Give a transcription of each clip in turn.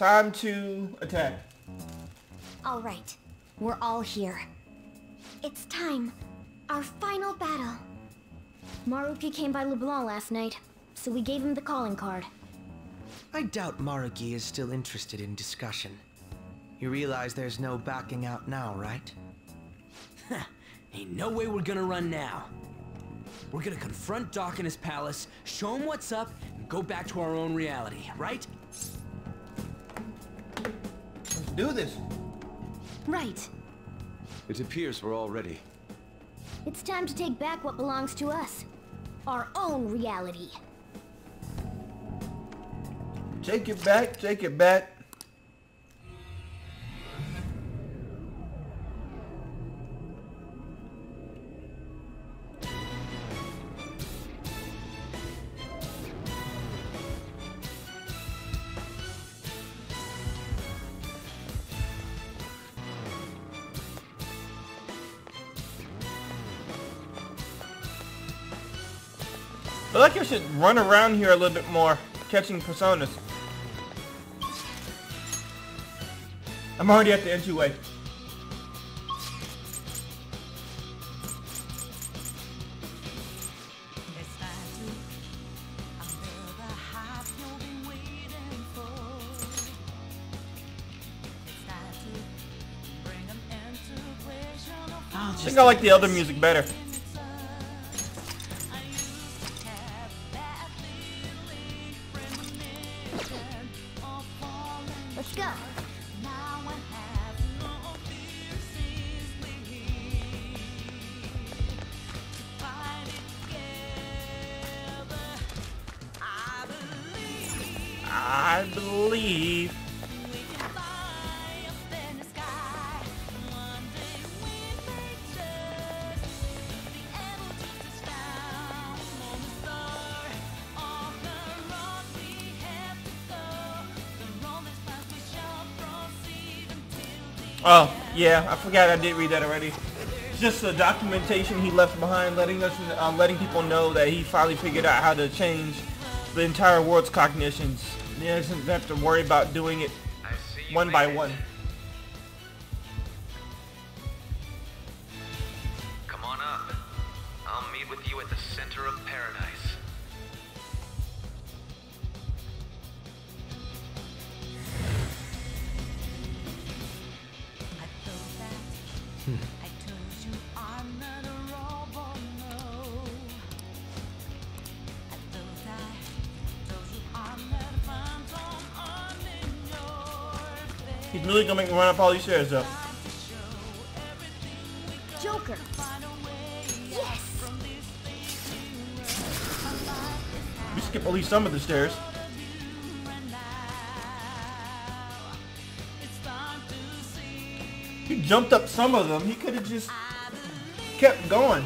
Time to attack. All right. We're all here. It's time. Our final battle. Maruki came by Leblanc last night, so we gave him the calling card. I doubt Maruki is still interested in discussion. You realize there's no backing out now, right? Ain't no way we're gonna run now. We're gonna confront Doc in his palace, show him what's up, and go back to our own reality, right? Do this. Right. It appears we're all ready. It's time to take back what belongs to us. Our own reality. Take it back, take it back. Should run around here a little bit more, catching personas. I'm already at the entryway. I think I like the other music better. Yeah, I forgot I did read that already. It's just the documentation he left behind, letting us, um, letting people know that he finally figured out how to change the entire world's cognitions. He doesn't have to worry about doing it one by one. Gonna make me run up all these stairs though. Joker. Yes. We skip at least some of the stairs. He jumped up some of them. He could have just kept going.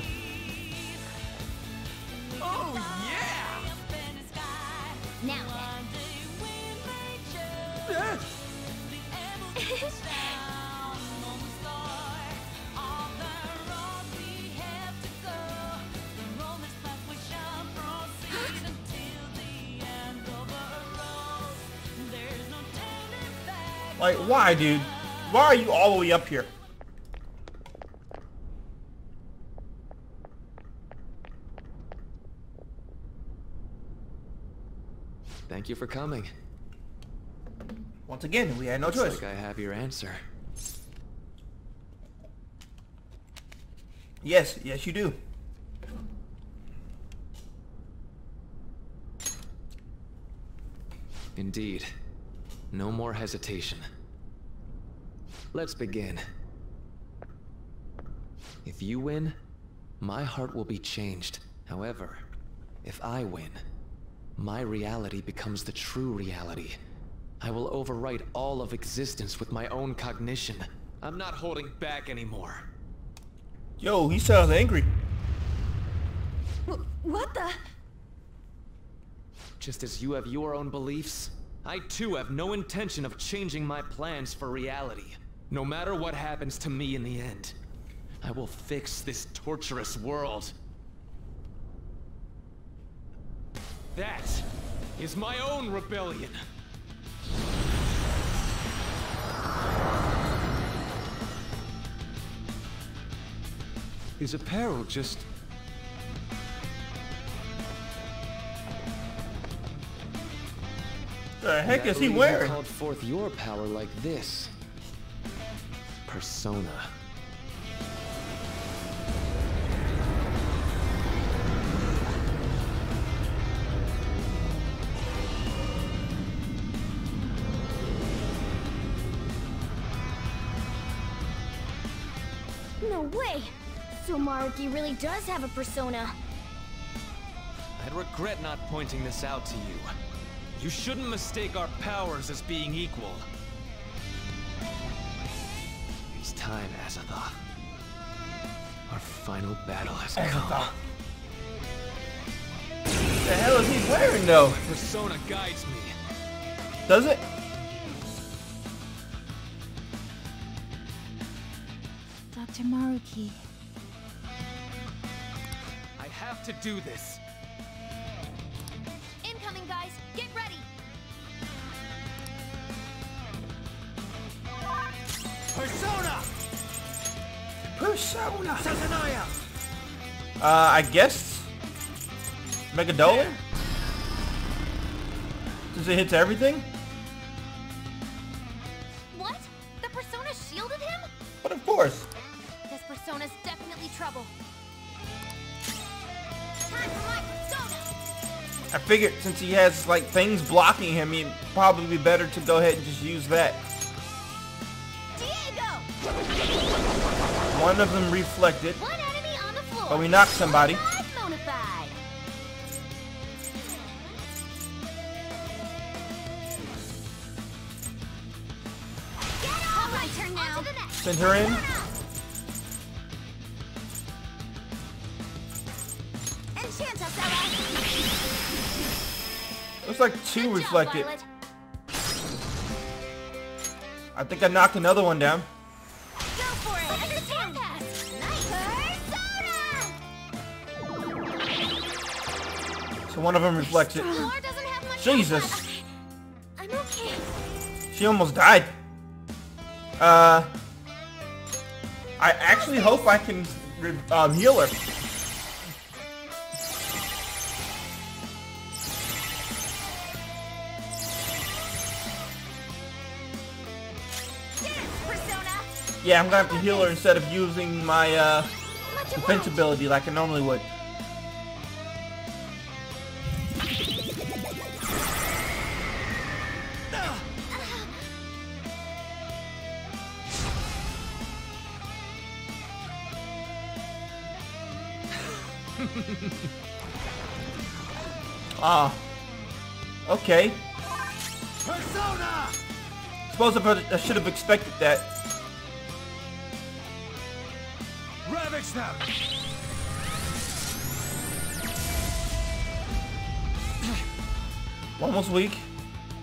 Why, dude? Why are you all the way up here? Thank you for coming. Once again, we had no Looks choice. like I have your answer. Yes, yes you do. Indeed. No more hesitation. Let's begin. If you win, my heart will be changed. However, if I win, my reality becomes the true reality. I will overwrite all of existence with my own cognition. I'm not holding back anymore. Yo, he sounds angry. Wh- What the? Just as you have your own beliefs, I too have no intention of changing my plans for reality. No matter what happens to me in the end, I will fix this torturous world. That is my own rebellion. His apparel just... The heck yeah, is he wearing? called forth your power like this. Persona. No way! So Maruki really does have a persona. I'd regret not pointing this out to you. You shouldn't mistake our powers as being equal. Time, Azathoth. Our final battle has Azathoth. come. The hell is he wearing though? Persona guides me. Does it? Dr. Maruki. I have to do this. Uh, I guess Megidolaon. Since it hits everything. What? The persona shielded him? But of course. This persona's definitely trouble. Time for my persona! I figured since he has like things blocking him, he'd probably be better to go ahead and just use that. One of them reflected. One enemy on the. But we knocked somebody. Five Monified. Get off! My turn now. On to the next. Send her in. Enchant us, Ella. Looks like two reflected. I think I knocked another one down. One of them reflects Floor doesn't have much Jesus. I'm okay. She almost died. Uh, I actually hope I can um, heal her. Yeah, I'm gonna have to heal her instead of using my uh, defense ability like I normally would. Okay. Persona! Suppose I I should have expected that. Ravage them! Almost weak.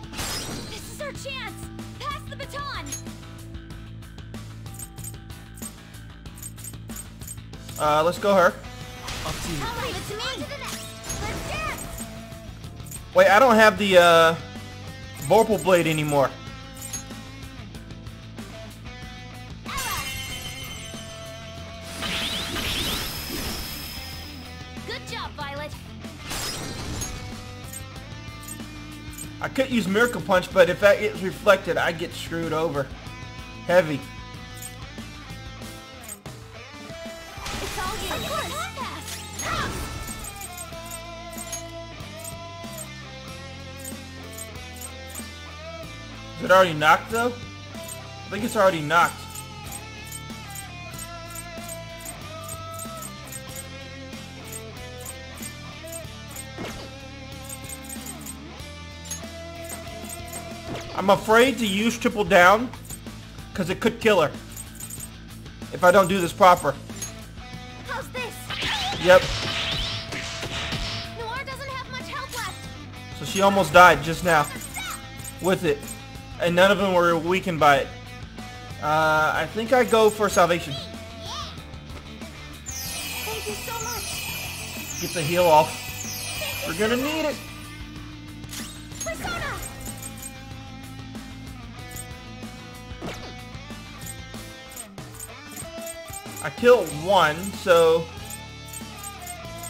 This is our chance! Pass the baton! Uh, let's go her. I'll leave it to me! On to the next! Wait, I don't have the uh, Vorpal Blade anymore. Good job, Violet! I could use Miracle Punch, but if that gets reflected, I get screwed over. Heavy. It already knocked though? I think it's already knocked. I'm afraid to use triple down because it could kill her if I don't do this proper. How's this? Yep. Noir doesn't have much health left! So she almost died just now with it, and none of them were weakened by it. Uh, I think I go for salvation. Thank you so much! Get the heal off. We're gonna need it. Persona! I killed one, so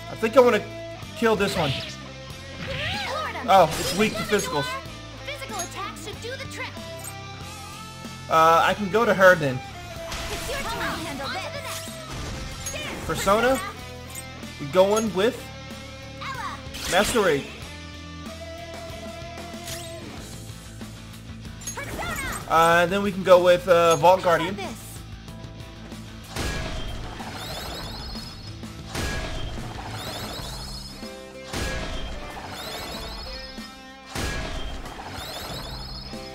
I think I want to kill this one. Oh, it's weak to physicals. Uh, I can go to her then. It's your turn to handle this. Dance, Persona, we going with. Masquerade. Uh, then we can go with uh, Vault Guardian.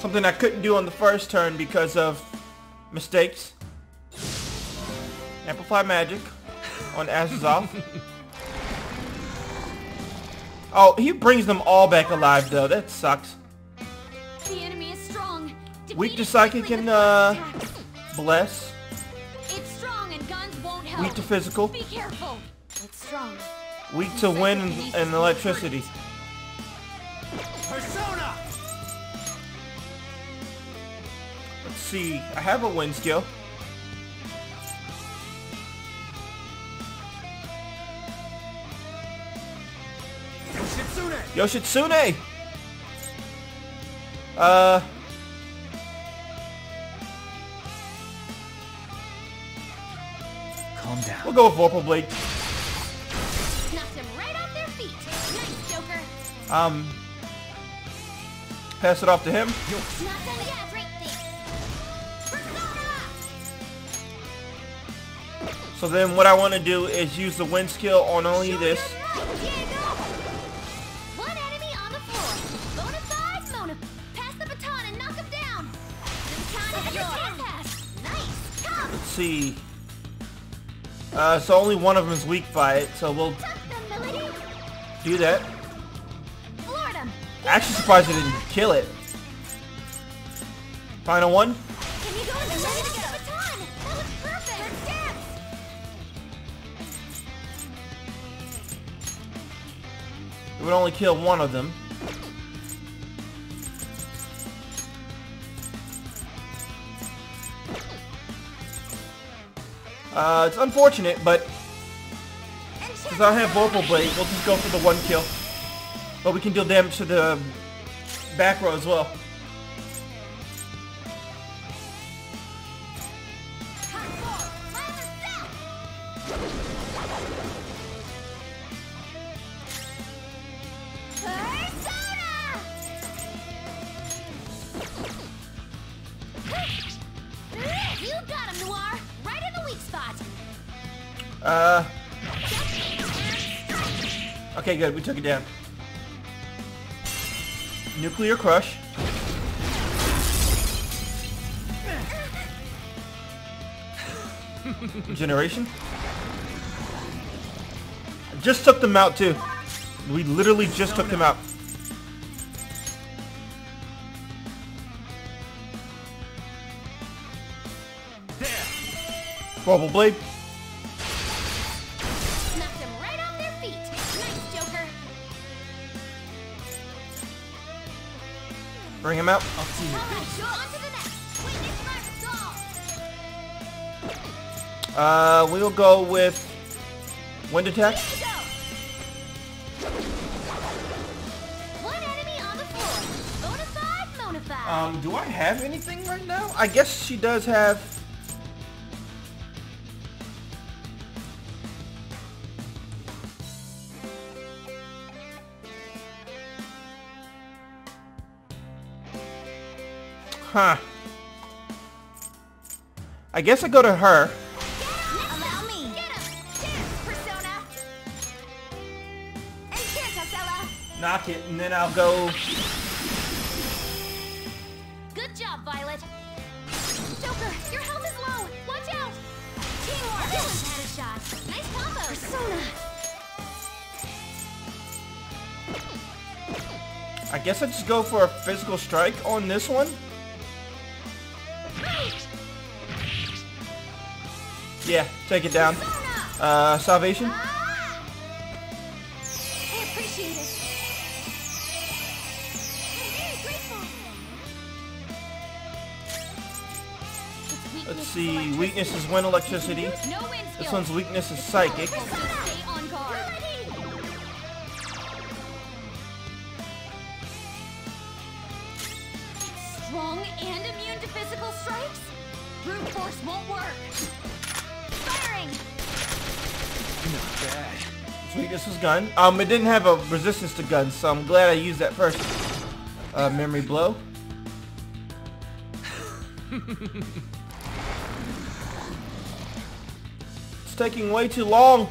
Something I couldn't do on the first turn because of mistakes. Amplify Magic on Azazel. oh, he brings them all back alive though. That sucks. The enemy is strong. Weak to psychic and uh, bless. It's strong and guns won't help. Weak to physical. Be careful. It's strong. Weak to wind and, and electricity. See. I have a wind skill. Shitsune! Yoshitsune! Uh... Calm down. We'll go with Vorpal Blade. Knocked him right off their feet. Nice, Joker. Um... Pass it off to him. So then what I want to do is use the wind skill on only this. Diego. One enemy on the floor. Bonafide, Mona. Pass the baton and knock him down. The baton is yours. Pass. Nice. Come. Let's see. Uh, so only one of them is weak by it, so we'll them, do that. Floored. Actually surprised I didn't kill it. Final one. Would only kill one of them. Uh, it's unfortunate, but since I have Vorpal Blade, we'll just go for the one kill. But we can deal damage to the back row as well. Uh, okay, good. We took it down. Nuclear Crush. Generation. Just took them out too. We literally just took them out. Bubble Blade. Bring him out. Alright, on to the next! Witness first goal! Uh, we'll go with Wind Attack. Here we go! One enemy on the floor! Bonafide, Monafide! Um, do I have anything right now? I guess she does have... Huh. I guess I go to her. Allow me! Get him! Dance, Persona! Enchantasella! Knock it, and then I'll go... Good job, Violet! Joker, your health is low! Watch out! Teamwork! Everyone's had a shot! Nice combo! Persona! I guess I just go for a physical strike on this one. Yeah, take it down. Uh, Salvation? I appreciate it. I'm very grateful. It's weak Let's see. Weakness is wind electricity. This one's weakness is psychic. Stay on guard. Strong and immune to physical strikes? Brute force won't work. Firing! Not bad. Was gun. Um, it didn't have a resistance to guns, so I'm glad I used that first. Uh, memory blow. it's taking way too long.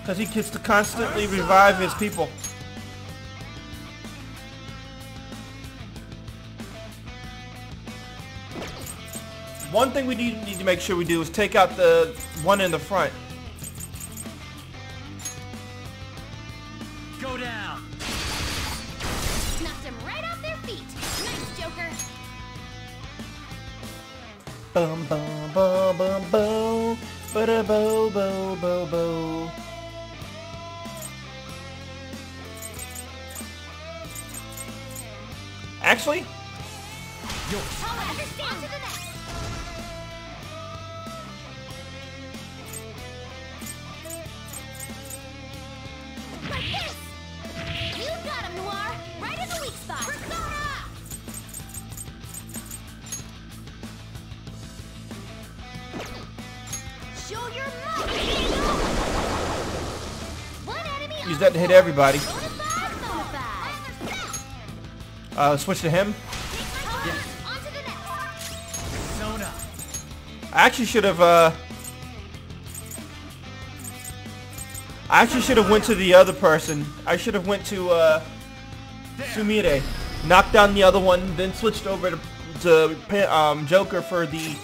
Because he gets to constantly revive his people. One thing we need, need to make sure we do is take out the one in the front. Go down. Knocked him right off their feet. Nice, Joker. Bum bum bum bum bum. Ba bo bo bo bo. Actually, I'll understand hit everybody. Uh, switch to him. I actually should have, uh... I actually should have went to the other person. I should have went to, uh... Sumire. Knocked down the other one, then switched over to, to um, Joker for the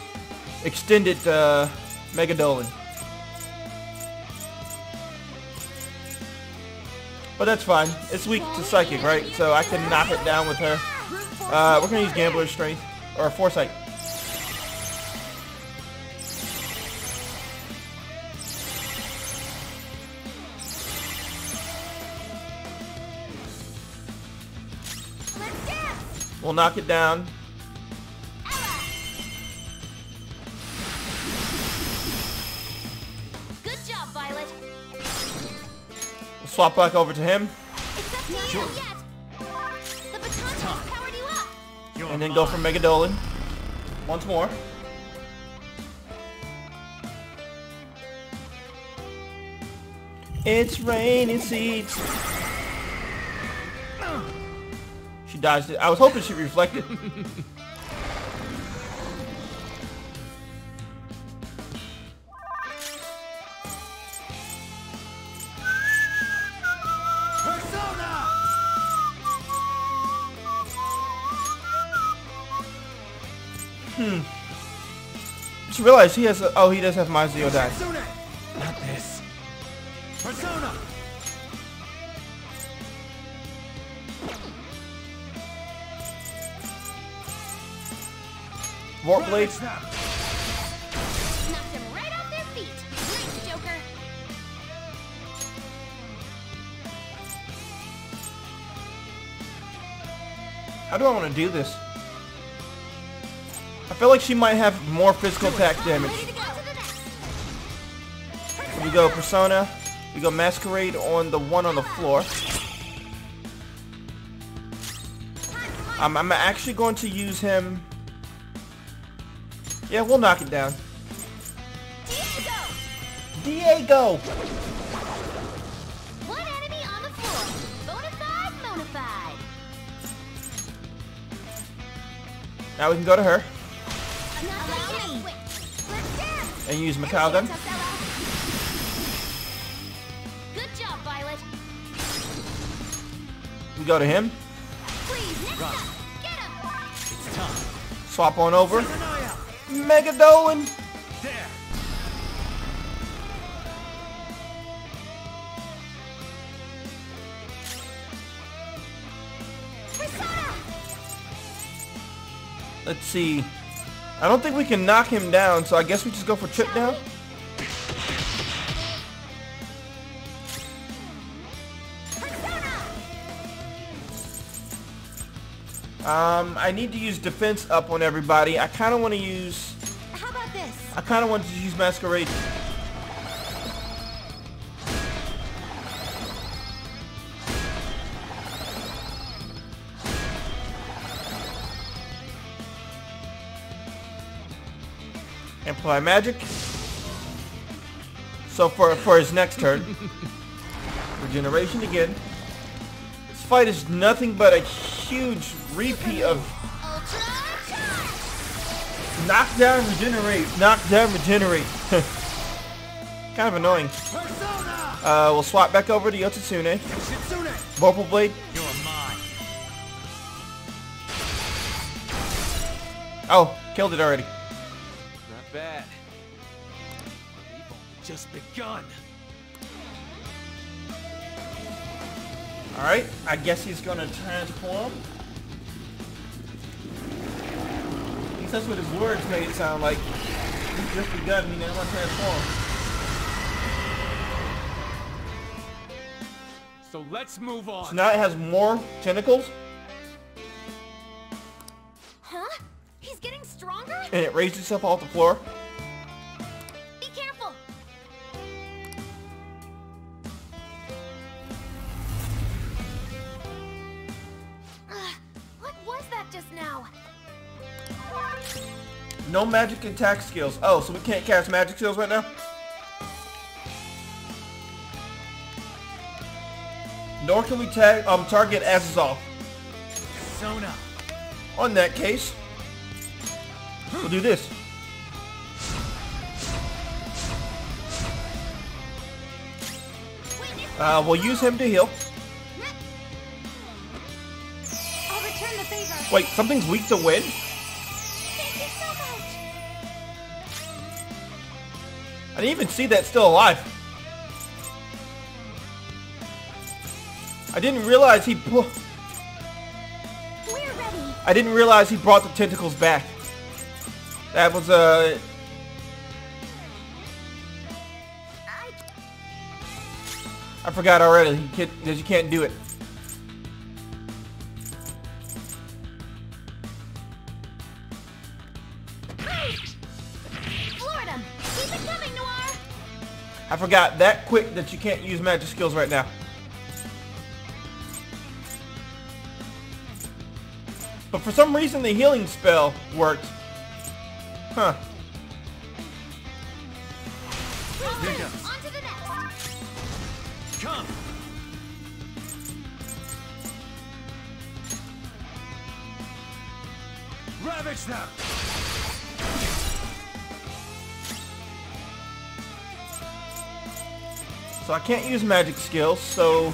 extended, uh, Megidolaon. But that's fine. It's weak to Psychic, right? So I can knock it down with her. Uh, we're gonna use work. Gambler's Strength. Or Foresight. We'll knock it down. Swap back over to him. Sure. yet. The baton has powered you up. You're And then go for Megidolaon. Once more. It's raining seeds. She dodged it. I was hoping she reflected. Just realized he has a, oh he does have my Zeo die. Sune. Not this. Persona. Warp Blade. Snap. Knocked him right off their feet. Nice, Joker. How do I want to do this? I feel like she might have more physical attack damage. Ready to go to the next. We go Persona. We go Masquerade on the one on the floor. Um, I'm actually going to use him. Yeah, we'll knock it down. Diego! Diego! One enemy on the floor. Bonafide, bonafide. Now we can go to her and use Mikau then. Good job, Violet. We go to him. Please, next Run. up. Get him. It's time. Swap on over. Sanaya. Megidolaon! There. Persona. Let's see. I don't think we can knock him down, so I guess we just go for trip down. Um, I need to use defense up on everybody. I kind of want to use... How about this? I kind of want to use Masquerade. Apply magic. So for for his next turn, regeneration again. This fight is nothing but a huge repeat of knock down, regenerate, knock down, regenerate. kind of annoying. Uh, we'll swap back over to Yotsune. Vorpal Blade. Oh, killed it already. Just begun. Alright, I guess he's gonna transform. At least that's what his words made it sound like. He's just begun, meaning I'm gonna transform. So let's move on. So now it has more tentacles, Huh? He's getting stronger? and it raised itself off the floor. No magic attack skills. Oh, so we can't cast magic skills right now? Nor can we tag um target Azazel. Sona. On that case, we'll do this. Uh, we'll use him to heal. I'll return the favor. Wait, something's weak to wind? I didn't even see that still alive. I didn't realize he pu- We're ready. I didn't realize he brought the tentacles back. That was uh I forgot already. You can't, you can't do it. I forgot that quick that you can't use magic skills right now. But for some reason the healing spell worked. Huh. Okay, on to the next. Come. Ravage them. So I can't use magic skills, so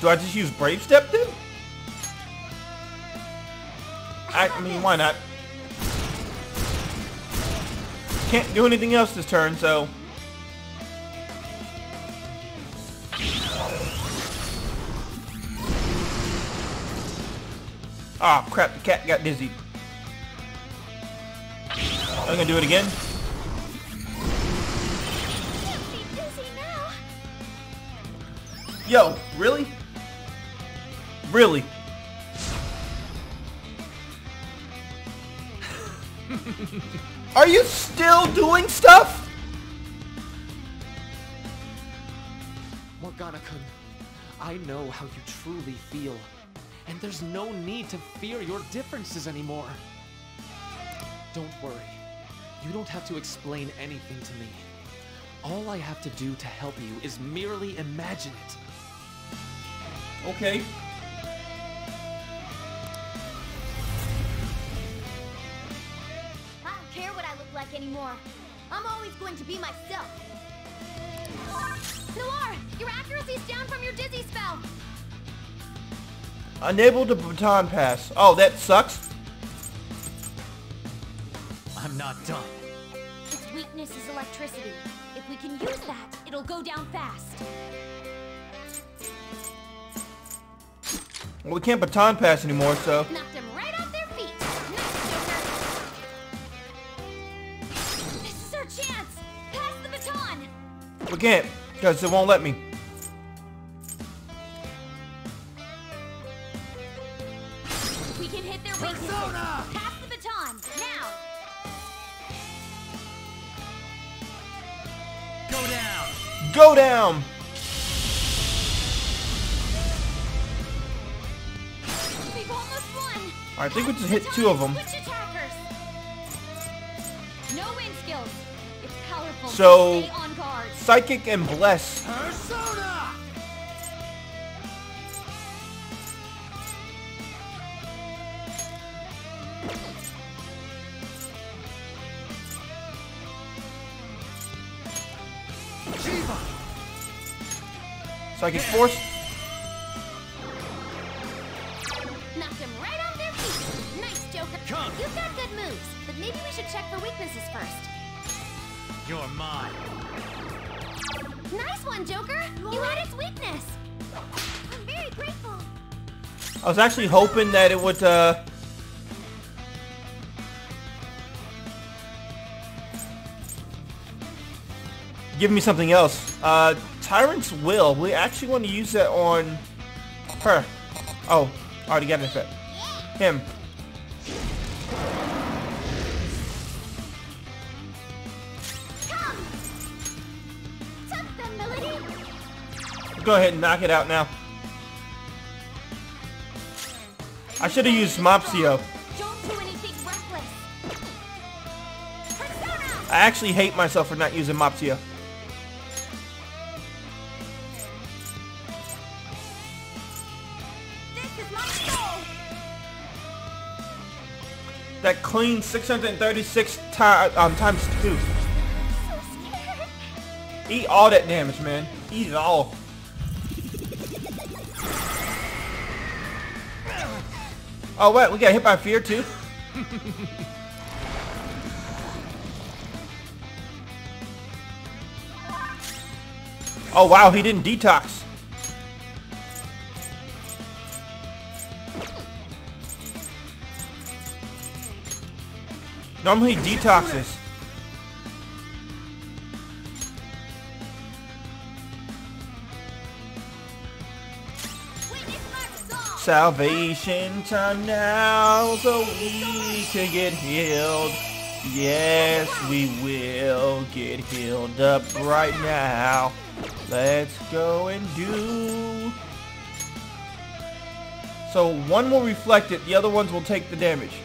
do I just use Brave Step then? I, mean, why not? Can't do anything else this turn, so... Ah, crap, the cat got dizzy. I'm gonna do it again. Yo, really? Really? Are you still doing stuff? Morgana-kun, I know how you truly feel, and there's no need to fear your differences anymore. Don't worry. You don't have to explain anything to me. All I have to do to help you is merely imagine it. Okay. I don't care what I look like anymore. I'm always going to be myself. Noir, your accuracy's down from your dizzy spell. Unable to baton pass. Oh, that sucks. I'm not done. Its weakness is electricity. If we can use that, it'll go down fast. Well, we can't baton pass anymore, so... Knocked him right off their feet. This is our chance. Pass the baton. We can't, because it won't let me. We can hit their. Persona! Pass the baton, now! Go down! Go down! I think we just hit two of them. No wind skills. It's powerful. So- on guard. Psychic and Bless. Persona! Psychic Force. Was actually hoping that it would, uh... Give me something else. Uh, Tyrant's Will. We actually want to use that on her. Oh, already got an effect. Him. Come. Tuck them, Melody. Go ahead and knock it out now. I should have used Mopsio. Don't do anything reckless. Persona. I actually hate myself for not using Mopsio. This is my soul. That clean 636 ti um, times 2. So. Eat all that damage, man. Eat it all. Oh, what? We got hit by fear, too? oh, wow. He didn't detox. Normally he detoxes. Salvation time now so we can get healed. Yes, we will get healed up right now. Let's go and do. So one will reflect it, the other ones will take the damage.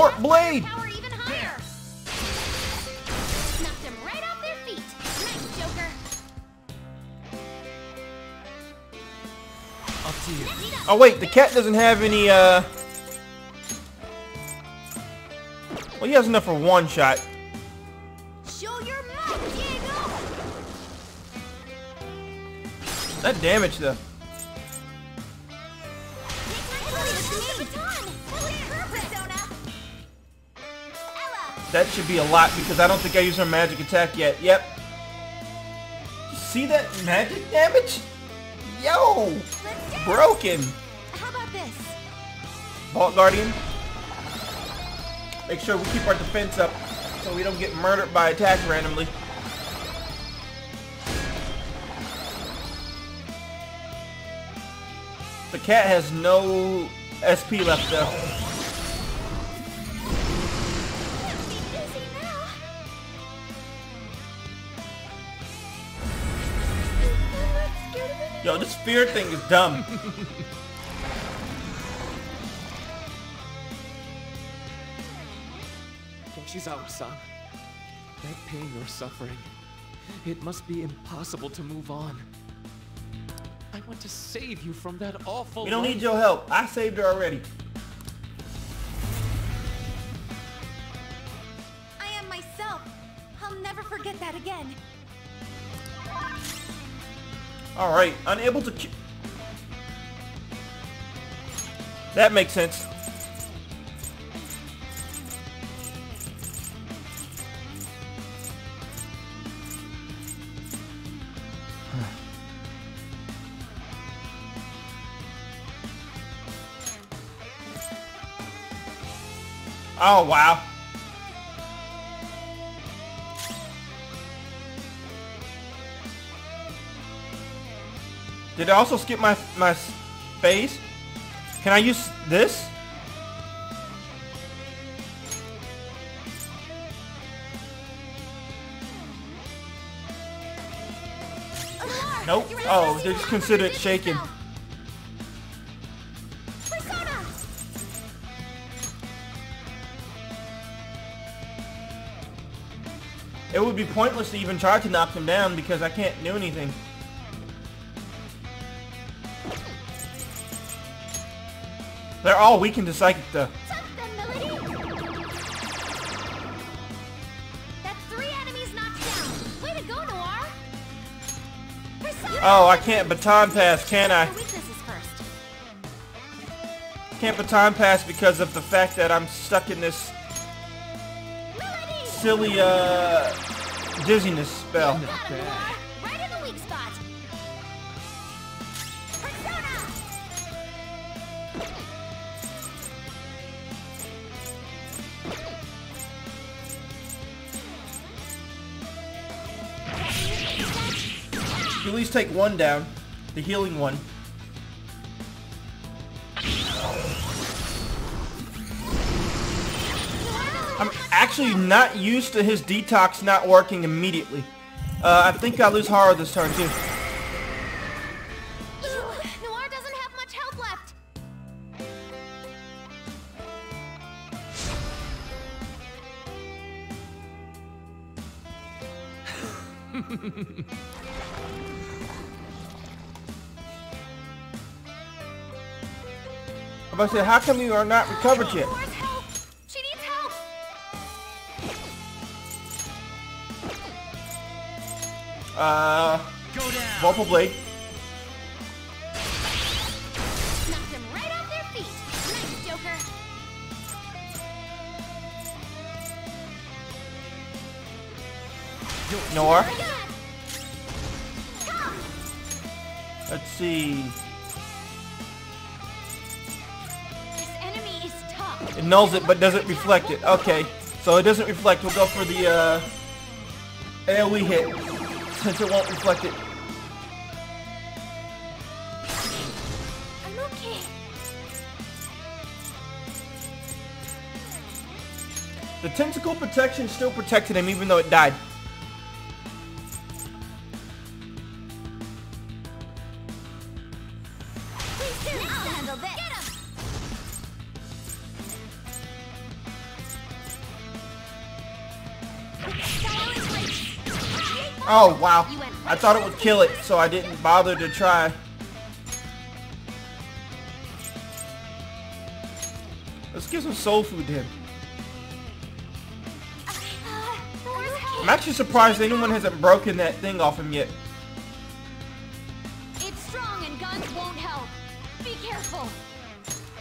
Next up. Oh wait, the cat doesn't have any, uh... Well, he has enough for one shot. Show your might, Diego. That damage, though. That should be a lot because I don't think I used her magic attack yet. Yep. See that magic damage? Yo! Broken! How about this? Vault Guardian. Make sure we keep our defense up so we don't get murdered by attacks randomly. The cat has no SP left though. Of anything. Yo, this fear thing is dumb. Yoshizawa-san, that pain you're suffering, it must be impossible to move on. I want to save you from that awful We don't life. need your help. I saved her already. I am myself. I'll never forget that again. Alright, unable to That makes sense. Oh, wow. Did I also skip my my phase? Can I use this? Nope. Oh, they just consider it shaking. It would be pointless to even try to knock them down because I can't do anything. They're all weakened to psychic though. Tough then, Melody! That's three enemies knocked down. Way to go, Noir! Persona! Oh, I can't baton pass, can I? Your weaknesses first. Can't baton pass because of the fact that I'm stuck in this silly, uh, dizziness spell. Least take one down. The healing one. I'm actually not used to his detox not working immediately. Uh, I think I lose Hara this turn too. I'm about to say, how come you are not recovered yet? Noir's help! She needs help! Uh, Go down. Blade. Knocked them right off their feet. Nice, Joker. Noir. Very good. Come. Let's see. It nulls it, but doesn't reflect it. Okay, so it doesn't reflect. We'll go for the uh, AoE hit, since it won't reflect it. I'm okay. The tentacle protection still protected him, even though it died. Oh, wow. I thought it would kill it, so I didn't bother to try. Let's give some soul food to him. I'm actually surprised anyone hasn't broken that thing off him yet. It's strong and guns won't help. Be careful.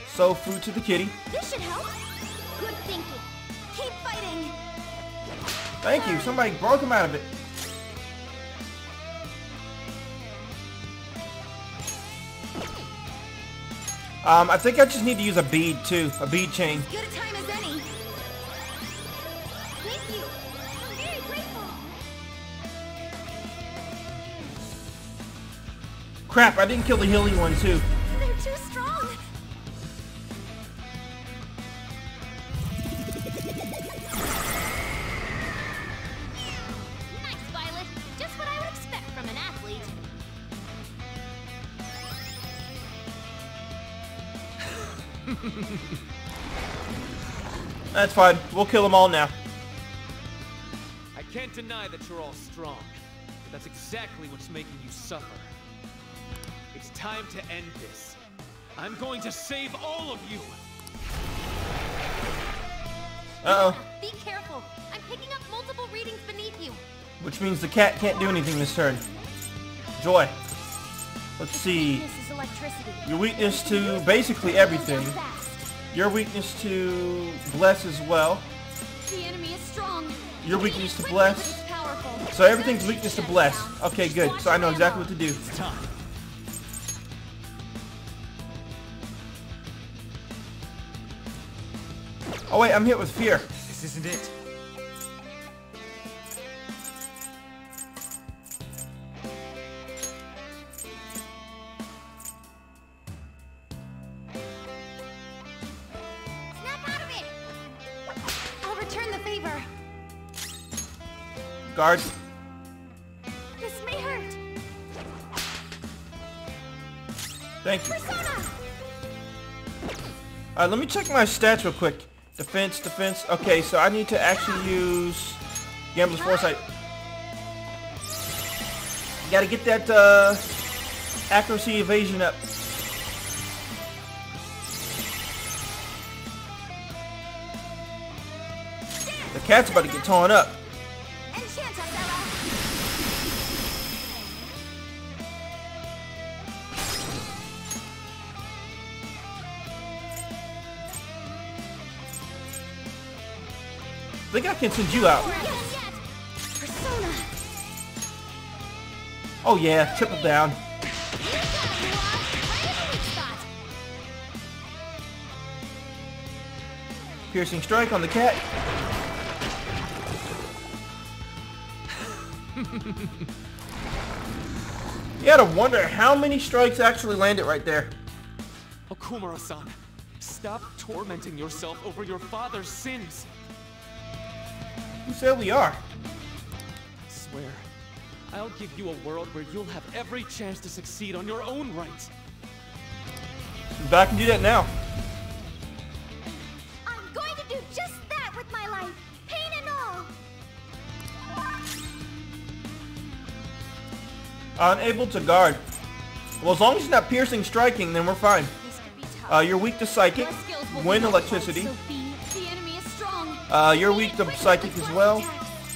Soul food to the kitty. This should help. Good thinking. Keep fighting. Thank you. Somebody broke him out of it. Um, I think I just need to use a bead too, a bead chain. Good a time as any. Thank you. I'm very grateful. Crap, I didn't kill the healing one too That's fine. We'll kill them all now. I can't deny that you're all strong, but that's exactly what's making you suffer. It's time to end this. I'm going to save all of you! Uh-oh. Be careful. I'm picking up multiple readings beneath you. Which means the cat can't do anything this turn. Joy. Let's see. This is electricity. Your weakness to basically everything. Goes fast. Your weakness to bless as well. The enemy is strong. Your weakness to bless. but it's powerful. So everything's Very weakness to bless. Okay, good. So I know exactly what to do. Oh wait, I'm hit with fear. This isn't it. Guard. This may hurt. Thank you. Alright, let me check my stats real quick. Defense, defense. Okay, so I need to actually use Gambler's Foresight. Gotta get that uh, accuracy evasion up. The cat's about to get torn up. Can send you out. Not yet! Persona! Oh yeah, triple down. You got it, Noir! Right in the weak spot! Piercing strike on the cat. you gotta wonder how many strikes actually landed right there. Okumura-san, stop tormenting yourself over your father's sins. Who said we are? I Swear, I'll give you a world where you'll have every chance to succeed on your own right. But I can do that now. I'm going to do just that with my life! Pain and all! Unable to guard. Well, as long as it's not piercing striking, then we're fine. This could be tough. Uh, you're weak to psychic, Your skills will win electricity. Uh, you're weak to quickly psychic as well. attacks.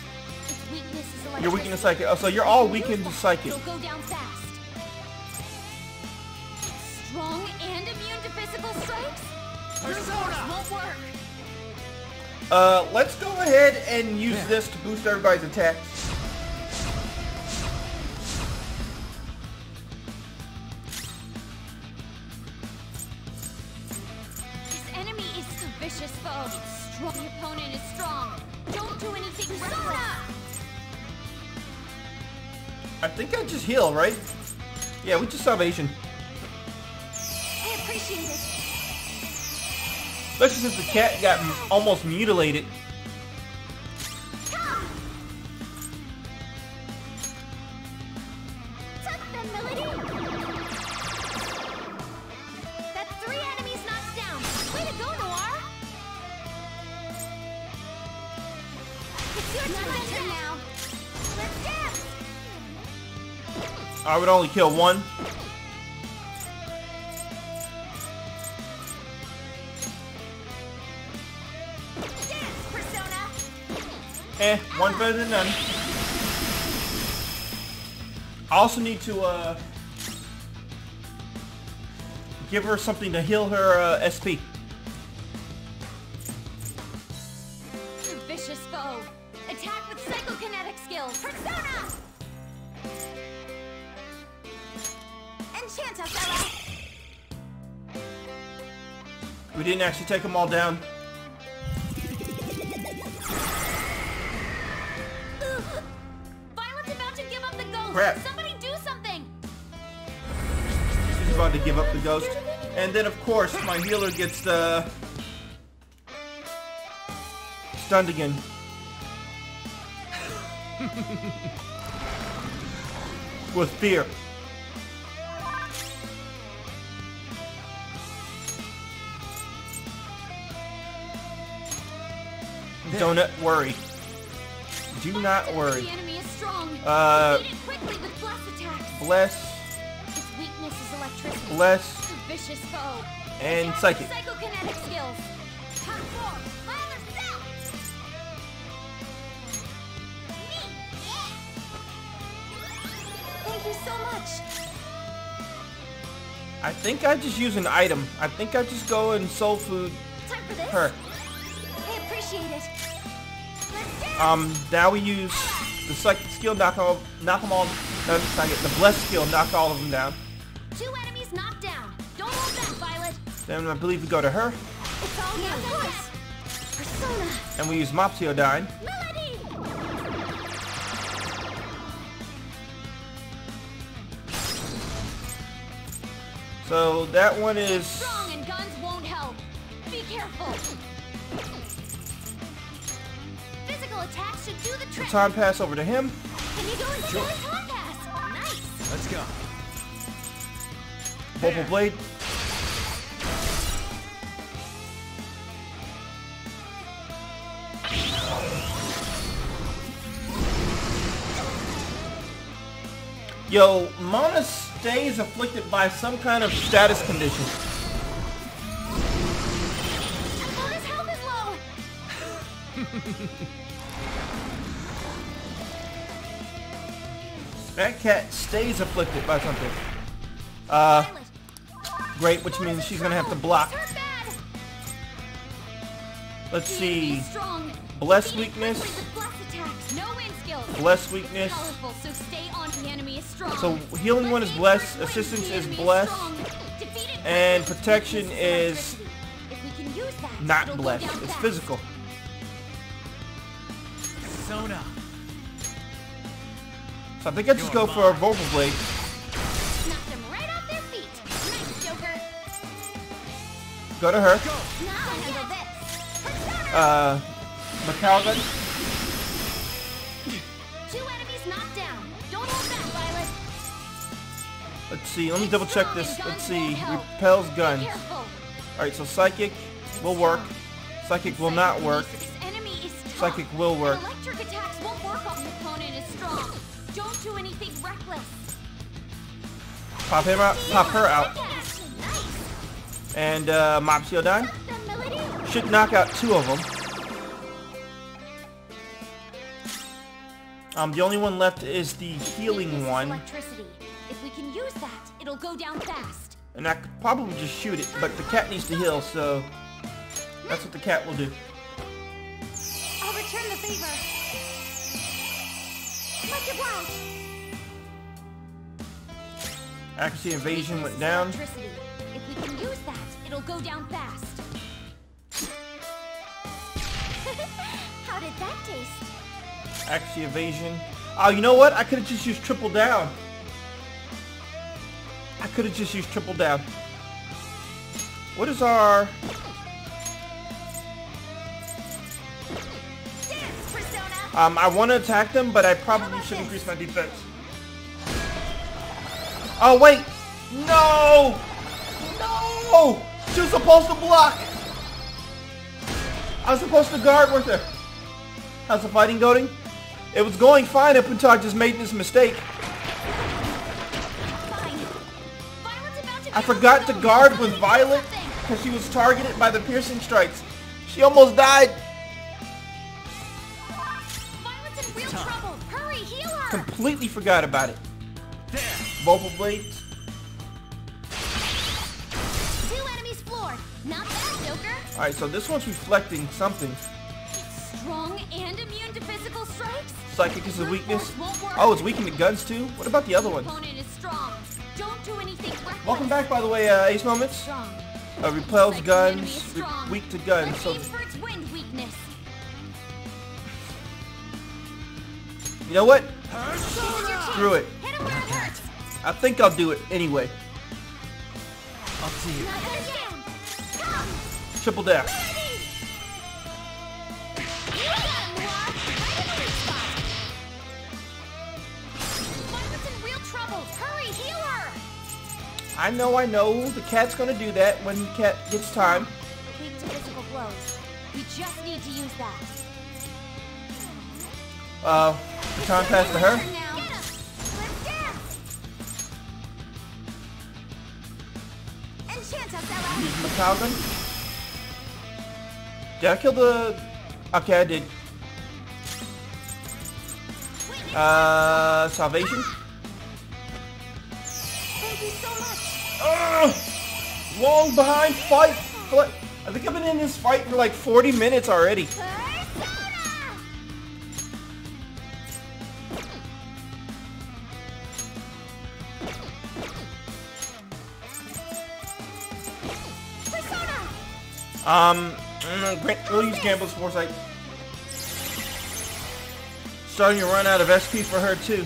Its weakness is You're weak to electricity. psychic. Oh, so you're all weakened to psychic. You'll go down fast. Strong and immune to physical strikes? Persona won't work. Uh, let's go ahead and use this to boost everybody's attacks. Just heal, right? Yeah, we just salvation. I appreciate it. Especially since the cat got almost mutilated. Would only kill one. Eh, one better than none. I also need to, uh... Give her something to heal her, uh, SP. Didn't actually take them all down. Violet's about to give up the ghost. Crap. Somebody do something. She's about to give up the ghost. And then, of course, my healer gets, uh... Stunned again. With fear. Don't worry. Do not worry. The enemy is strong. Uh, Beat it quickly with bless. Bless, Its weakness is electricity. bless, A vicious foe. and psychic. Psychokinetic skills. Transform. My other self. Me. Thank you so much. I think I just use an item. I think I just go and soul food Time for this. her. I appreciate it. Let's dance. Um, now we use the psychic skill, knock all, knock them all. No, not yet. The blessed skill, knock all of them down. Two enemies knocked down. Don't hold back, Violet. Then I believe we go to her, It's all yeah, of course. Persona. and we use Mapsiodyne. Melody. So that one is Strong and guns won't help. Be careful. The trick. Baton pass over to him. Can you go into sure. baton pass? Nice. Let's go. Vorpal Blade. Yo, Mona stays afflicted by some kind of status condition. That cat stays afflicted by something. Uh, great, which means she's gonna have to block. Let's see. Bless weakness. Bless weakness. So healing one is bless, assistance is bless, and protection is not bless. It's physical. Sona. So I think I just go for a Vorpal Blade. Go to her. Uh, McCalvin. Two enemies knocked down. Don't hold back, Violet. Let's see. Let me double check this. Let's see. Repels gun. Alright, so Psychic will work. Psychic will not work. Psychic will work. Do anything reckless. Pop him out. Pop her out. And uh, Mapsiodyne. Should knock out two of them. Um, the only one left is the healing one. If we can use that, it'll go down fast. And I could probably just shoot it, but the cat needs to heal, so that's what the cat will do. I'll return the favor. It was. Accuracy evasion went down. Electricity. If we can use that, it'll go down fast. How did that taste? Accuracy evasion. Oh, you know what? I could have just used triple down. I could have just used triple down. What is our... Um, I want to attack them, but I probably should increase my defense. Oh, wait! No! No! She was supposed to block! I was supposed to guard with her. How's the fighting going? It was going fine up until I just made this mistake. I forgot to guard with Violet because she was targeted by the piercing strikes. She almost died. Completely forgot about it. Vorpal blades. Two enemies floored. Not bad, Joker. Alright, so this one's reflecting something. It's strong and immune to physical strikes. Psychic is a weakness. Oh, it's weakened to guns too? What about the other one? Opponent is strong. Don't do anything reckless. Welcome back, by the way, uh, Ace Moments. Strong. Uh, repels Like guns, re- weak to guns. So, Aims for its wind weakness. you know what? Screw it. I think I'll do it anyway. Up to you. Triple dash. I know, I know. The cat's gonna do that when the cat gets time. We just need to use that. Uh, baton pass to her. Use. Did I kill the... Okay, I did. Uh, Salvation? Long behind fight! I think I've been in this fight for like 40 minutes already. Um, mm, we'll use Gambler's Foresight. Starting to run out of SP for her too.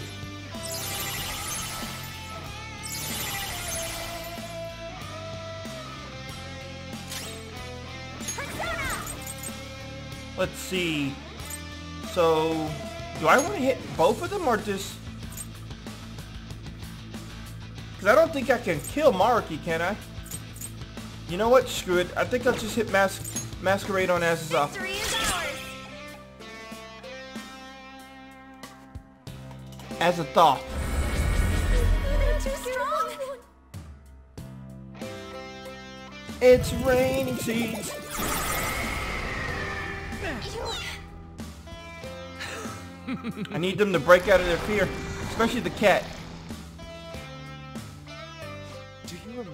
Let's see. So, do I want to hit both of them or just... Because I don't think I can kill Maruki, can I? You know what? Screw it. I think I'll just hit Mas Masquerade on is ours! As a thought. They're too strong! It's raining seeds. I need them to break out of their fear, especially the cat.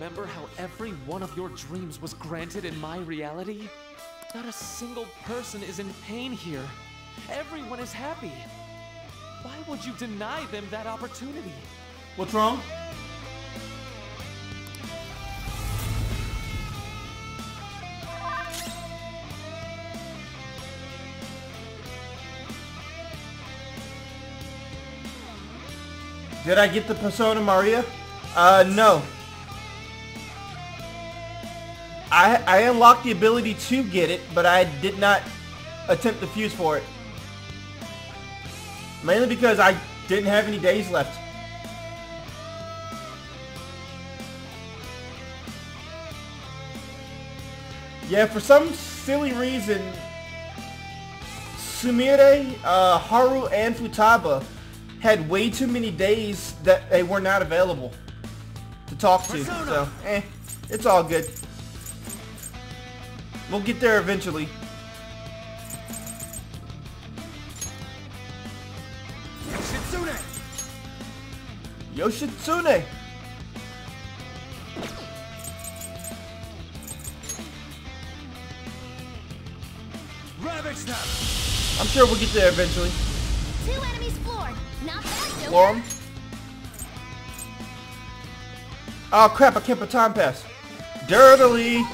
Remember how every one of your dreams was granted in my reality? Not a single person is in pain here. Everyone is happy. Why would you deny them that opportunity? What's wrong? Did I get the Persona Maria? Uh, no. I, I unlocked the ability to get it, but I did not attempt the fuse for it. Mainly because I didn't have any days left. Yeah, for some silly reason, Sumire, uh, Haru, and Futaba had way too many days that they were not available to talk to. So, eh, it's all good. We'll get there eventually. Shitsune! Yoshitsune! I'm sure we'll get there eventually. Two enemies floored. Not bad, Joker. Floor 'em. Oh crap, I can't put time pass. Dirtily!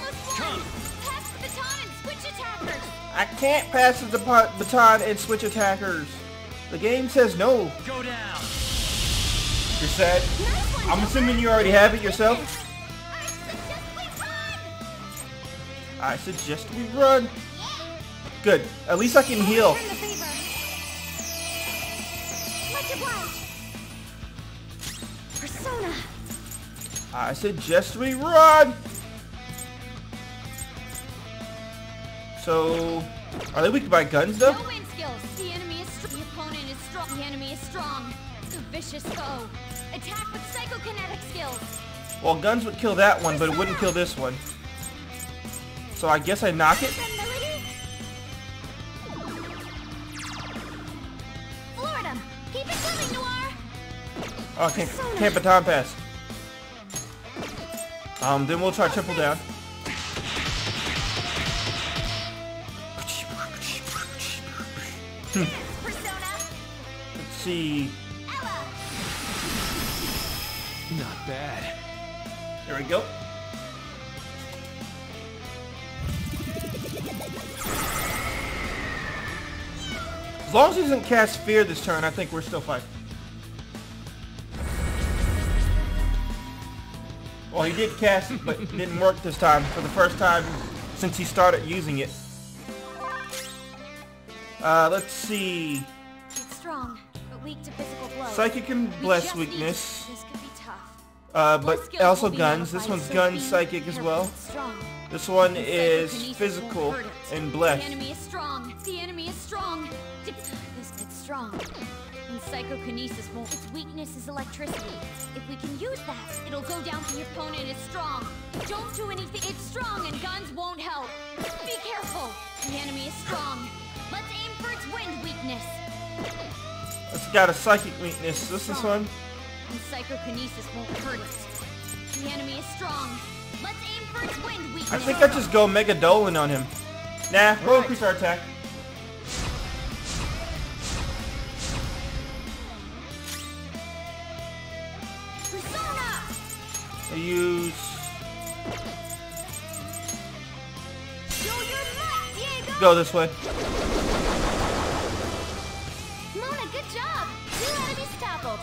I can't pass the bat- baton and switch attackers. The game says no. Go down! You're sad? Nice I'm assuming you already have it yourself? I suggest we run. I suggest we run. Good. At least I can heal. Return the favor. Much. Persona. I suggest we run. So, are they weak by guns though? No wind skills. The enemy is strong. The opponent is strong. The enemy is strong. A vicious foe. Attack with psychokinetic skills. Well, guns would kill that one, but it wouldn't kill this one. So I guess I knock it. Florida. Keep it coming, Noir. Oh, can't, can't baton pass. Um, then we'll try triple down. Let's see. Ella. Not bad. There we go. As long as he doesn't cast fear this turn, I think we're still fine. Well, he did cast it, but it didn't work this time for the first time since he started using it. Uh, let's see. It's strong, but weak to physical blows. Psychic and We bless weakness. This could be tough. Uh, but also guns. This one's so gun, psychic as well. This one is physical won't hurt it. and The blessed. enemy is strong. The enemy is strong. This it's strong. And psychokinesis won't. Its weakness is electricity. If we can use that, it'll go down to your opponent is strong. Don't do anything. It's strong and guns won't help. Be careful. The enemy is strong. Let's aim for its wind weakness. It's got a psychic weakness. This is one. And psychokinesis won't hurt it. The enemy is strong. Let's aim for its wind weakness. I think I just go Megidolaon on him. Nah, we'll increase our attack. Persona! I use... Go this way. Mona, good job! Two enemies tackled.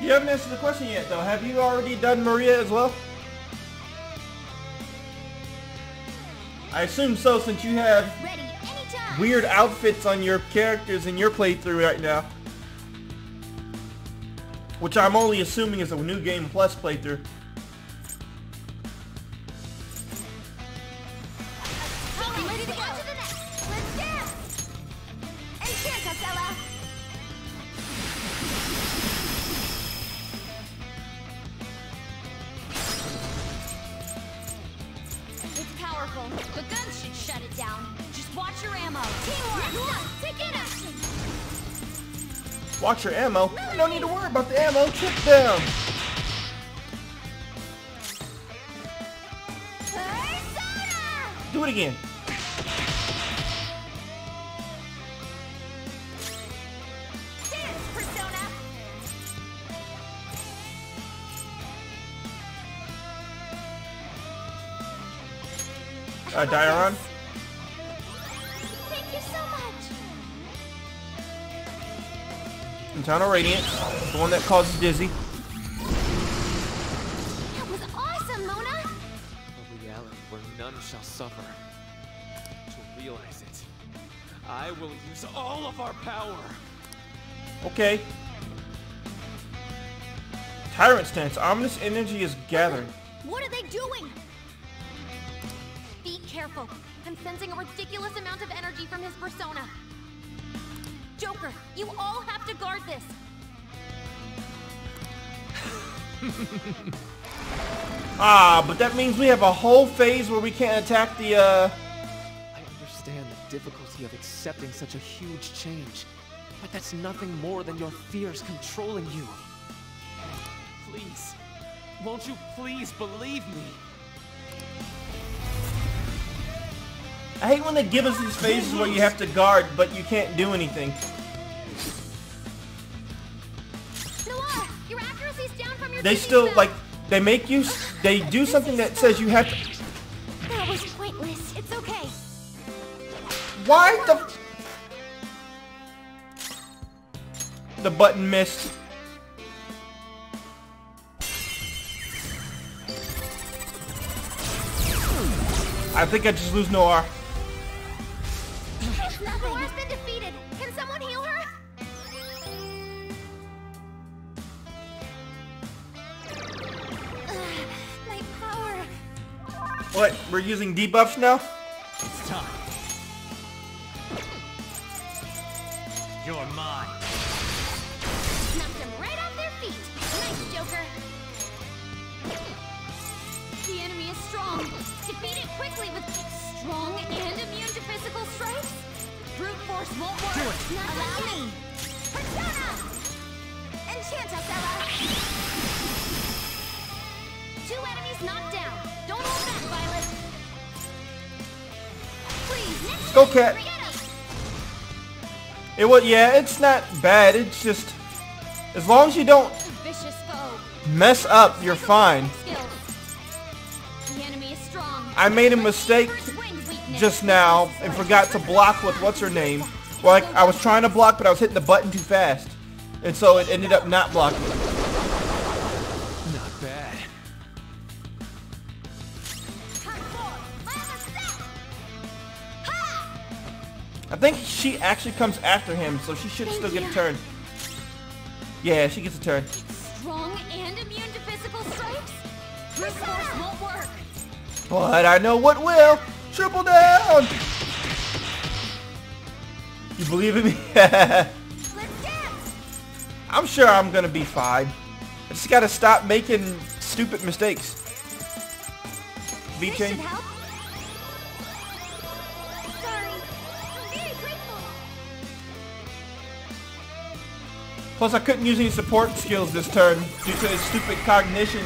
You haven't answered the question yet, though. Have you already done Maria as well? I assume so, since you have weird outfits on your characters in your playthrough right now. Which I'm only assuming is a new game plus playthrough. Watch your ammo. Don't need to worry about the ammo. Chip them. Do it again. Persona! Uh. Internal Radiance. The one that causes dizzy. That was awesome, Mona! A reality where none shall suffer. To realize it, I will use all of our power. Okay. Tyrant stance. Ominous energy is gathering. What are they doing? Be careful. I'm sensing a ridiculous amount of energy from his persona. Joker, you all have to guard this. Ah, but that means we have a whole phase where we can't attack the, uh... I understand the difficulty of accepting such a huge change, but that's nothing more than your fears controlling you. Please, won't you please believe me? I hate when they give us these phases where you have to guard, but you can't do anything. They still, like, they make you, they do something that says you have to... That was pointless. It's okay. Why the... The button missed. I think I just lose Noir. It's What, we're using debuffs now? It's time. You're mine. Knocked them right off their feet. Nice, Joker. The enemy is strong. Defeat it quickly with strong and immune to physical strikes. Brute force won't work. Do it. Not Allow me. Persona! Enchantus, Ella. Two enemies knocked down. Go, Cat. It was, yeah, it's not bad. It's just, as long as you don't mess up, you're fine. I made a mistake just now and forgot to block with what's her name. Like, I was trying to block, but I was hitting the button too fast. And so it ended up not blocking. Think she actually comes after him, so she should Thank still get a turn. Yeah, she gets a turn. Strong and immune to physical strikes? Won't work. But I know what will. Triple down. You believe in me? I'm sure I'm gonna be fine. I just gotta stop making stupid mistakes. V Plus, I couldn't use any support skills this turn due to his stupid cognition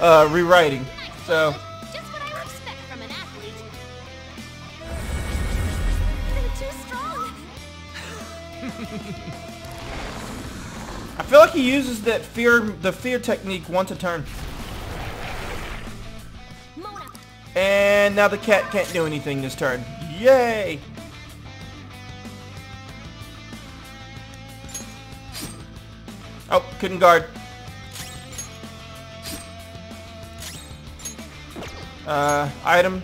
uh, rewriting. So, Violet. Just what I would expect from an athlete. They're too strong. I feel like he uses that fear, the fear technique once a turn. And now the cat can't do anything this turn. Yay! Oh, couldn't guard. Uh, item.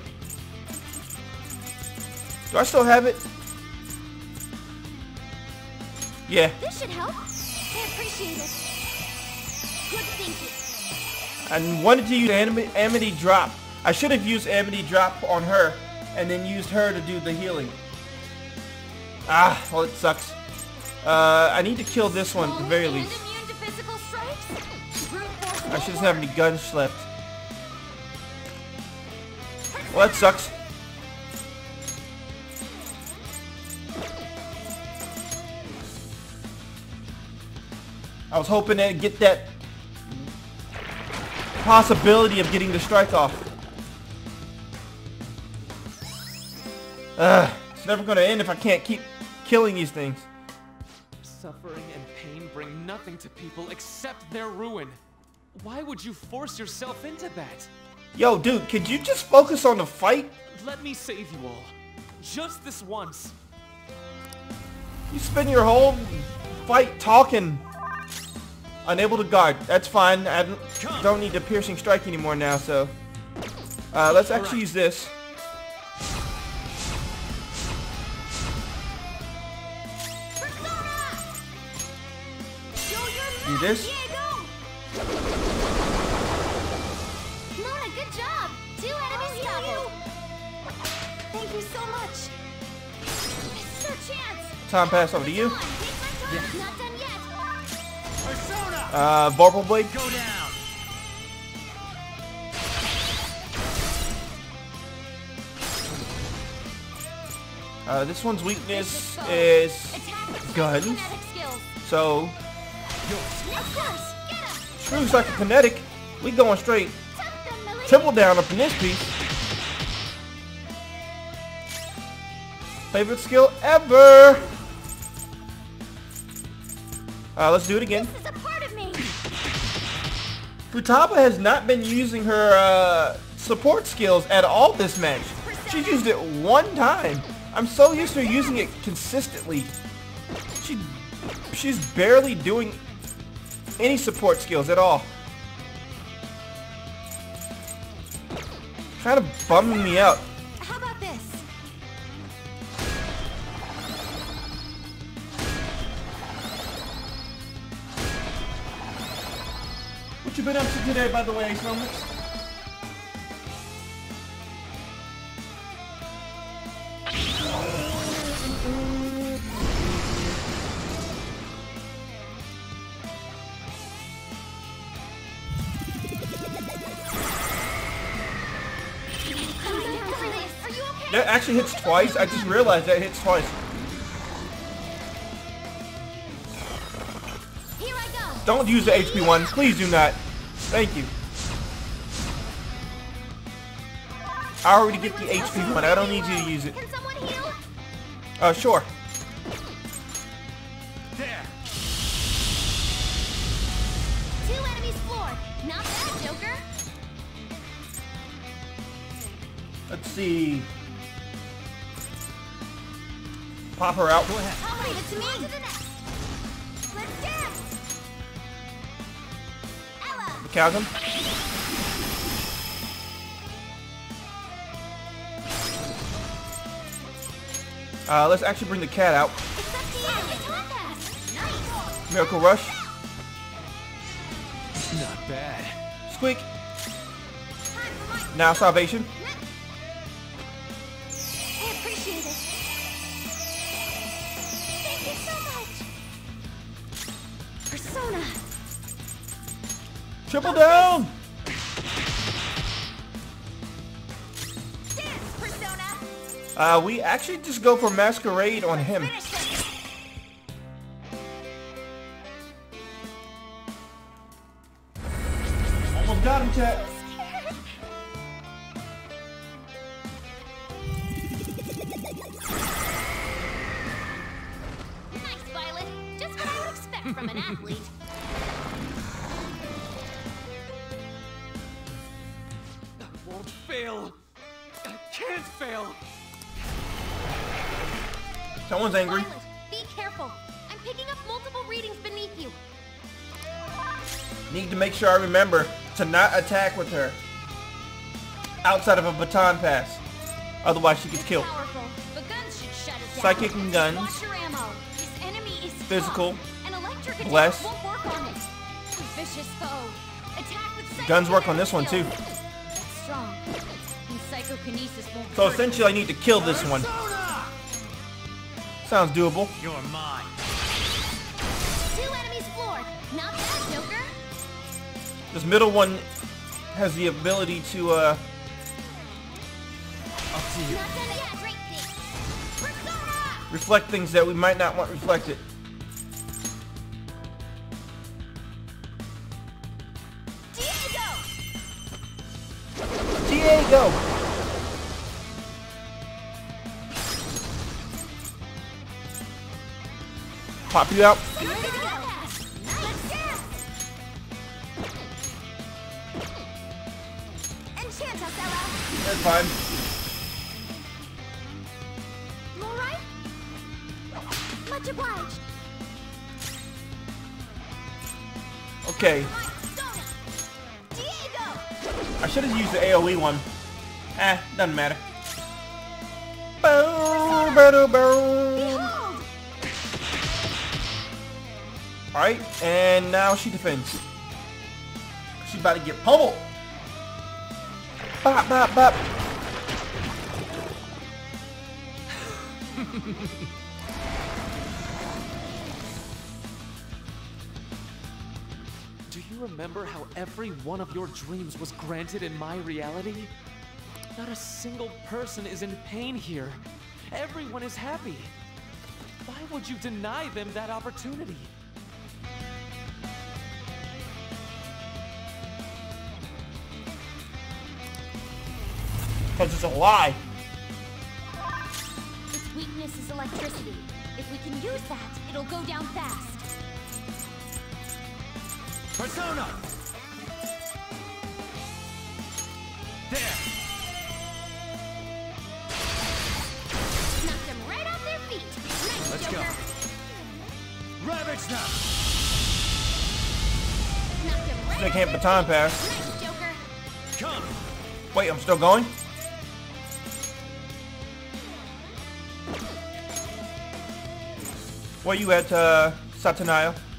Do I still have it? Yeah. This should help. I appreciate it. Good thinking. I wanted to use Am- Amrita Drop. I should have used Amrita Drop on her and then used her to do the healing. Ah, well it sucks. Uh, I need to kill this one at the very least. I should just have any guns left. Well, that sucks. I was hoping to get that possibility of getting the strike off. Ugh, it's never gonna end if I can't keep killing these things. Suffering nothing to people except their ruin. Why would you force yourself into that? Yo, dude, could you just focus on the fight? Let me save you all. Just this once. You spend your whole fight talking. Unable to guard. That's fine. I don't- need the piercing strike anymore now, so. Uh, let's actually use this. Do this. Diego! Good job! Two enemies toppled! Thank you so much! This is our chance! Time pass over to you. Come on, take my time! Not done yet! Persona! Uh, Vorpal Blade. Go down! Uh, this one's weakness is guns. So, Of course! Get him! screw psychokinetic. We going straight. Triple down up in this piece. Favorite skill ever. Uh, let's do it again. This is a part of me! Futaba has not been using her uh, support skills at all this match. She's used it one time. I'm so used to her using it consistently. She, she's barely doing any support skills at all. Kind of bumming me out. How about this? What you been up to today, by the way, Ace Moments? That actually hits twice. I just realized that hits twice. Here I go! Don't use the HP one. Please do not. Thank you. I already get the HP one. I don't need you to use it. Can someone heal? Uh, sure. There! Two enemies floored. Not bad, Joker. Let's see. Pop her out. Go ahead. I'll leave it to me. On to the next. Let's dance. Ella. Calvin. Uh, let's actually bring the cat out. It's up to you. It's not bad. Nice. Miracle Rush. Not bad. Squeak. Time for my. Now Salvation. Triple down. Uh, we actually just go for Masquerade on him. Almost got him, chat. Nice, Violet. Just what I would expect from an athlete. Fail. I can't fail. Someone's angry. Violet, be careful. I'm picking up multiple readings beneath you. Need to make sure I remember to not attack with her outside of a baton pass. Otherwise, she gets killed. Powerful, but guns should shut it down. Psychic and guns. Watch your ammo. This enemy is physical. An electric attack Bless. work on it. Vicious foe. Attack with psychic Guns work on this one, too. Skills. It's strong. And psychokinesis won't So essentially, I need to kill this one. Sounds doable. You're mine. Two enemies floored. Not bad, Joker. This middle one has the ability to, uh, Up to you. Not done yet. Great thing. Reflect things that we might not want reflected. Diego! Pop you out. Go. That's fine. Alright? Much obliged. Okay. Should have used the AoE one. Eh, doesn't matter. Alright, and now she defends. She's about to get pummeled. Bop, bop, bop. Remember how every one of your dreams was granted in my reality? Not a single person is in pain here. Everyone is happy. Why would you deny them that opportunity? Because it's a lie. Its weakness is electricity. If we can use that, it'll go down fast. Persona! There! Knocked them right off their feet. Nice, Let's Joker. go. Ravage now! Knocked them right They can't their baton feet. pass. Nice, Joker. Come! Wait, I'm still going? Where you at, uh, Satanael? Satanael!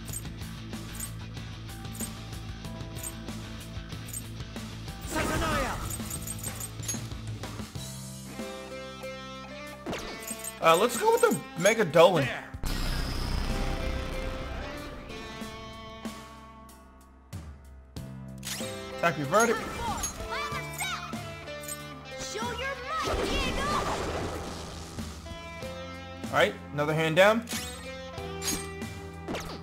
Uh, let's go with the Megidolaon. Attack reverted. Four. My other self. Show your might, Diego. Alright, another hand down.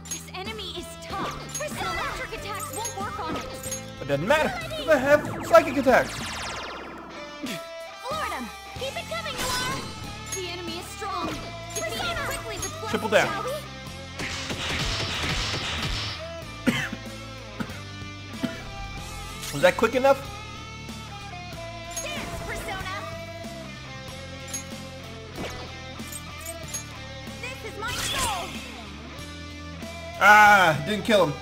This enemy is tough. And electric attacks won't work on it. But doesn't matter, I have psychic attacks. With Bless, Triple down. shall we? Was that quick enough? Dance, Persona. This is my soul. Ah, didn't kill him.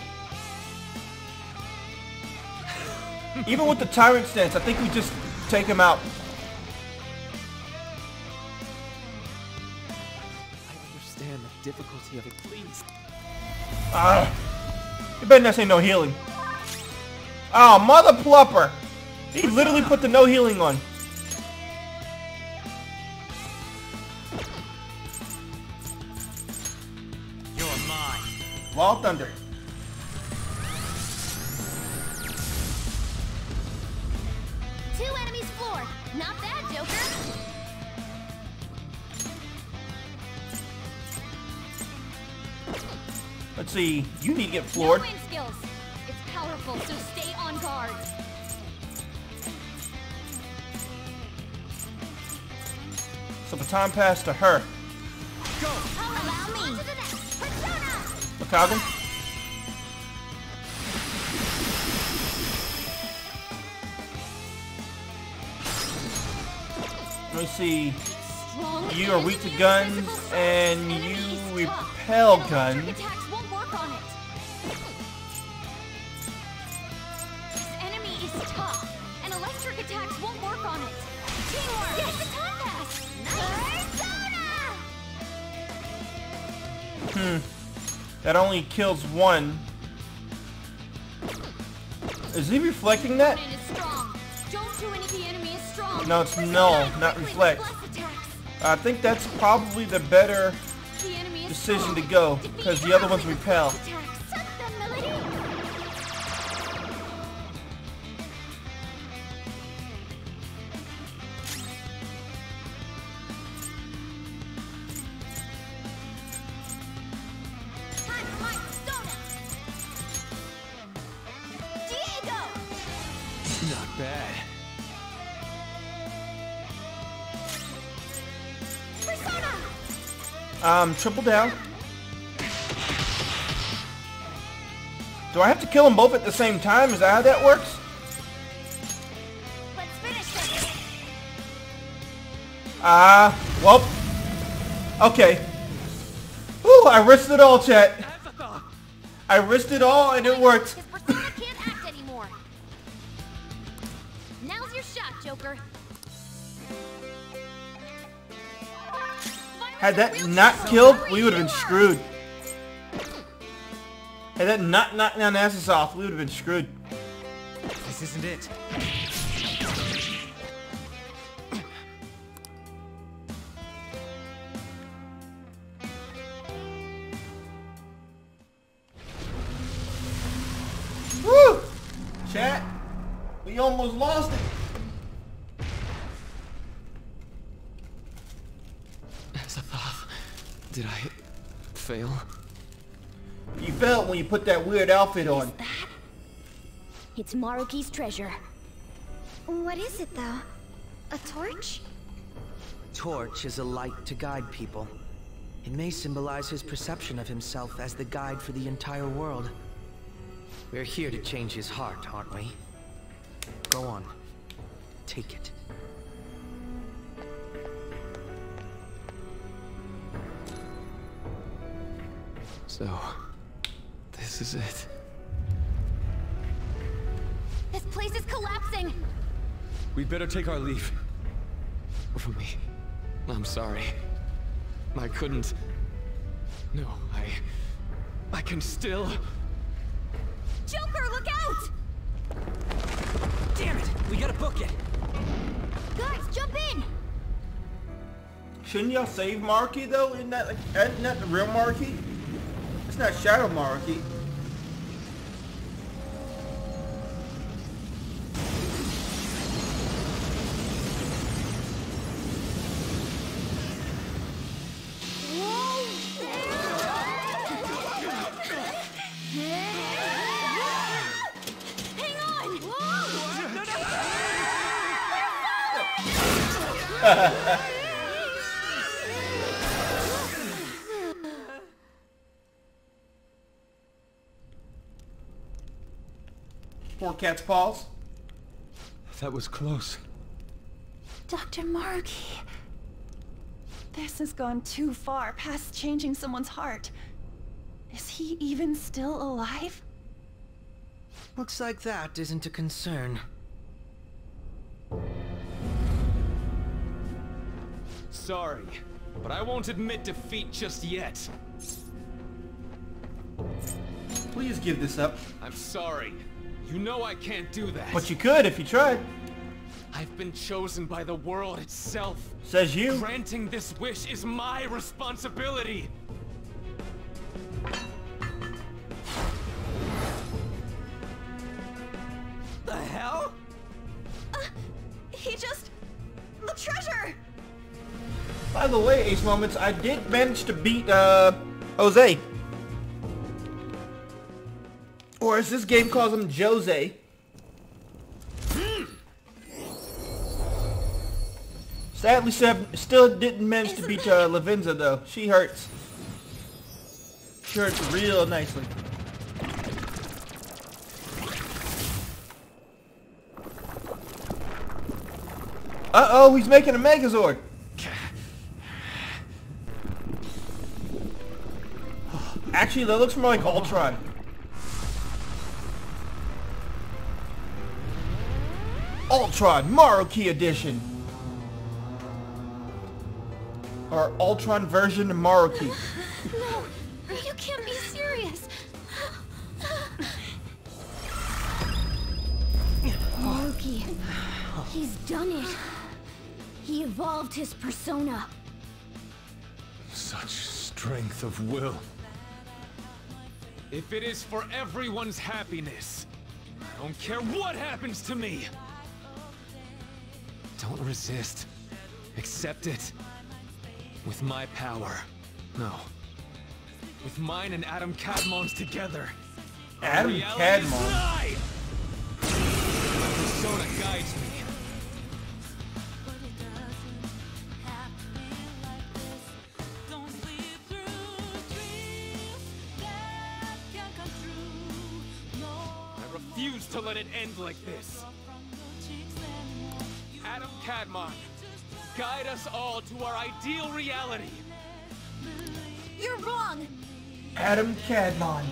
Even with the tyrant stance, I think we just take him out. Difficulty of it, please. Ah, you better not say no healing. Oh, mother plupper. He literally put the no healing on. You're mine. Wild Thunder. Floored. No skills. It's powerful, so stay on guard. So baton pass to her. Allow me. On to the next. Persona. Macagon. Let me see. You are weak to guns, and you repel guns. Only kills one. Is he reflecting that? Opponent is strong. Don't do any the enemy is strong. No, it's null, not reflect. I think that's probably the better The enemy is decision to go, because the other ones repel. Um, triple down. Do I have to kill them both at the same time? Is that how that works? Let's finish this. Ah, well. Okay. Ooh, I risked it all, chat. I risked it all and it worked. Had that not killed, we would have been screwed. Had that not knocked down off, we would have been screwed. This isn't it. Put that weird outfit on. that It's Maruki's treasure. What is it, though? A torch? Torch is a light to guide people. It may symbolize his perception of himself as the guide for the entire world. We're here to change his heart, aren't we? Go on. Take it. So, this is it. This place is collapsing! We'd better take our leave. For me. I'm sorry. I couldn't. No, I... I can still... Joker, look out! Damn it! We gotta book it! Guys, jump in! Shouldn't y'all save Maruki though? Isn't that like, isn't that the real Maruki? It's not Shadow Maruki. Cat's paws. That was close. Dr. Maruki. This has gone too far past changing someone's heart. Is he even still alive? Looks like that isn't a concern. Sorry, but I won't admit defeat just yet. Please give this up. I'm sorry. You know I can't do that. But you could if you tried. I've been chosen by the world itself. Says you. Granting this wish is my responsibility. The hell? He just... The treasure! By the way, Ace Moments, I did manage to beat, uh, Jose. Or as this game calls him, Jose. Sadly, Seb still didn't manage to beat uh, Lavenza, though. She hurts. She hurts real nicely. Uh-oh, he's making a Megazord. Actually, that looks more like Ultron. Ultron Maruki Edition. Or Ultron version Maruki. No, You can't be serious. Maruki, he's done it. He evolved his persona. Such strength of will. If it is for everyone's happiness, I don't care what happens to me. Don't resist. Accept it. With my power. No. With mine and Adam Kadmon's together. Adam Kadmon. persona guides me. I refuse to let it end like this. Adam Kadmon, guide us all to our ideal reality. You're wrong. Adam Kadmon.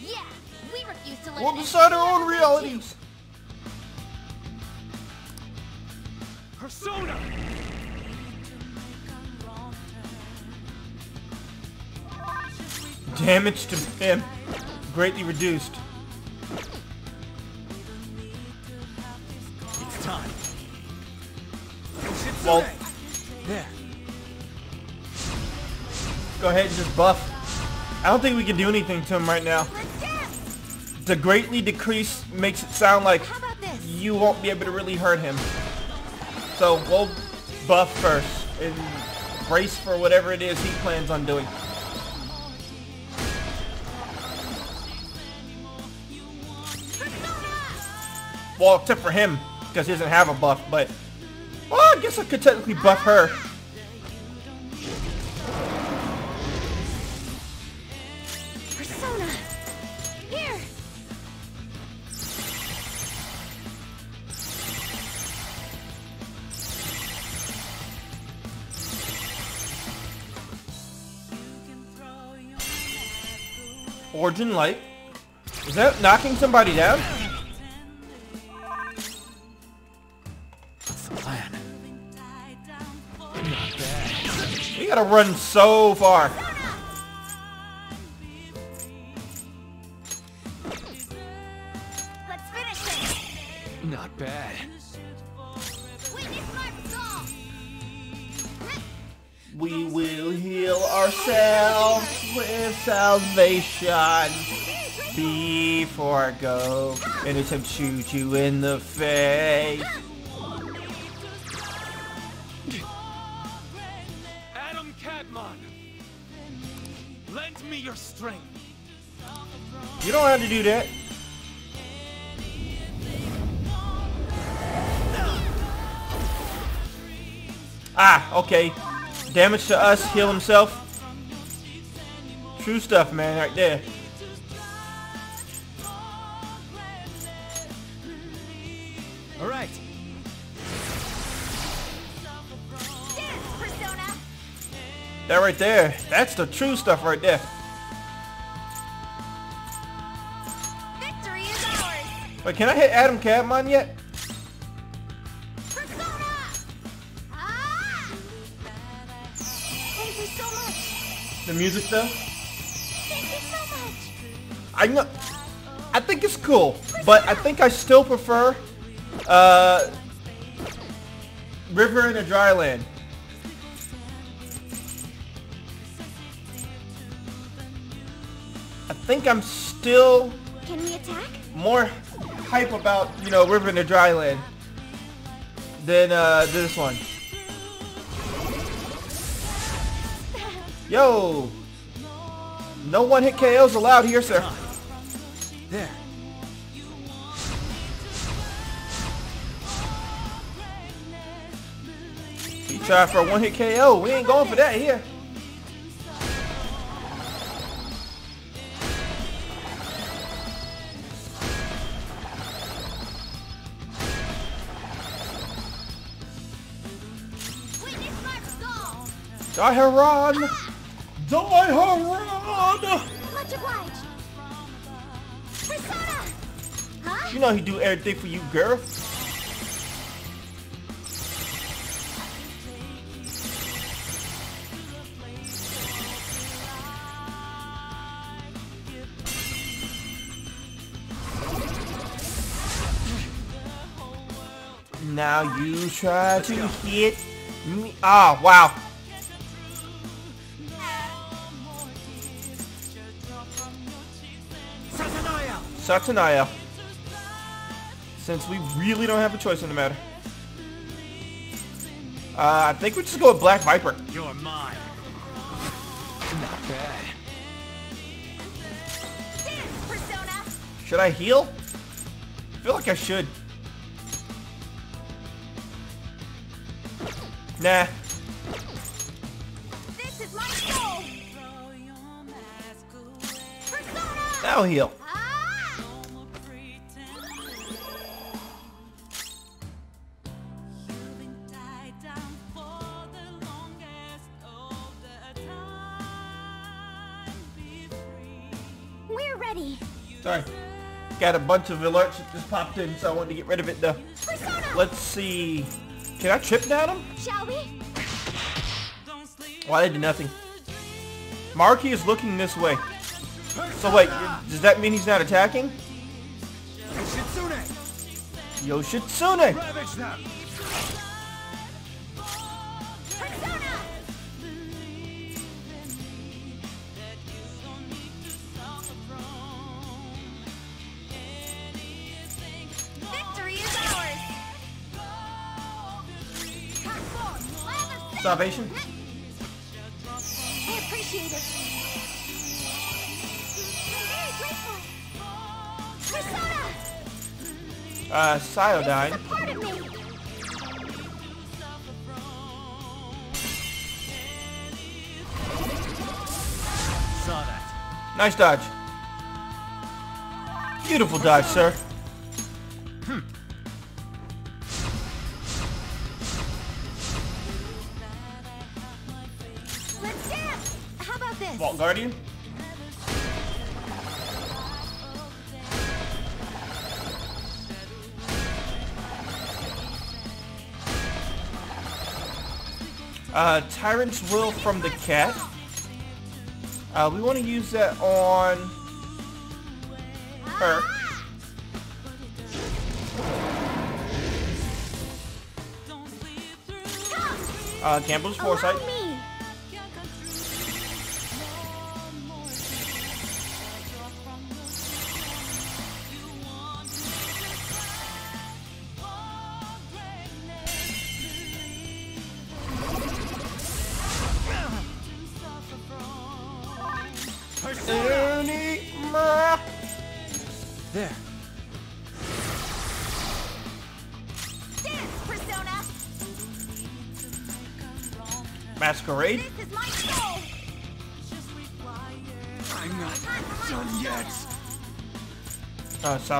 Yeah, we refuse to let We'll decide our own realities. Persona! Damage to him greatly reduced. I don't think we can do anything to him right now. The greatly decrease makes it sound like you won't be able to really hurt him. So we'll buff first and brace for whatever it is he plans on doing. Well, except for him, because he doesn't have a buff, but... Well, I guess I could technically buff her. Light. Is that knocking somebody down? What's the plan? We gotta run so far. Salvation. Before I go and attempt to shoot you in the face. Adam Kadmon! Lend me your strength. You don't have to do that. Ah, okay. Damage to us, heal himself. True stuff, man, right there. All right. Dance, That right there. That's the true stuff right there. Victory is ours. Wait, can I hit Adam Kadmon yet? Persona. Ah! Thank you so much. The music stuff? I know. I think it's cool, but I think I still prefer uh, River in a Dry Land. I think I'm still Can we attack? more hype about, you know, River in a Dry Land than uh, this one. Yo! No one hit KOs allowed here, sir. There. He tried for a one hit KO. We ain't going for that here. Witness my resolve. Diarahan! You know he do everything for you, girl. Now you try to hit me. Ah, oh, wow. Satanael. Satanael. Since we really don't have a choice in the matter. Uh, I think we just go with Black Viper. You're mine. Not bad. Should I heal? I feel like I should. Nah. This is my soul! That'll heal. Got a bunch of alerts that just popped in, so I wanted to get rid of it though. Persona! Let's see. Can I trip down him? Shall we? Why they did nothing. Marky is looking this way. So wait, does that mean he's not attacking? Yoshitsune! Persona! Salvation? I appreciate it. I'm very grateful. Persona! Uh, Psiodyne. This is a part of me. Saw that. Nice dodge. Beautiful dodge, sir. Tyrant's Will from the cat. Uh, we want to use that on her. Uh, Gambler's Foresight.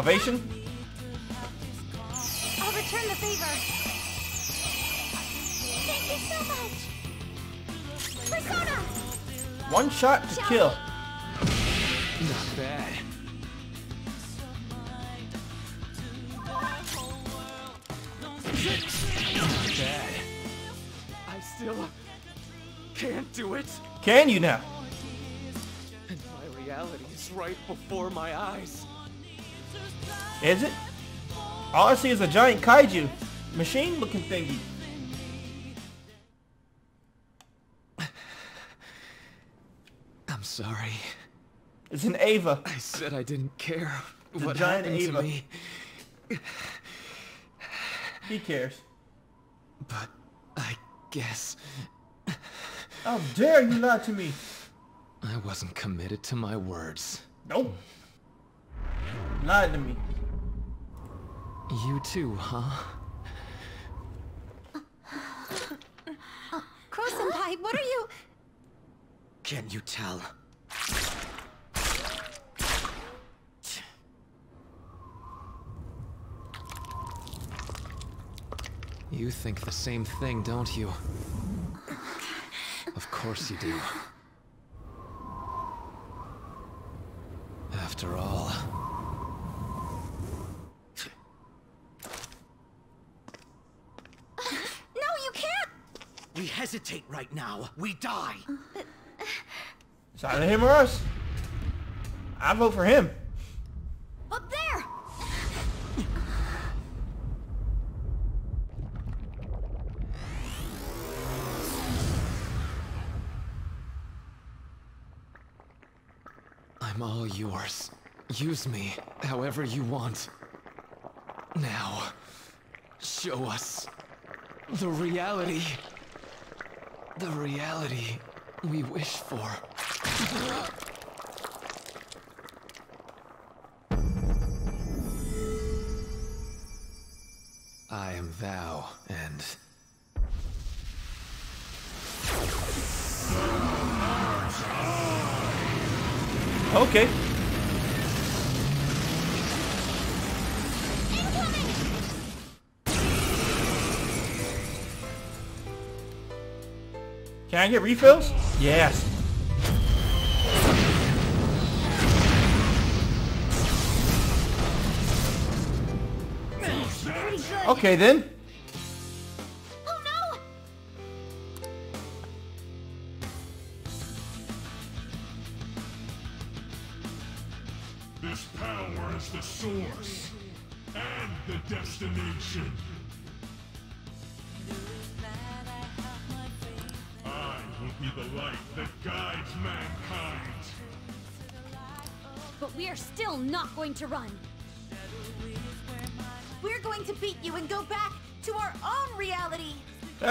Salvation. I'll return the favor. Thank you so much! Persona! One shot to kill. Not bad. Not bad. I still can't do it. Can you now? Is it? All I see is a giant kaiju. Machine looking thingy. I'm sorry. It's an Ava. I said I didn't care what giant happened Ava. to me. He cares. But I guess How dare you lie to me? I wasn't committed to my words. Nope. Lied to me. You too, huh? Crow-senpai, what are you... Can you tell? You think the same thing, don't you? Of course you do. After all, We hesitate right now. We die. It's either him or us. I vote for him. Up there. I'm all yours. Use me however you want. Now, show us the reality. The reality we wish for. I am thou, and Okay. Can I get refills? Yes. Okay then.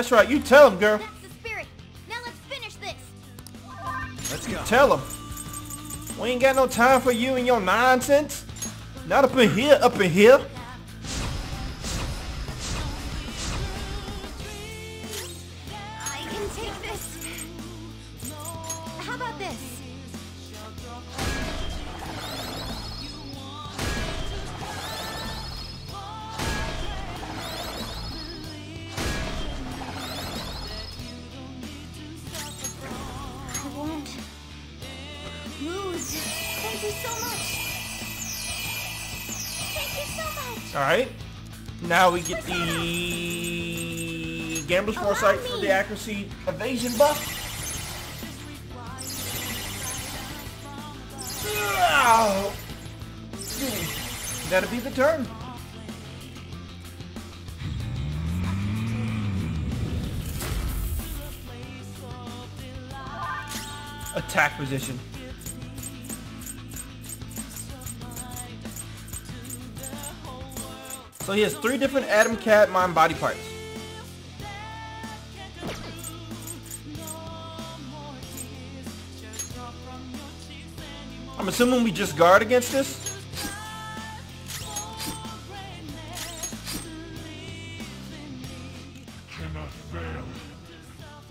That's right. You tell him, girl. That's the spirit. Now let's finish this. Let's go. Tell him. We ain't got no time for you and your nonsense. Not up in here, up in here. Foresight for the accuracy evasion buff. That'll be the turn. Attack position. So he has three different Adam Kadmon body parts. Assuming we just guard against this? Cannot fail.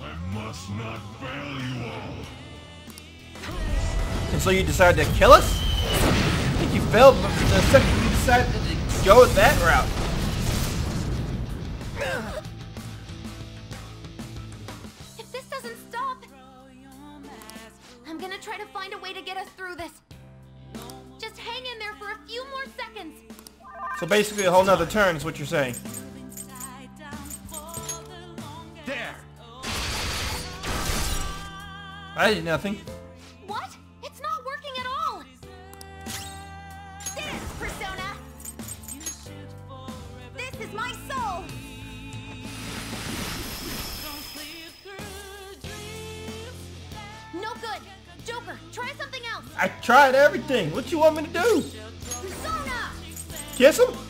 I must not fail you all. And so you decided to kill us? I think you failed the second you decided to go that route. Basically a whole nother turn is what you're saying. There! I did nothing. What? It's not working at all. This, Persona! This is my soul! No good. Joker, try something else. I tried everything. What you want me to do? Persona! Kiss him?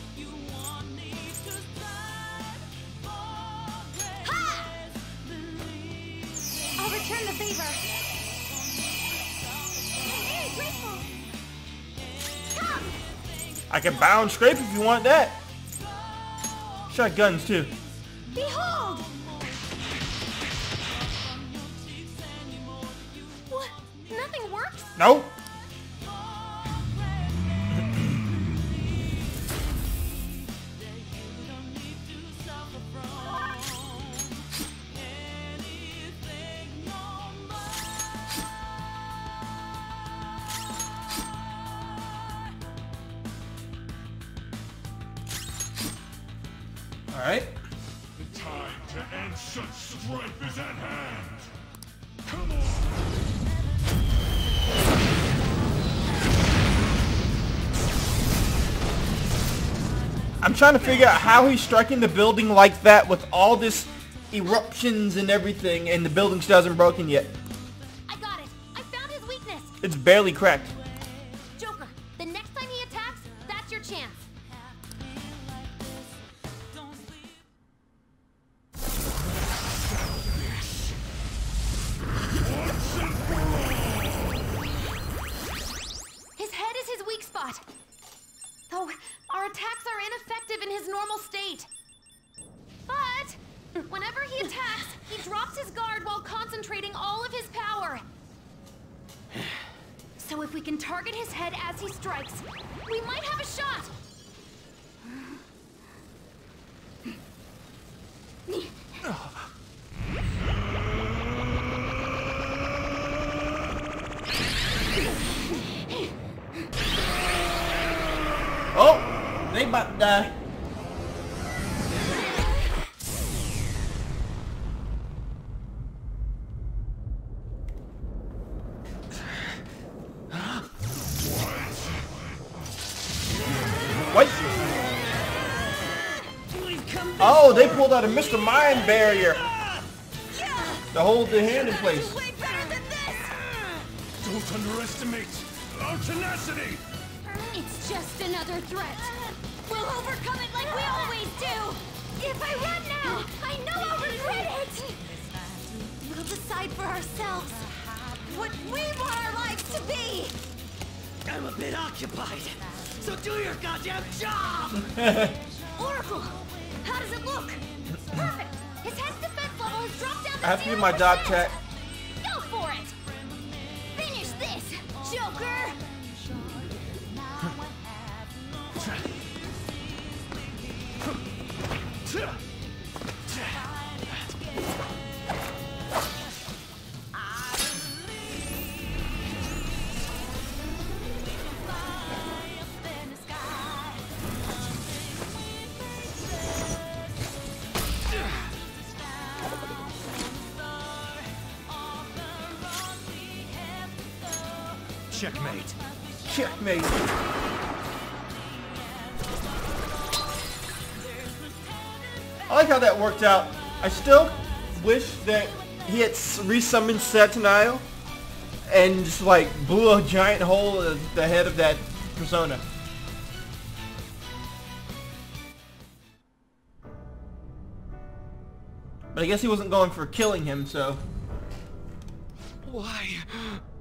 Can bound scrape if you want that. Shotguns too. Trying to figure out how he's striking the building like that with all this eruptions and everything and the building still hasn't broken yet. I got it. I found his weakness. It's barely cracked. Concentrating all of his power. So if we can target his head as he strikes, we might have a shot. Oh, they pulled out a Mr. Mind barrier to hold the hand in place. Don't underestimate our tenacity! It's just another threat. We'll overcome it like we always do. If I run now, I know I'll regret it. We'll decide for ourselves what we want our lives to be. I'm a bit occupied, so do your goddamn job! Oracle, how does it look? Perfect. His head's defense level has dropped down to I have to do my job, 0%. chat. Resummoned Satanael and just like blew a giant hole in the head of that persona. But I guess he wasn't going for killing him, so... Why?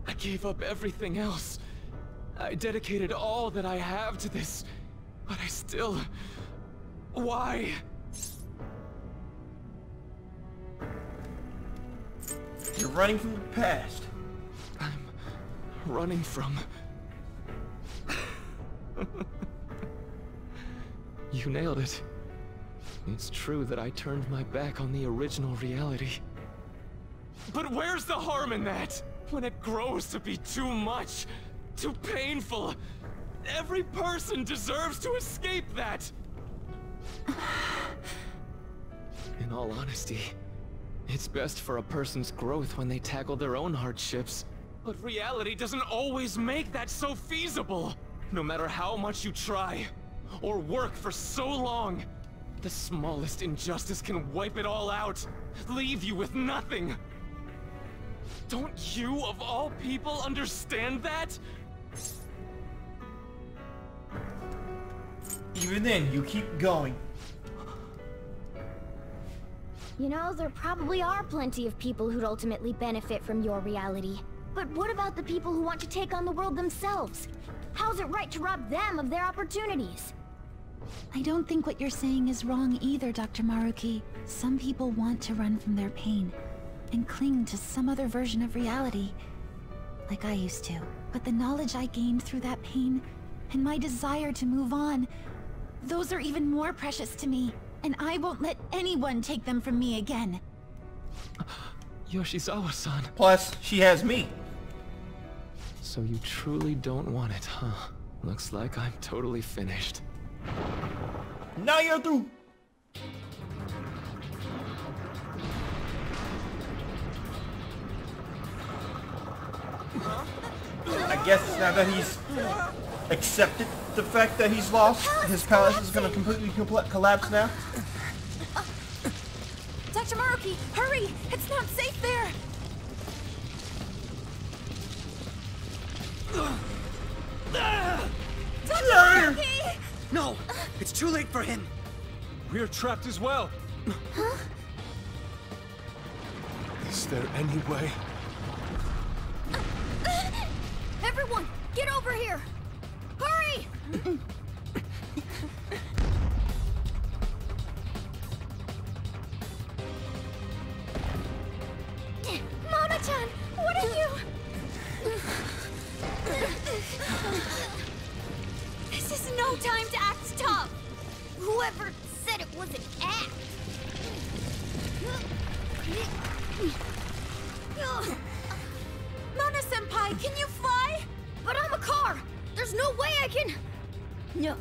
I gave up everything else. I dedicated all that I have to this, but I still... Why? You're running from the past. I'm running from... you nailed it. It's true that I turned my back on the original reality. But where's the harm in that? When it grows to be too much, too painful. Every person deserves to escape that. In all honesty, it's best for a person's growth when they tackle their own hardships. But reality doesn't always make that so feasible. No matter how much you try, or work for so long, the smallest injustice can wipe it all out, leave you with nothing. Don't you, of all people, understand that? Even then, you keep going. You know, there probably are plenty of people who'd ultimately benefit from your reality. But what about the people who want to take on the world themselves? How's it right to rob them of their opportunities? I don't think what you're saying is wrong either, Dr. Maruki. Some people want to run from their pain and cling to some other version of reality, like I used to. But the knowledge I gained through that pain and my desire to move on, those are even more precious to me, and I won't let anyone take them from me again. Yoshizawa-san. Plus, she has me. So you truly don't want it, huh? Looks like I'm totally finished. Now you're through. I guess now that he's accepted the fact that he's lost, his palace is gonna completely collapse now. Dr. Maruki, hurry! It's not safe there! Dr. Maruki! No! It's too late for him! We're trapped as well. Is there any way? Everyone, get over here! Hurry! Mona-chan, what are you? This is no time to act tough. Whoever said it was an act. Mona Senpai, can you fly? But I'm a car. There's no way I can. No.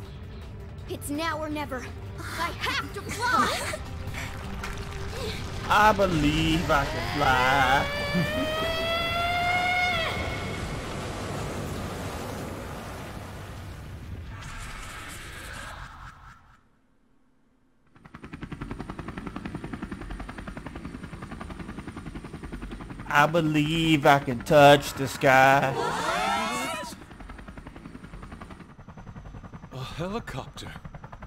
It's now or never. I have to fly. I believe I can fly. I believe I can touch the sky. A helicopter.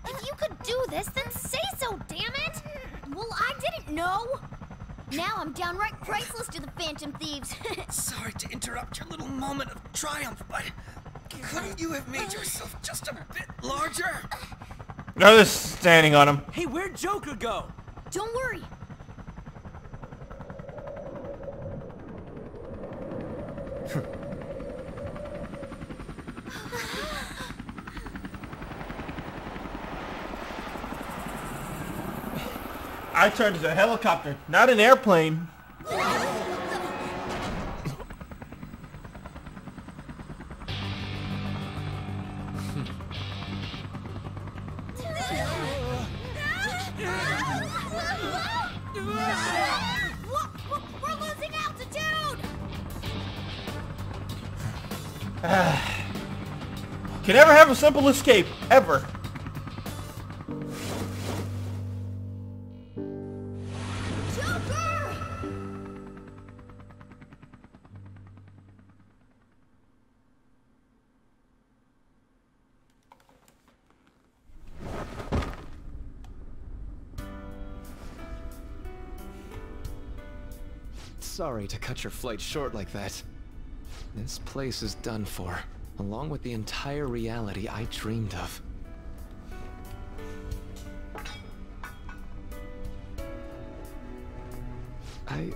If you could do this, then say so, damn it! Well, I didn't know. Now I'm downright priceless to the Phantom Thieves. Sorry to interrupt your little moment of triumph, but couldn't you have made yourself just a bit larger? No, just standing on him. Hey, where'd Joker go? Don't worry. I turned into a helicopter, not an airplane. Can never have a simple escape, ever. Sorry to cut your flight short like that. This place is done for, along with the entire reality I dreamed of. I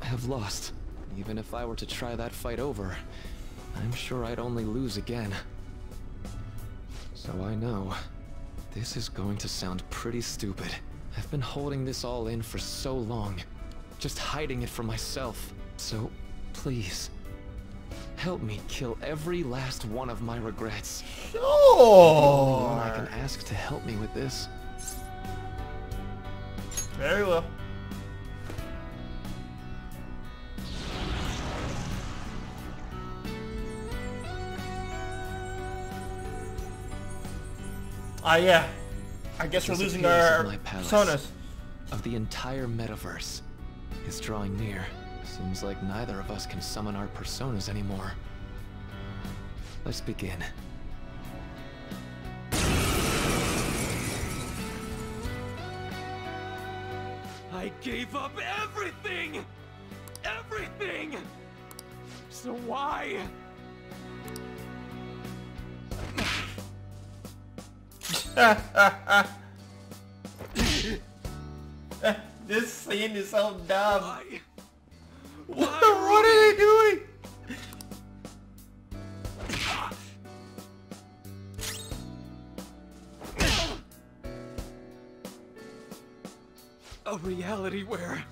have lost. Even if I were to try that fight over, I'm sure I'd only lose again. So I know, this is going to sound pretty stupid. I've been holding this all in for so long, just hiding it from myself. So, please, help me kill every last one of my regrets. Anyone I can ask to help me with this. Very well. Ah, yeah. I guess we're losing our of my palace. personas. Of the entire metaverse is drawing near. Seems like neither of us can summon our personas anymore. Let's begin. I gave up everything! Everything! So why? this scene is so dumb. Why? what are they doing? A reality where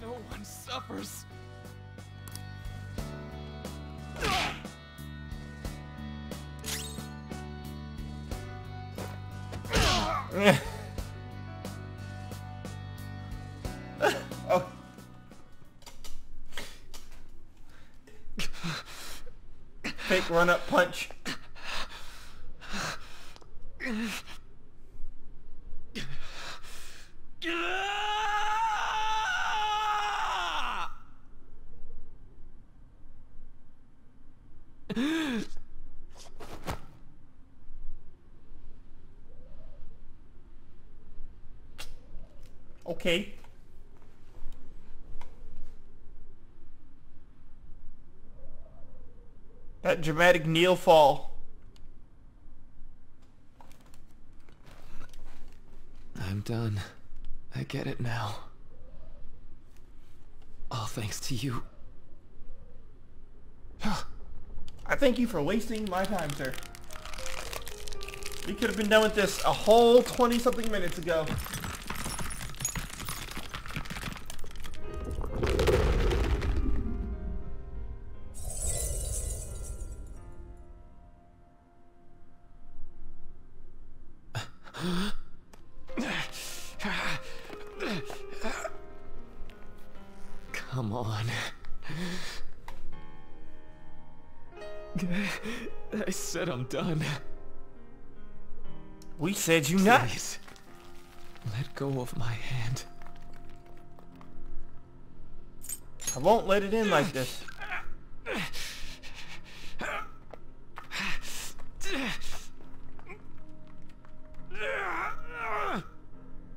no one suffers. Run up punch. Okay. that dramatic kneel fall. I'm done. I get it now. All thanks to you. I thank you for wasting my time, sir. We could have been done with this a whole 20-something minutes ago. Done. We said you not. Let go of my hand. I won't let it in like this.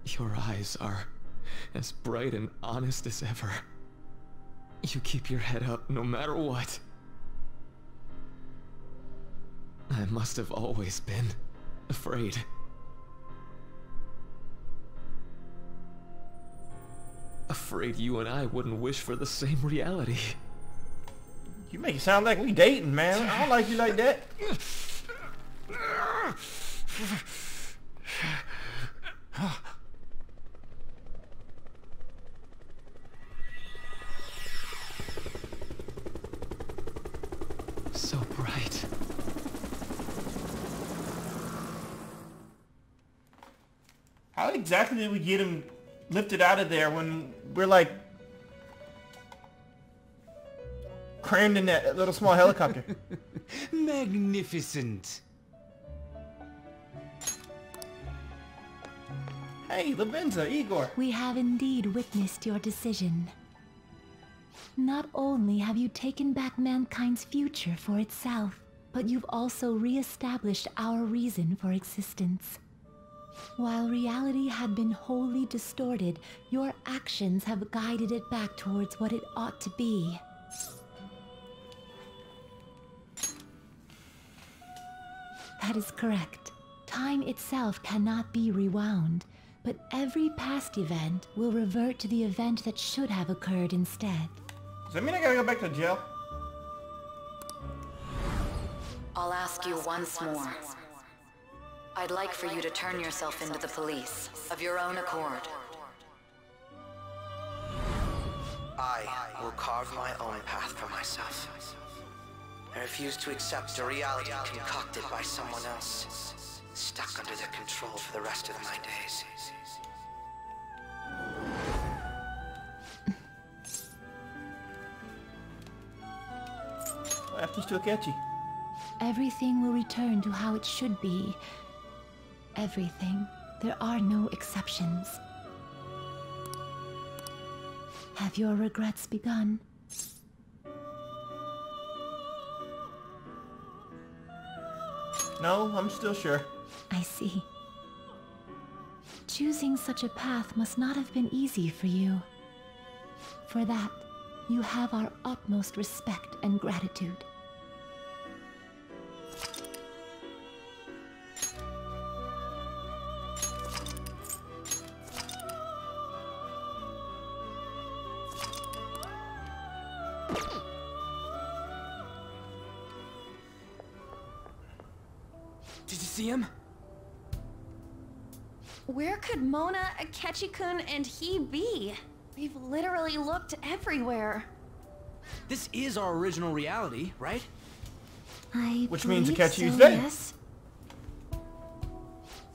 Your eyes are as bright and honest as ever. You keep your head up no matter what. I must have always been afraid. Afraid you and I wouldn't wish for the same reality. You make it sound like we dating, man. I don't like you like that. exactly did we get him lifted out of there when we're like crammed in that little small helicopter? Magnificent. hey, Lavenza, Igor. We have indeed witnessed your decision. Not only have you taken back mankind's future for itself, but you've also re-established our reason for existence. While reality had been wholly distorted, your actions have guided it back towards what it ought to be. That is correct. Time itself cannot be rewound, but every past event will revert to the event that should have occurred instead. Does that mean I gotta go back to jail? I'll ask you once more. I'd like for you to turn yourself into the police, of your own accord. I will carve my own path for myself. I refuse to accept a reality concocted by someone else, stuck under their control for the rest of my days. After still catchy. Everything will return to how it should be. Everything. There are no exceptions. Have your regrets begun? No, I'm still sure. I see. Choosing such a path must not have been easy for you. For that, you have our utmost respect and gratitude. See him? Where could Mona, Akechi-kun, and he be? We've literally looked everywhere. This is our original reality, right? I Which means believe Akechi is so, dead. Yes.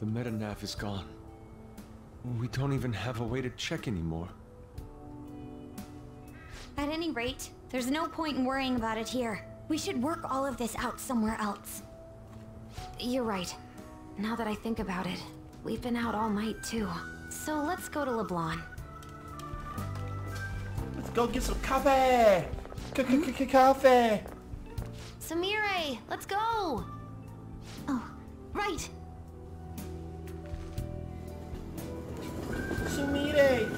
The metanav is gone. We don't even have a way to check anymore. At any rate, there's no point in worrying about it here. We should work all of this out somewhere else. You're right. Now that I think about it, we've been out all night too. So let's go to LeBlanc. Let's go get some coffee. C-c-c-coffee. Samire, let's go! Oh, right. Sumire.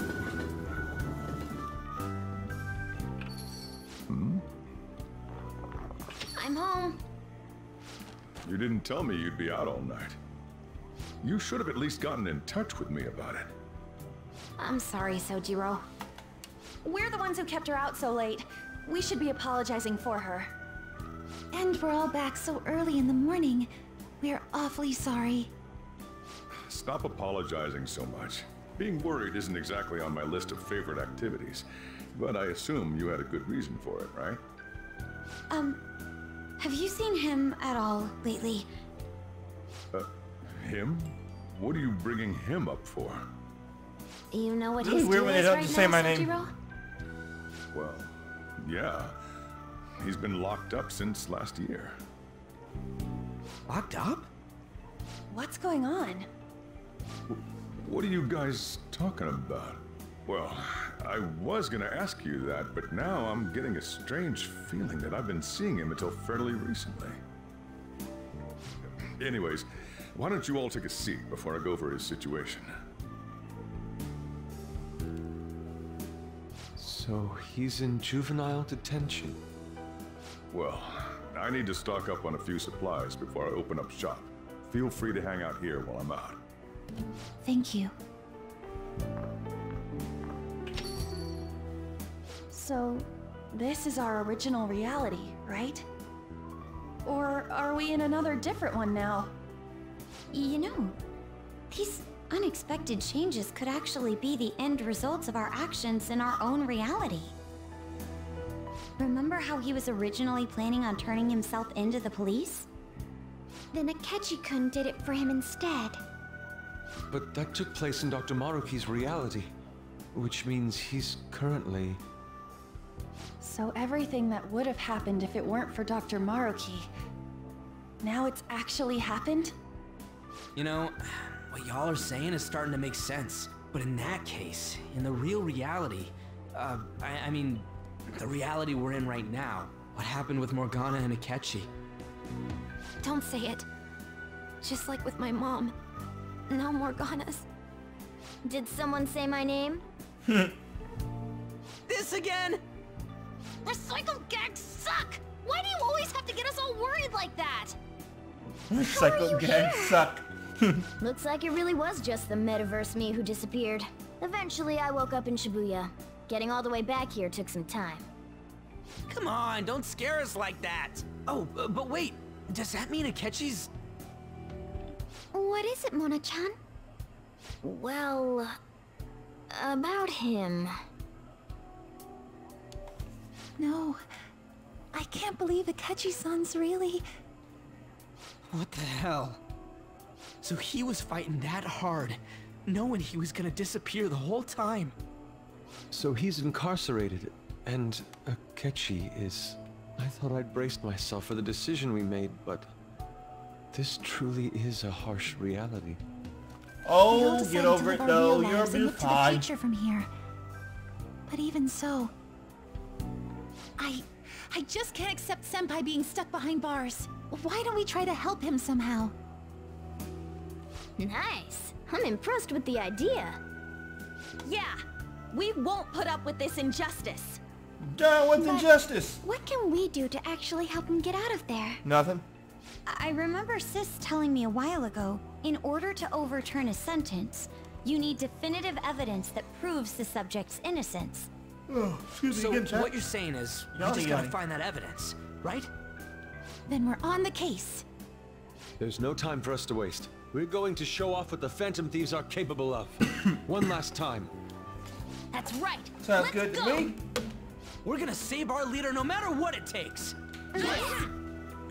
Hmm? I'm home. You didn't tell me you'd be out all night. You should have at least gotten in touch with me about it. I'm sorry, Sojiro. We're the ones who kept her out so late. We should be apologizing for her. And we're all back so early in the morning. We're awfully sorry. Stop apologizing so much. Being worried isn't exactly on my list of favorite activities, but I assume you had a good reason for it, right? Um, have you seen him at all lately? Uh, him? What are you bringing him up for? You know what Really his weird deal when they is don't right just say now, my name. Sojiro? Well, yeah. He's been locked up since last year. Locked up? What's going on? What are you guys talking about? Well, I was gonna ask you that, but now I'm getting a strange feeling that I've been seeing him until fairly recently. Anyways, why don't you all take a seat before I go over his situation? So he's in juvenile detention. Well, I need to stock up on a few supplies before I open up shop. Feel free to hang out here while I'm out. Thank you. So, this is our original reality, right? Or are we in another different one now? You know, these unexpected changes could actually be the end results of our actions in our own reality. Remember how he was originally planning on turning himself into the police? Then Akechi-kun did it for him instead. But that took place in Dr. Maruki's reality, which means he's currently... So everything that would have happened if it weren't for Dr. Maruki, now it's actually happened? You know, what y'all are saying is starting to make sense. But in that case, in the real reality, uh, I, I mean, the reality we're in right now, what happened with Morgana and Akechi? Don't say it. Just like with my mom. No Morgana's. Did someone say my name? This again? Recycle gags suck! Why do you always have to get us all worried like that? Psycho gags suck. Looks like it really was just the metaverse me who disappeared. Eventually, I woke up in Shibuya. Getting all the way back here took some time. Come on, don't scare us like that. Oh, uh, but wait, does that mean Akechi's... What is it, Mona-chan? Well... About him. No. I can't believe Akechi-san's really... What the hell? So he was fighting that hard, knowing he was gonna disappear the whole time. So he's incarcerated, and Akechi is... I thought I'd braced myself for the decision we made, but... This truly is a harsh reality. Oh, get over it our though. you're lives and be look to the fine. future from here. But even so, I, I just can't accept Senpai being stuck behind bars. Why don't we try to help him somehow? Nice. I'm impressed with the idea. Yeah, we won't put up with this injustice. Down with But- injustice. What can we do to actually help him get out of there? Nothing. I remember Sis telling me a while ago, in order to overturn a sentence, you need definitive evidence that proves the subject's innocence. Oh, excuse So me again, chat. what you're saying is, we Yada just gotta find that evidence, right? Then we're on the case. There's no time for us to waste. We're going to show off what the Phantom Thieves are capable of. One last time. That's right. Sounds Let's good to me. We're gonna save our leader no matter what it takes.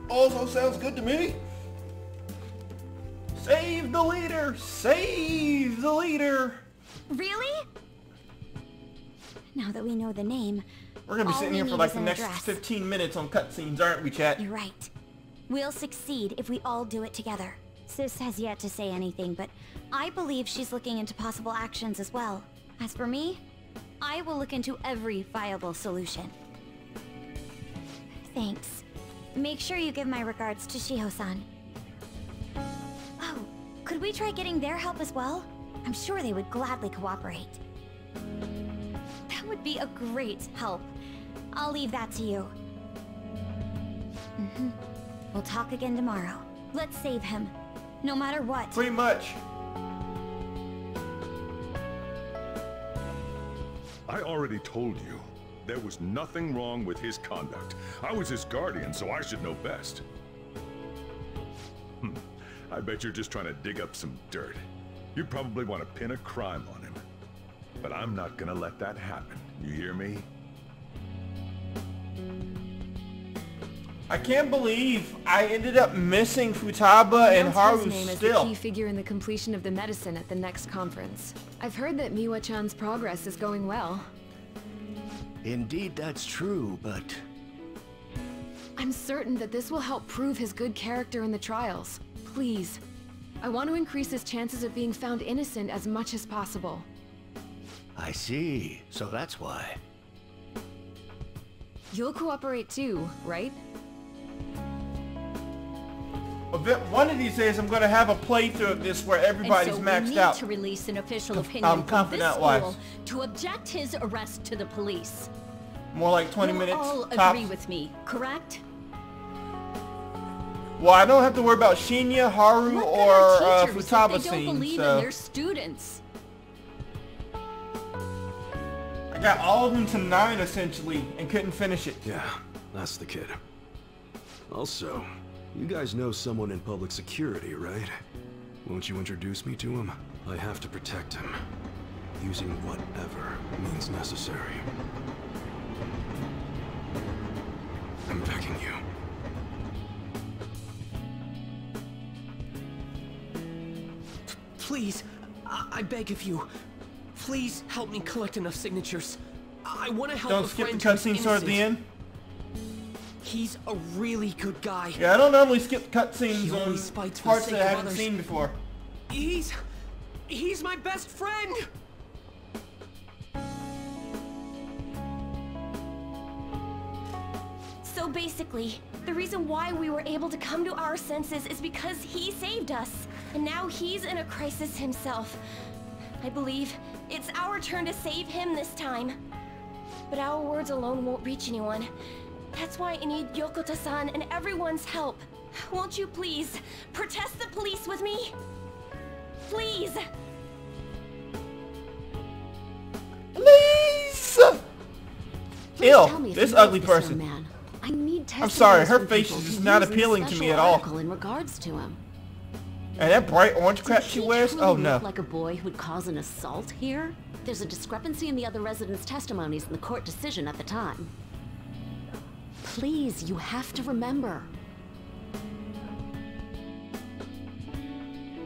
Also sounds good to me. Save the leader! Save the leader! Really? Now that we know the name, We're gonna be sitting here for like the next address. 15 minutes on cutscenes, aren't we, chat? You're right. We'll succeed if we all do it together. Sis has yet to say anything, but I believe she's looking into possible actions as well. As for me, I will look into every viable solution. Thanks. Make sure you give my regards to Shiho-san. Oh, could we try getting their help as well? I'm sure they would gladly cooperate. That would be a great help. I'll leave that to you. Mhm. We'll talk again tomorrow. Let's save him. no matter what. Pretty much. I already told you. There was nothing wrong with his conduct. I was his guardian, so I should know best. Hmm. I bet you're just trying to dig up some dirt. You probably want to pin a crime on him. But I'm not gonna let that happen. You hear me? I can't believe I ended up missing Futaba and Announced Haru his name as still. the key figure in the completion of the medicine at the next conference. I've heard that Miwa-chan's progress is going well. Indeed, that's true, but I'm certain that this will help prove his good character in the trials. Please. I want to increase his chances of being found innocent as much as possible. I see. So that's why. You'll cooperate too, right? Event- One of these days, I'm gonna have a playthrough of this where everybody's and so maxed we need out. to release an official opinion from this confidant-wise. school to object his arrest to the police. More like 20 You'll minutes all tops. agree with me, correct? Well, I don't have to worry about Shinya, Haru, or uh, Teachers, if Futaba they don't believe So in their students. Got all of them to nine essentially, and couldn't finish it. Yeah, that's the kid. Also, you guys know someone in public security, right? Won't you introduce me to him? I have to protect him. Using whatever means necessary. I'm begging you. Please, I, I beg of you. Please help me collect enough signatures. I want to help Don't a skip the friend who's cutscenes toward the end. He's a really good guy. Yeah, I don't normally skip cutscenes He on always fights for the parts that I haven't others. seen before. He's... He's my best friend! So basically, the reason why we were able to come to our senses is because he saved us. And now he's in a crisis himself. I believe it's our turn to save him this time. But our words alone won't reach anyone. That's why I need Yokota-san and everyone's help. Won't you please protest the police with me? Please! Please! Please Ill, tell me if this ugly person. Man. I need I'm sorry, her face is just not appealing to me at all. article In regards to him. And that bright orange crap Did she wears? truly Oh look no. like a boy who'd cause an assault here? There's a discrepancy in the other residents' testimonies in the court decision at the time. Please, you have to remember.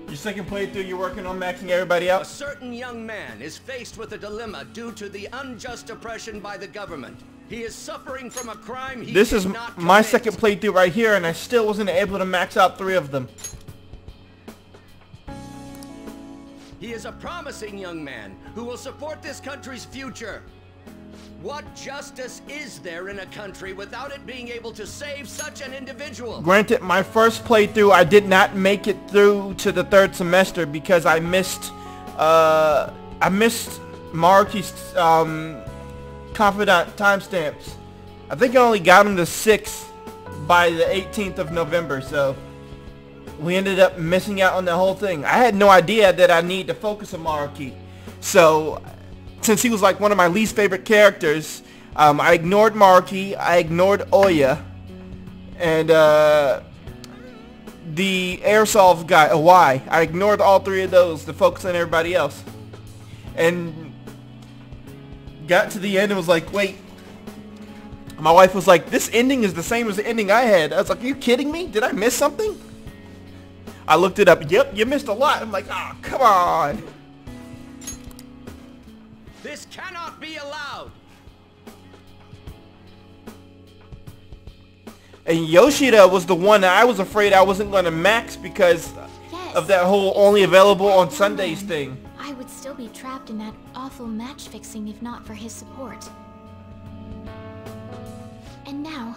Your second playthrough, you're working on maxing everybody out? A certain young man is faced with a dilemma due to the unjust oppression by the government. He is suffering from a crime he This is not my commit. second playthrough right here, and I still wasn't able to max out three of them. He is a promising young man who will support this country's future. What justice is there in a country without it being able to save such an individual? Granted, my first playthrough, I did not make it through to the third semester because I missed, uh, I missed Maruki's, um, confidant timestamps. I think I only got him to six by the 18th of November, so we ended up missing out on the whole thing. I had no idea that I need to focus on Maruki. So, since he was like one of my least favorite characters, um, I ignored Maruki, I ignored Ohya, and uh, the Airsoft guy, Iwai. I ignored all three of those to focus on everybody else. And got to the end and was like, wait. My wife was like, this ending is the same as the ending I had. I was like, are you kidding me? Did I miss something? I looked it up. Yep, you missed a lot. I'm like, ah, come on. This cannot be allowed. And Yoshida was the one that I was afraid I wasn't going to max because of that whole only available on Sundays thing. I would still be trapped in that awful match fixing if not for his support. And now,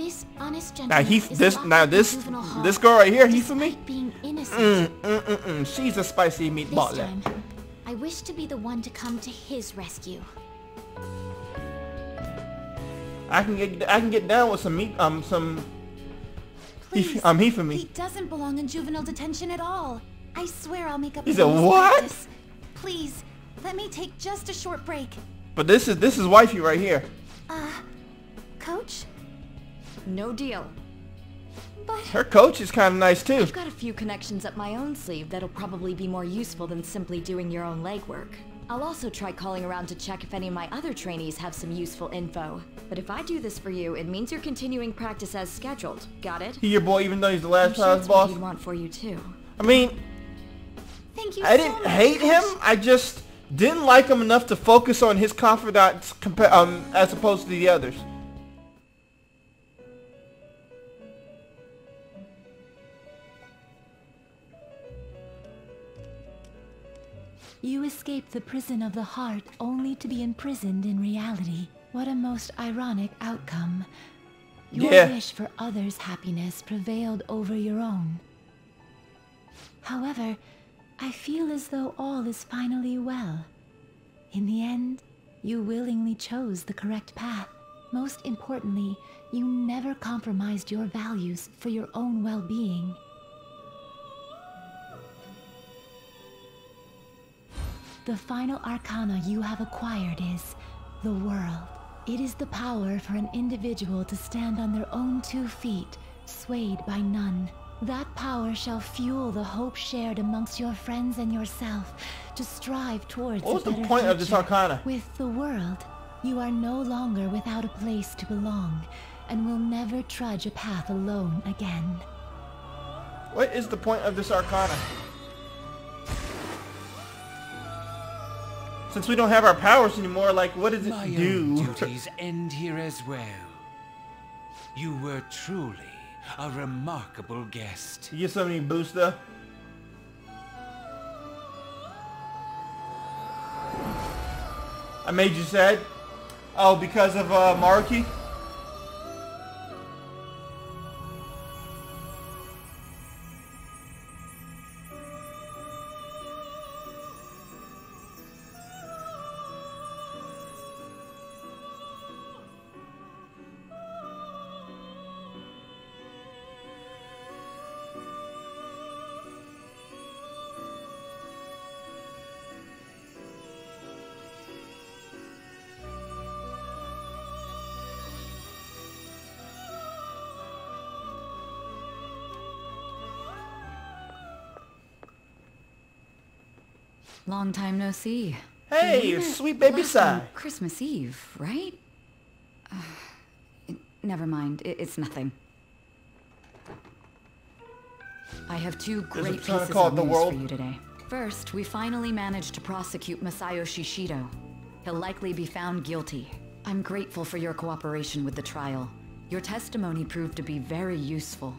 this honest Now he, is this, now this, this girl right here, he for me. being innocent. Mm, mm, mm, mm. She's a spicy meatball. This time, I wish to be the one to come to his rescue. I can get, I can get down with some meat, um, some Please. um, he for me. He doesn't belong in juvenile detention at all. I swear I'll make up He said, "What?" practice. Please, let me take just a short break. But this is this is wifey right here. Uh, coach? No deal. But Her coach is kind of nice too. I've got a few connections up my own sleeve that'll probably be more useful than simply doing your own legwork. I'll also try calling around to check if any of my other trainees have some useful info. But if I do this for you, it means you're continuing practice as scheduled. Got it? He your boy, even though he's the last sure child's it's what boss. he'd want for you too. I mean, Thank you I so didn't much, hate him. I just didn't like him enough to focus on his confidants um, as opposed to the others. You escaped the prison of the heart only to be imprisoned in reality. What a most ironic outcome. Your Yeah. wish for others' happiness prevailed over your own. However, I feel as though all is finally well. In the end, you willingly chose the correct path. Most importantly, you never compromised your values for your own well-being. The final arcana you have acquired is the world. It is the power for an individual to stand on their own two feet, swayed by none. That power shall fuel the hope shared amongst your friends and yourself to strive towards What was the point of this arcana? With the world, you are no longer without a place to belong, and will never trudge a path alone again. What is the point of this arcana? Since we don't have our powers anymore, like, what does it My do? own duties end here as well. You were truly a remarkable guest. You get something booster? I made you sad? Oh, because of uh? Long time no see. Hey, We sweet baby last. Christmas Eve, right? Uh, it- never mind. It, it's nothing. I have two great pieces of The news World. for you today. First, we finally managed to prosecute Masayoshi Shido. He'll likely be found guilty. I'm grateful for your cooperation with the trial. Your testimony proved to be very useful.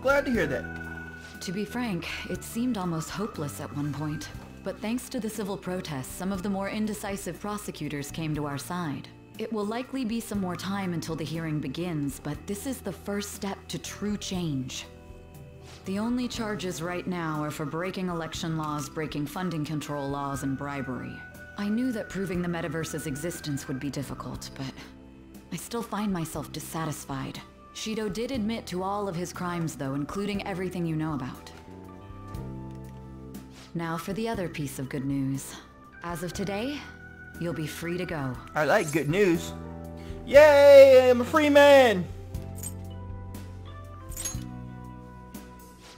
Glad to hear that. To be frank, it seemed almost hopeless at one point. But thanks to the civil protests, some of the more indecisive prosecutors came to our side. It will likely be some more time until the hearing begins, but this is the first step to true change. The only charges right now are for breaking election laws, breaking funding control laws, and bribery. I knew that proving the metaverse's existence would be difficult, but I still find myself dissatisfied. Shido did admit to all of his crimes, though, including everything you know about. Now for the other piece of good news. As of today, you'll be free to go. I like good news. Yay, I'm a free man.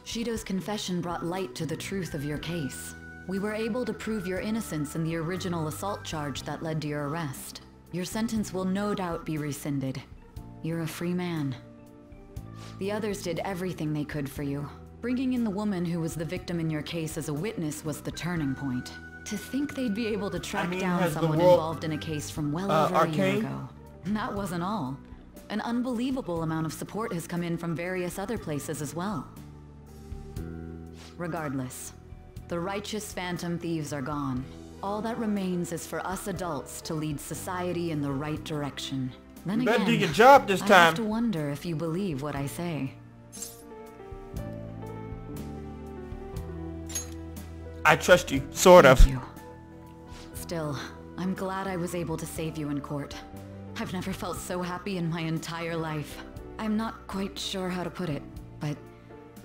Shido's confession brought light to the truth of your case. We were able to prove your innocence in the original assault charge that led to your arrest. Your sentence will no doubt be rescinded. You're a free man. The others did everything they could for you. Bringing in the woman who was the victim in your case as a witness was the turning point. To think they'd be able to track mean, down someone world- involved in a case from well Uh, over a year ago. And that wasn't all. An unbelievable amount of support has come in from various other places as well. Regardless, the righteous phantom thieves are gone. All that remains is for us adults to lead society in the right direction. Then You better again, do your job this time. I have to wonder if you believe what I say. I trust you, sort of. You. Still, I'm glad I was able to save you in court. I've never felt so happy in my entire life. I'm not quite sure how to put it, but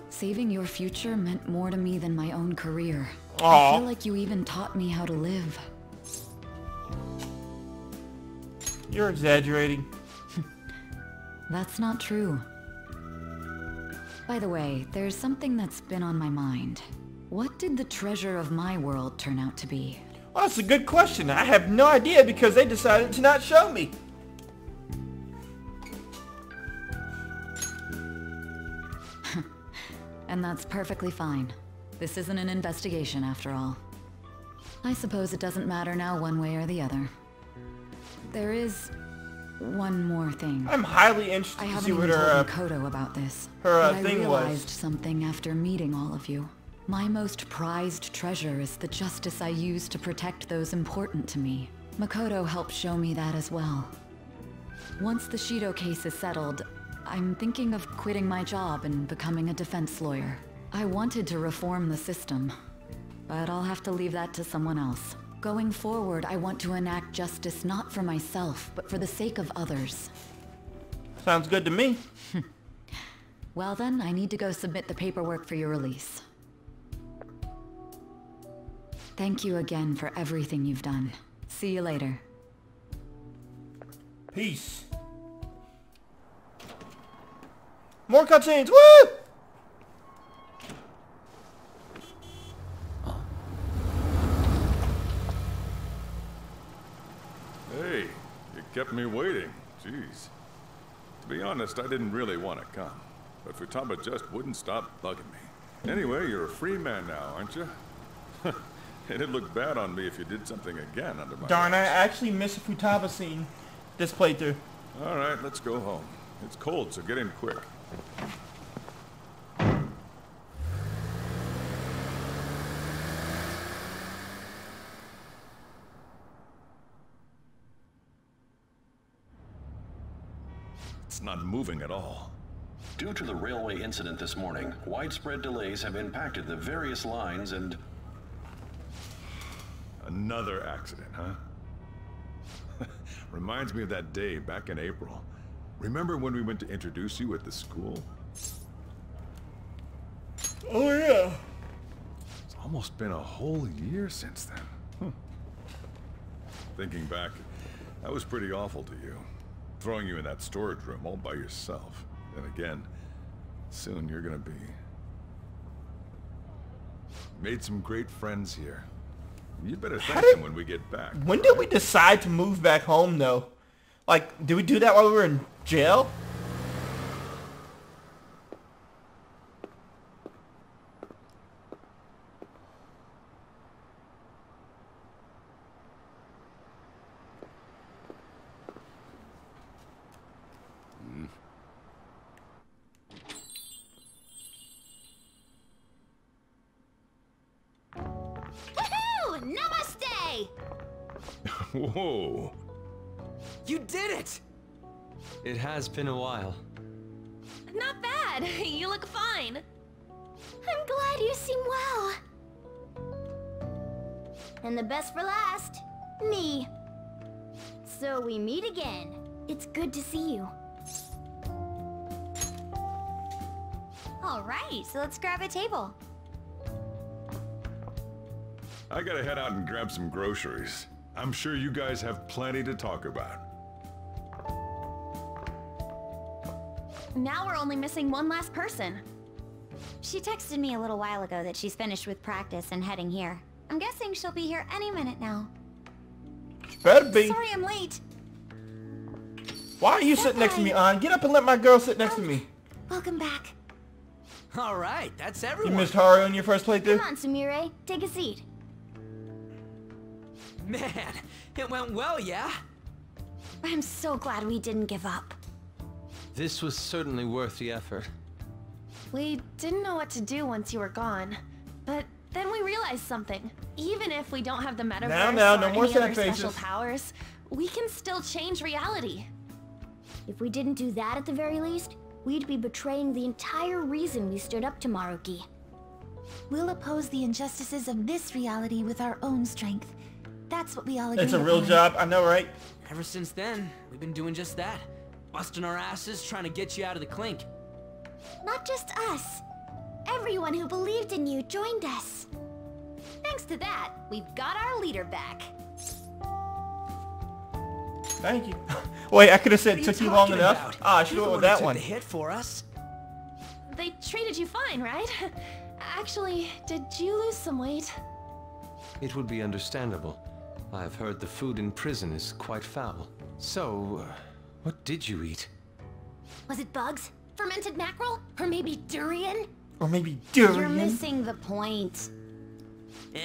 saving your future meant more to me than my own career. I feel like you even taught me how to live. You're exaggerating. That's not true. By the way, there's something that's been on my mind. What did the treasure of my world turn out to be? Well, that's a good question. I have no idea because they decided to not show me. And that's perfectly fine. This isn't an investigation after all. I suppose it doesn't matter now one way or the other. There is one more thing. I'm highly interested I to haven't see what her, uh, Makoto about this. her, uh, but I thing was. realized something after meeting all of you. My most prized treasure is the justice I use to protect those important to me. Makoto helped show me that as well. Once the Shido case is settled, I'm thinking of quitting my job and becoming a defense lawyer. I wanted to reform the system, but I'll have to leave that to someone else. Going forward, I want to enact justice not for myself, but for the sake of others. Sounds good to me. Well then, I need to go submit the paperwork for your release. Thank you again for everything you've done. See you later. Peace. More cutscenes. Woo! Hey, you kept me waiting. Jeez. To be honest, I didn't really want to come. But Futaba just wouldn't stop bugging me. Anyway, you're a free man now, aren't you? It'd look bad on me if you did something again under my Darn, I actually missed the Futaba scene this playthrough. All right, let's go home. It's cold, so get in quick. It's not moving at all. Due to the railway incident this morning, widespread delays have impacted the various lines and... Another accident, huh? Reminds me of that day back in April. Remember when we went to introduce you at the school? Oh yeah. It's almost been a whole year since then. Hmm. Thinking back, that was pretty awful to you. Throwing you in that storage room all by yourself. And again, soon you're gonna be... Made some great friends here. You'd better thank them when we get back. When did we decide to move back home though? Like, did we do that while we were in jail? Has been a while. Not bad. You look fine. I'm glad you seem well. And the best for last, me. So we meet again. It's good to see you. All right, so let's grab a table. I gotta head out and grab some groceries. I'm sure you guys have plenty to talk about. Now we're only missing one last person. She texted me a little while ago that she's finished with practice and heading here. I'm guessing she'll be here any minute now. Better be. Sorry I'm late. Why are you sitting next to me, Ann? Get up and let my girl sit next to um, me. Welcome back. All right, that's everyone. You missed Haru on your first playthrough? Come on, Sumire. Take a seat. Man, it went well, yeah? I'm so glad we didn't give up. This was certainly worth the effort. We didn't know what to do once you were gone. But then we realized something. Even if we don't have the metaverse Now, now, or more any sad other special powers, we can still change reality. If we didn't do that at the very least, we'd be betraying the entire reason we stood up to Maruki. We'll oppose the injustices of this reality with our own strength. That's what we all agree It's a real upon. job, I know, right? Ever since then, we've been doing just that. Busting our asses trying to get you out of the clink. Not just us. Everyone who believed in you joined us. Thanks to that, we've got our leader back. Thank you. Wait, I could have said it took you you long talking enough. about? Ah, I should have one went who that took one. the hit for us. They treated you fine, right? Actually, did you lose some weight? It would be understandable. I've heard the food in prison is quite foul. So, uh, what did you eat? Was it bugs? Fermented mackerel? Or maybe durian? Or maybe durian? You're missing the point. Eh,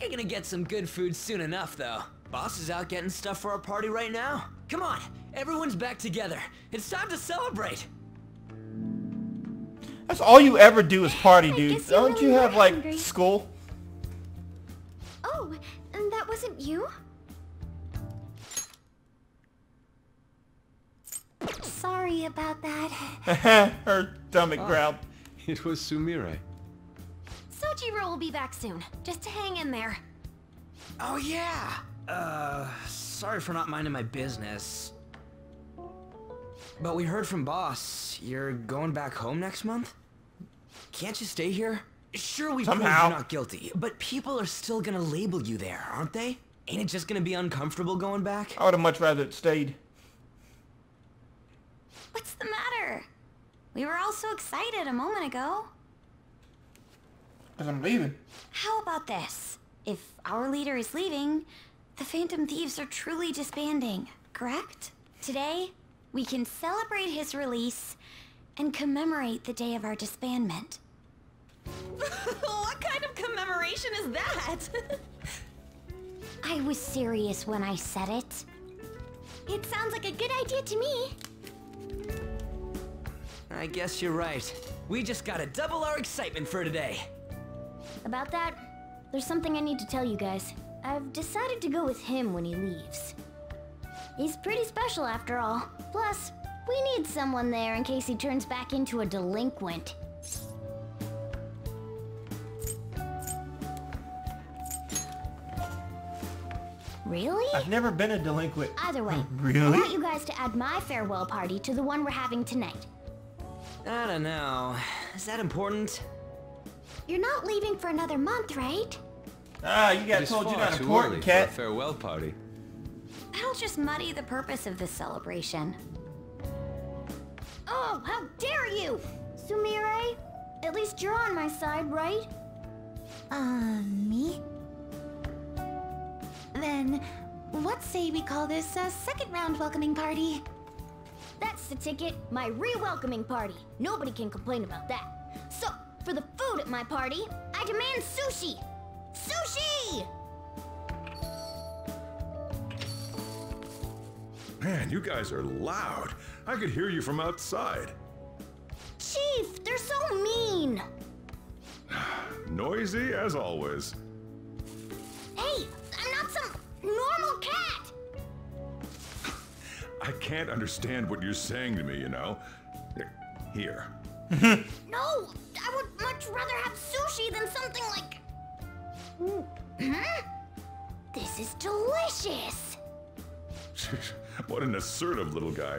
you're gonna get some good food soon enough, though. Boss is out getting stuff for our party right now. Come on, everyone's back together. It's time to celebrate. That's all you ever do is party, dude. Don't really you have like hungry. school? Oh, and that wasn't you? Sorry about that. Her stomach Ah, growled. It was Sumire. Sojiro will be back soon. Just hang in there. Oh yeah. Uh, sorry for not minding my business. But we heard from boss. You're going back home next month? Can't you stay here? Sure, we proved you're not guilty, but people are still gonna label you there, aren't they? Ain't it just gonna be uncomfortable going back? I would have much rather it stayed. What's the matter? We were all so excited a moment ago. Cause I'm leaving. How about this? If our leader is leaving, the Phantom Thieves are truly disbanding, correct? Today, we can celebrate his release and commemorate the day of our disbandment. what kind of commemoration is that? I was serious when I said it. it sounds like a good idea to me. I guess you're right. We just gotta double our excitement for today. About that, there's something I need to tell you guys. I've decided to go with him when he leaves. He's pretty special after all. Plus, we need someone there in case he turns back into a delinquent. Really? I've never been a delinquent. Either way, really? I want you guys to add my farewell party to the one we're having tonight. I don't know. Is that important? You're not leaving for another month, right? Ah, you got It is told you're far not too important, early cat. for a farewell party. That'll just muddy the purpose of this celebration. Oh, how dare you! Sumire, at least you're on my side, right? Uh, me? Then, what say we call this a second round welcoming party? That's the ticket, my re-welcoming party. Nobody can complain about that. So, for the food at my party, I demand sushi! Sushi! Man, you guys are loud. I could hear you from outside. Chief, they're so mean! Noisy as always. Hey, I'm not some normal cat! I can't understand what you're saying to me, you know. Here. No, I would much rather have sushi than something like. Hmm? This is delicious. what an assertive little guy.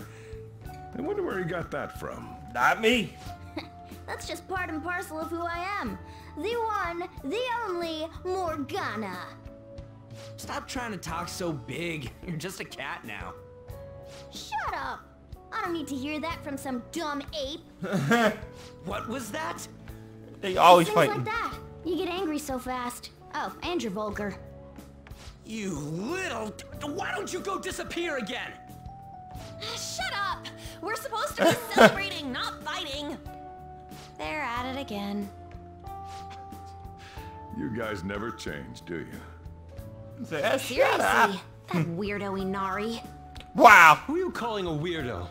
I wonder where he got that from. Not me. That's just part and parcel of who I am. The one, the only Morgana. Stop trying to talk so big. You're just a cat now. Shut up. I don't need to hear that from some dumb ape. What was that? They always Things fighting. like that. You get angry so fast. Oh, and you're vulgar. You little... Why don't you go disappear again? Shut up! We're supposed to be celebrating, not fighting. They're at it again. You guys never change, do you? Say, "Ah, shut Seriously, up." that weirdo Inari. Wow. Who are you calling a weirdo?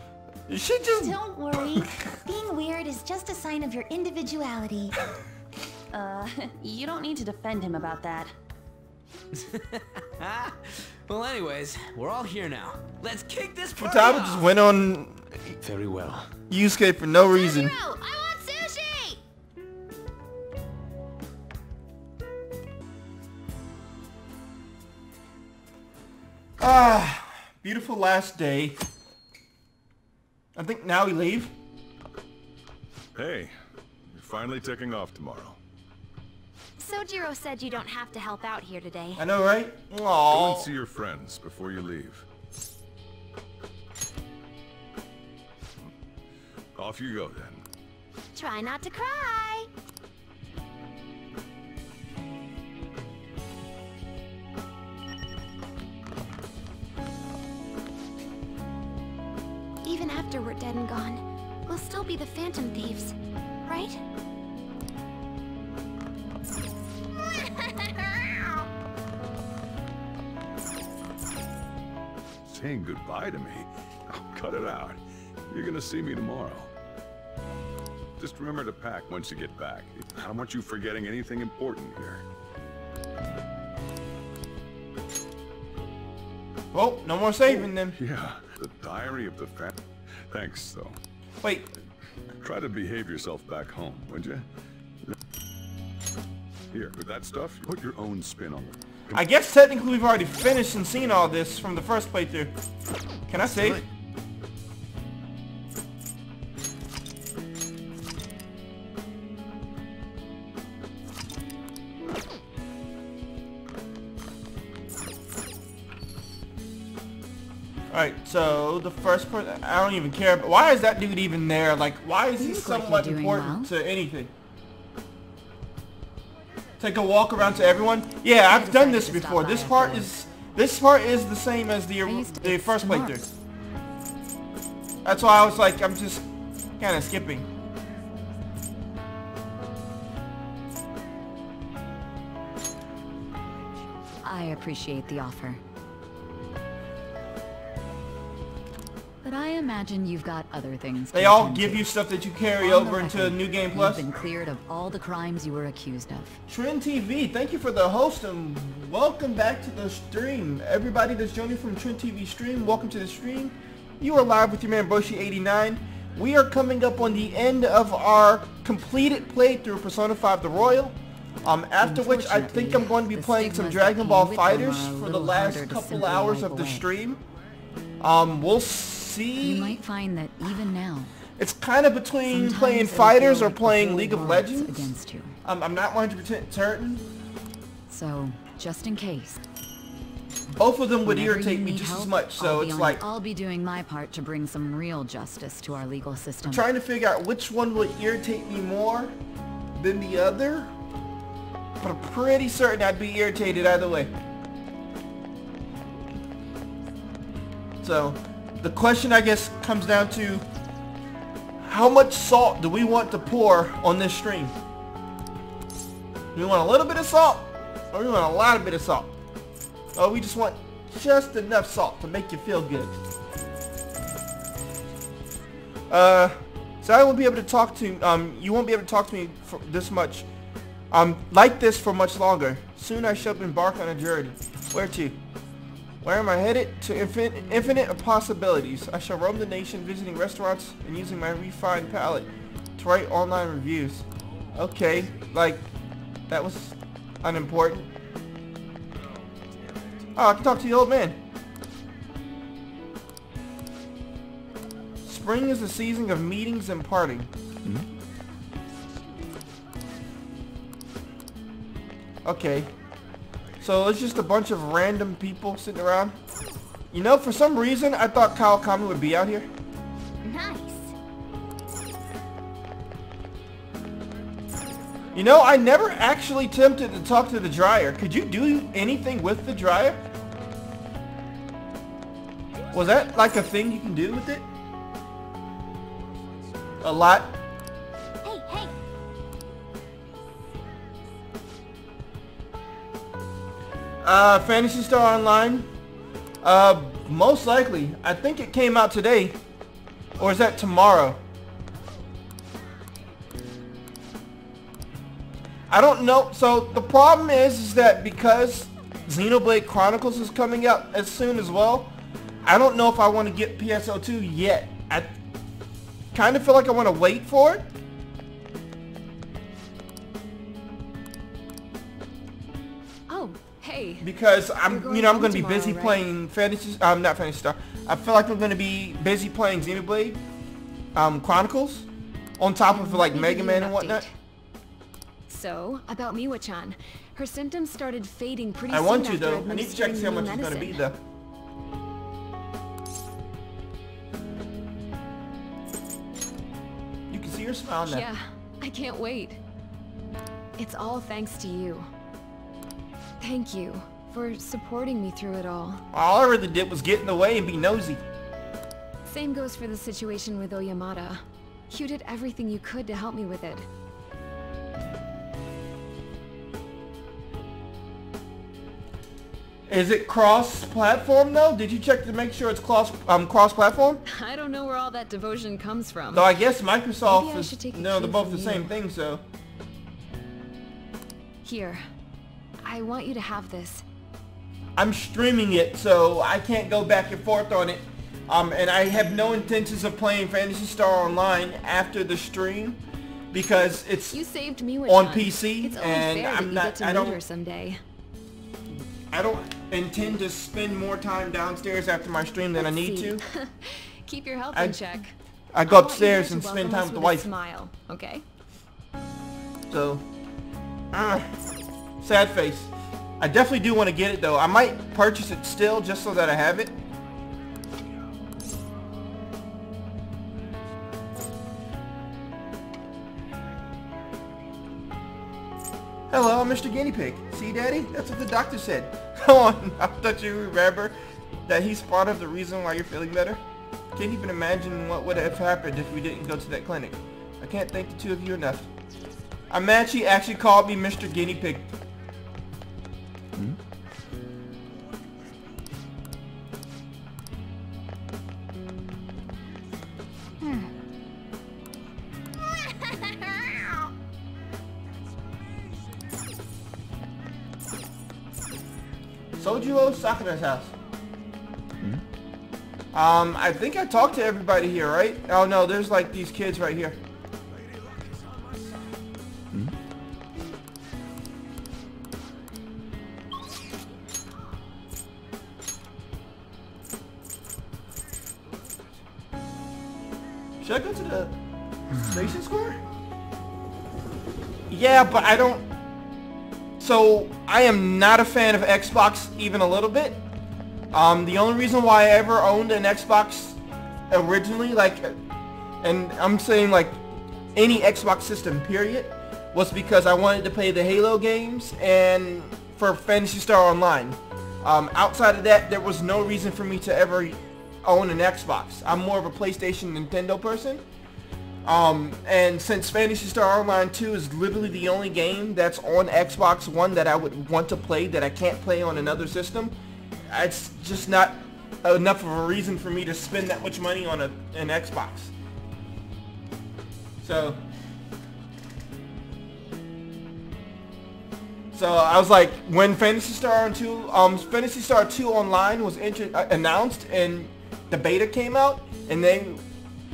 She just. Don't worry. Being weird is just a sign of your individuality. Uh, you don't need to defend him about that. well, anyways, we're all here now. Let's kick this party Futaba off. just went on Very well. Yusuke for no reason. I Ah, beautiful last day. I think now we leave. Hey, you're finally taking off tomorrow. Sojiro said you don't have to help out here today. I know, right? Go and see your friends before you leave. Off you go then. Try not to cry. Even after we're dead and gone, we'll still be the Phantom Thieves, right? Saying goodbye to me? Oh, cut it out. You're gonna see me tomorrow. Just remember to pack once you get back. I don't want you forgetting anything important here. Well, no more saving them. Yeah, the diary of the fam. Thanks, though. Wait. Try to behave yourself back home, would you? Here, with that stuff, put your own spin on it. I guess technically we've already finished and seen all this from the first playthrough. Can I save? So the first person, I don't even care, but why is that dude even there? Like, why is he somewhat important to anything? Take a walk around to everyone? Yeah, I've done this before. This part is, this part is the same as the, the first playthrough. That's why I was like, I'm just kind of skipping. I appreciate the offer. But I imagine you've got other things They all give to. you stuff that you carry On over into New Game You've Plus. been cleared of all the crimes you were accused of. Trend TV, thank you for the host and welcome back to the stream. Everybody that's joining from Trend TV stream, welcome to the stream. You are live with your man Broshi89. We are coming up on the end of our completed playthrough Persona 5 The Royal. Um, after which I think I'm going to be playing some Dragon Ball came with them Fighters for the last couple hours of the away. stream. Um, we'll see. You might find that even now, It's kind of between Sometimes playing Fighters or playing League of Legends. against you. Um, I'm not 100% certain. So, just in case. Both of them would whenever irritate me just as much, so it's on- like I'll be doing my part to bring some real justice to our legal system. I'm trying to figure out which one would irritate me more than the other. But I'm pretty certain I'd be irritated either way. So, the question I guess comes down to how much salt do we want to pour on this stream? Do we want a little bit of salt or do we want a lot of bit of salt? Or we just want just enough salt to make you feel good? Uh, so I won't be able to talk to, um, you won't be able to talk to me for this much, um, like this for much longer. Soon I shall embark on a journey. Where to? Where am I headed? To infin infinite possibilities. I shall roam the nation visiting restaurants and using my refined palate to write online reviews. Okay, like, that was unimportant. Oh, I can talk to the old man. Spring is the season of meetings and parting. Hmm? Okay. So it's just a bunch of random people sitting around. You know, for some reason, I thought Kawakami would be out here. Nice. You know, I never actually attempted to talk to the dryer. Could you do anything with the dryer? Was that like a thing you can do with it? A lot? Uh, Phantasy Star Online? Uh, most likely. I think it came out today. Or is that tomorrow? I don't know. So the problem is, is that because Xenoblade Chronicles is coming out as soon as well, I don't know if I want to get PSO2 yet. I kind of feel like I want to wait for it. Because I'm, going you know, I'm going to be busy right? playing Phantasy, um, not Phantasy Star. I feel like I'm going to be busy playing Xenoblade, um, Chronicles, on top of like Mega Man an and whatnot. So, about Miwa-chan. Her symptoms started fading pretty I soon want to though. I need to check to see how much it's gonna be though. You can see her smile now. Yeah, I can't wait. It's all thanks to you. Thank you for supporting me through it all. All I really did was get in the way and be nosy. Same goes for the situation with Oyamada. You did everything you could to help me with it. Is it cross-platform though? Did you check to make sure it's cross um cross-platform? I don't know where all that devotion comes from. Though I guess Microsoft I is no, they're both the same thing. So Here. I want you to have this. I'm streaming it, so I can't go back and forth on it. Um, and I have no intentions of playing Phantasy Star Online after the stream because it's You saved me on PC, It's and I'm not. I meet don't. her someday. I don't intend to spend more time downstairs after my stream than I need to. Keep your health I- in check. I go I want you there upstairs and spend time us with the wife. Smile, okay? So, uh, sad face. I definitely do want to get it though. I might purchase it still just so that I have it. Hello, Mr. Guinea Pig. See, Daddy? That's what the doctor said. Come on, I thought you remember that he's part of the reason why you're feeling better. Can't even imagine what would have happened if we didn't go to that clinic. I can't thank the two of you enough. I'm mad she actually called me Mr. Guinea Pig. Sojiro Sakura's house. Um, I think I talked to everybody here, right? Oh no, there's like these kids right here. Should I go to the station square? Yeah, but I don't... So, I am not a fan of Xbox even a little bit. Um, the only reason why I ever owned an Xbox originally, like, and I'm saying like any Xbox system period, was because I wanted to play the Halo games and for Phantasy Star Online. Um, outside of that, there was no reason for me to ever own an Xbox. I'm more of a PlayStation Nintendo person. Um, and since Phantasy Star Online 2 is literally the only game that's on Xbox One that I would want to play that I can't play on another system, it's just not enough of a reason for me to spend that much money on a, an Xbox. So, so I was like, when Phantasy Star 2, um, Phantasy Star 2 Online was announced and the beta came out, and then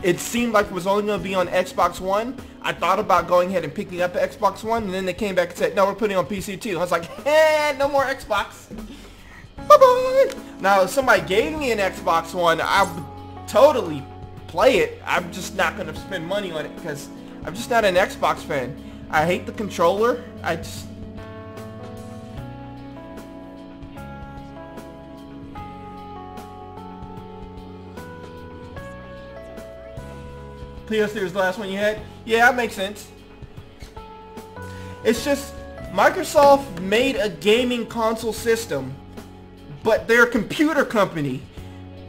it seemed like it was only going to be on Xbox One. I thought about going ahead and picking up Xbox One, and then they came back and said, no, we're putting it on PC too. I was like, eh, no more Xbox. Bye-bye. Now, if somebody gave me an Xbox One, I would totally play it. I'm just not going to spend money on it because I'm just not an Xbox fan. I hate the controller. I just... PS3 was the last one you had? Yeah, that makes sense. It's just Microsoft made a gaming console system, but they're a computer company.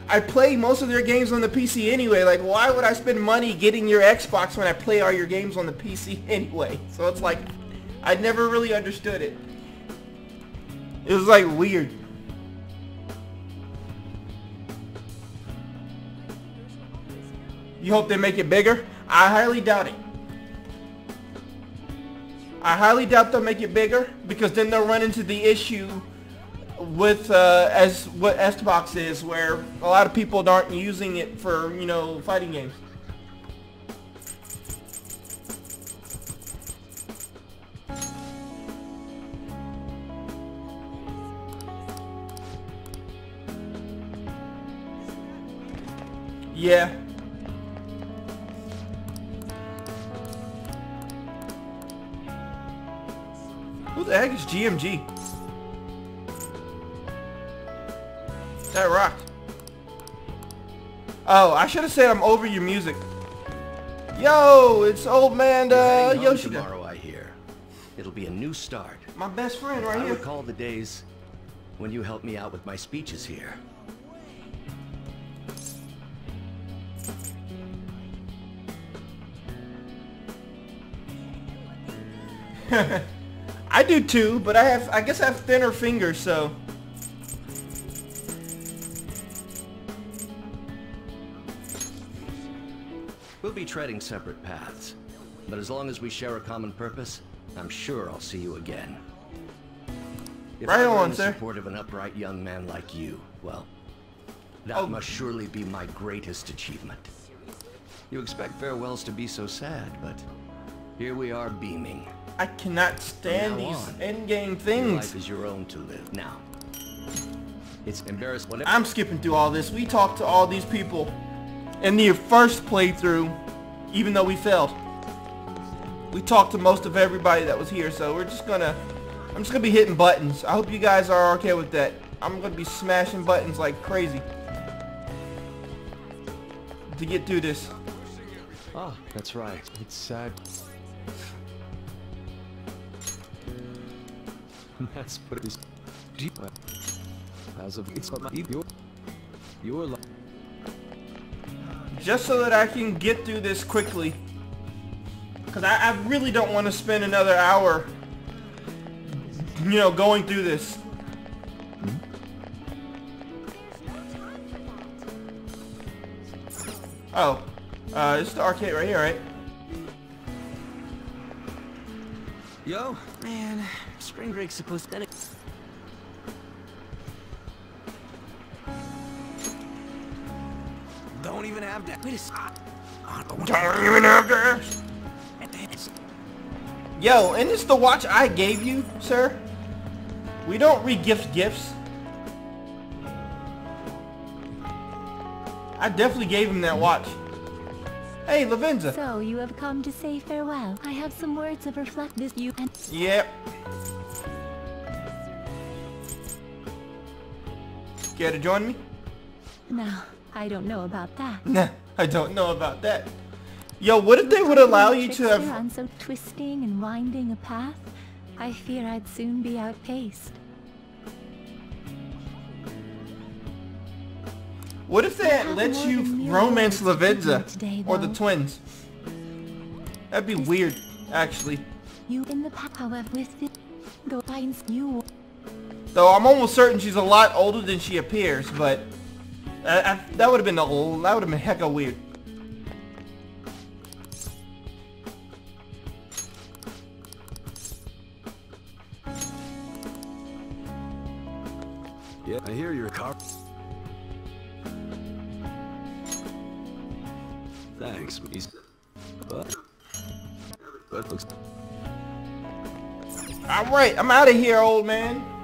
I play most of their games on the PC anyway. Like, why would I spend money getting your Xbox when I play all your games on the PC anyway? So it's like, I never really understood it. It was like weird. You hope they make it bigger? I highly doubt it. I highly doubt they'll make it bigger because then they'll run into the issue with uh, as what Xbox is, where a lot of people aren't using it for you know fighting games. Yeah. Who the heck is GMG? That rocked. Oh, I should have said I'm over your music. Yo, it's old man uh, Yoshida. Tomorrow, I hear. It'll be a new start. My best friend right I here. recall the days when you helped me out with my speeches here. I do too, but I have I guess I have thinner fingers, so We'll be treading separate paths. But as long as we share a common purpose, I'm sure I'll see you again. If Right on, in sir. support of an upright young man like you, well, that Oh. must surely be my greatest achievement. You expect farewells to be so sad, but here we are beaming. I cannot stand these on, endgame Your things. life is your own to live. Now, it's embarrassing. Whenever I'm skipping through all this. We talked to all these people in the first playthrough, even though we failed. We talked to most of everybody that was here, so we're just gonna, I'm just gonna be hitting buttons. I hope you guys are okay with that. I'm gonna be smashing buttons like crazy to get through this. Oh, that's right. It's sad. That's what it is. Deep. As of it's not your your life. just so that I can get through this quickly. Because I, I really don't want to spend another hour, you know, going through this. Oh, uh, this is the arcade right here, right? Yo, man, spring break's supposed to... Don't even have that. Wait a second. Ah, don't even have to ask. Yo, and this the watch I gave you, sir? We don't re-gift gifts. I definitely gave him that watch. Hey, Lavenza. So you have come to say farewell. I have some words of reflect this you and Yep. Care to join me? no, I don't know about that. Nah, I don't know about that. Yo, what if they would allow you to have... on some twisting and winding a path? I fear I'd soon be outpaced. What if they let you romance words to give me Lavenza today, or the twins? That'd be weird, actually. You in the path, however, with it, go finds you. Though I'm almost certain she's a lot older than she appears, but I, I, that would have been a that would have been hecka weird. Yeah, I hear your car. Thanks, Mies. But, but looks. All right, I'm out of here, old man.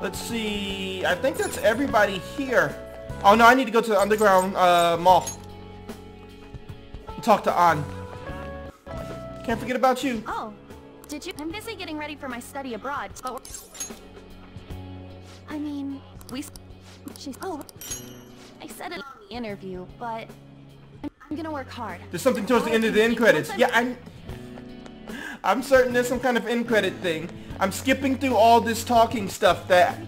Let's see. I think that's everybody here. Oh no, I need to go to the underground uh, mall. Talk to Ann. Can't forget about you. Oh, did you? I'm busy getting ready for my study abroad, but. I mean, we... She's... Oh, I said it in the interview, but... I'm, I'm gonna work hard. There's something towards the end of the end credits. Yeah, I'm. I'm certain there's some kind of end credit thing. I'm skipping through all this talking stuff that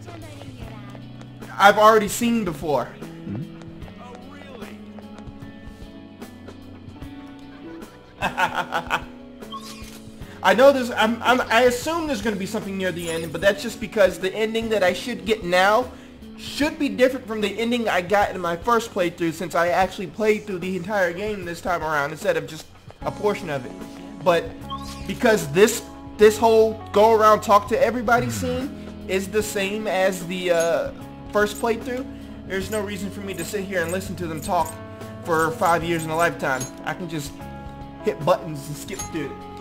I've already seen before. I know there's, I'm, I'm, I assume there's going to be something near the end, but that's just because the ending that I should get now should be different from the ending I got in my first playthrough since I actually played through the entire game this time around instead of just a portion of it. But because this, this whole go around talk to everybody scene is the same as the uh, first playthrough, there's no reason for me to sit here and listen to them talk for five years in a lifetime. I can just hit buttons and skip through it.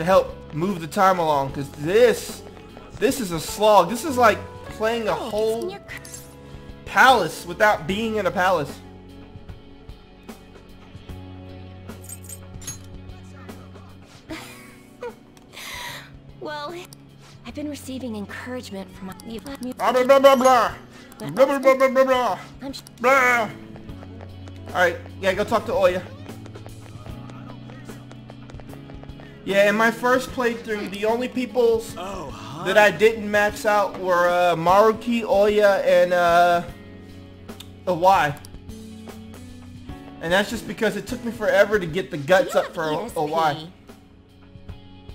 to help move the time along because this this is a slog. This is like playing a whole palace without being in a palace Well, I've been receiving encouragement from my... You've let me... Blah blah blah blah blah. Blah blah blah blah blah blah. Blah. Alright, yeah, go talk to Ohya. Yeah, in my first playthrough, the only people that I didn't max out were uh, Maruki, Ohya, and uh, Iwai. And that's just because it took me forever to get the guts up for Iwai.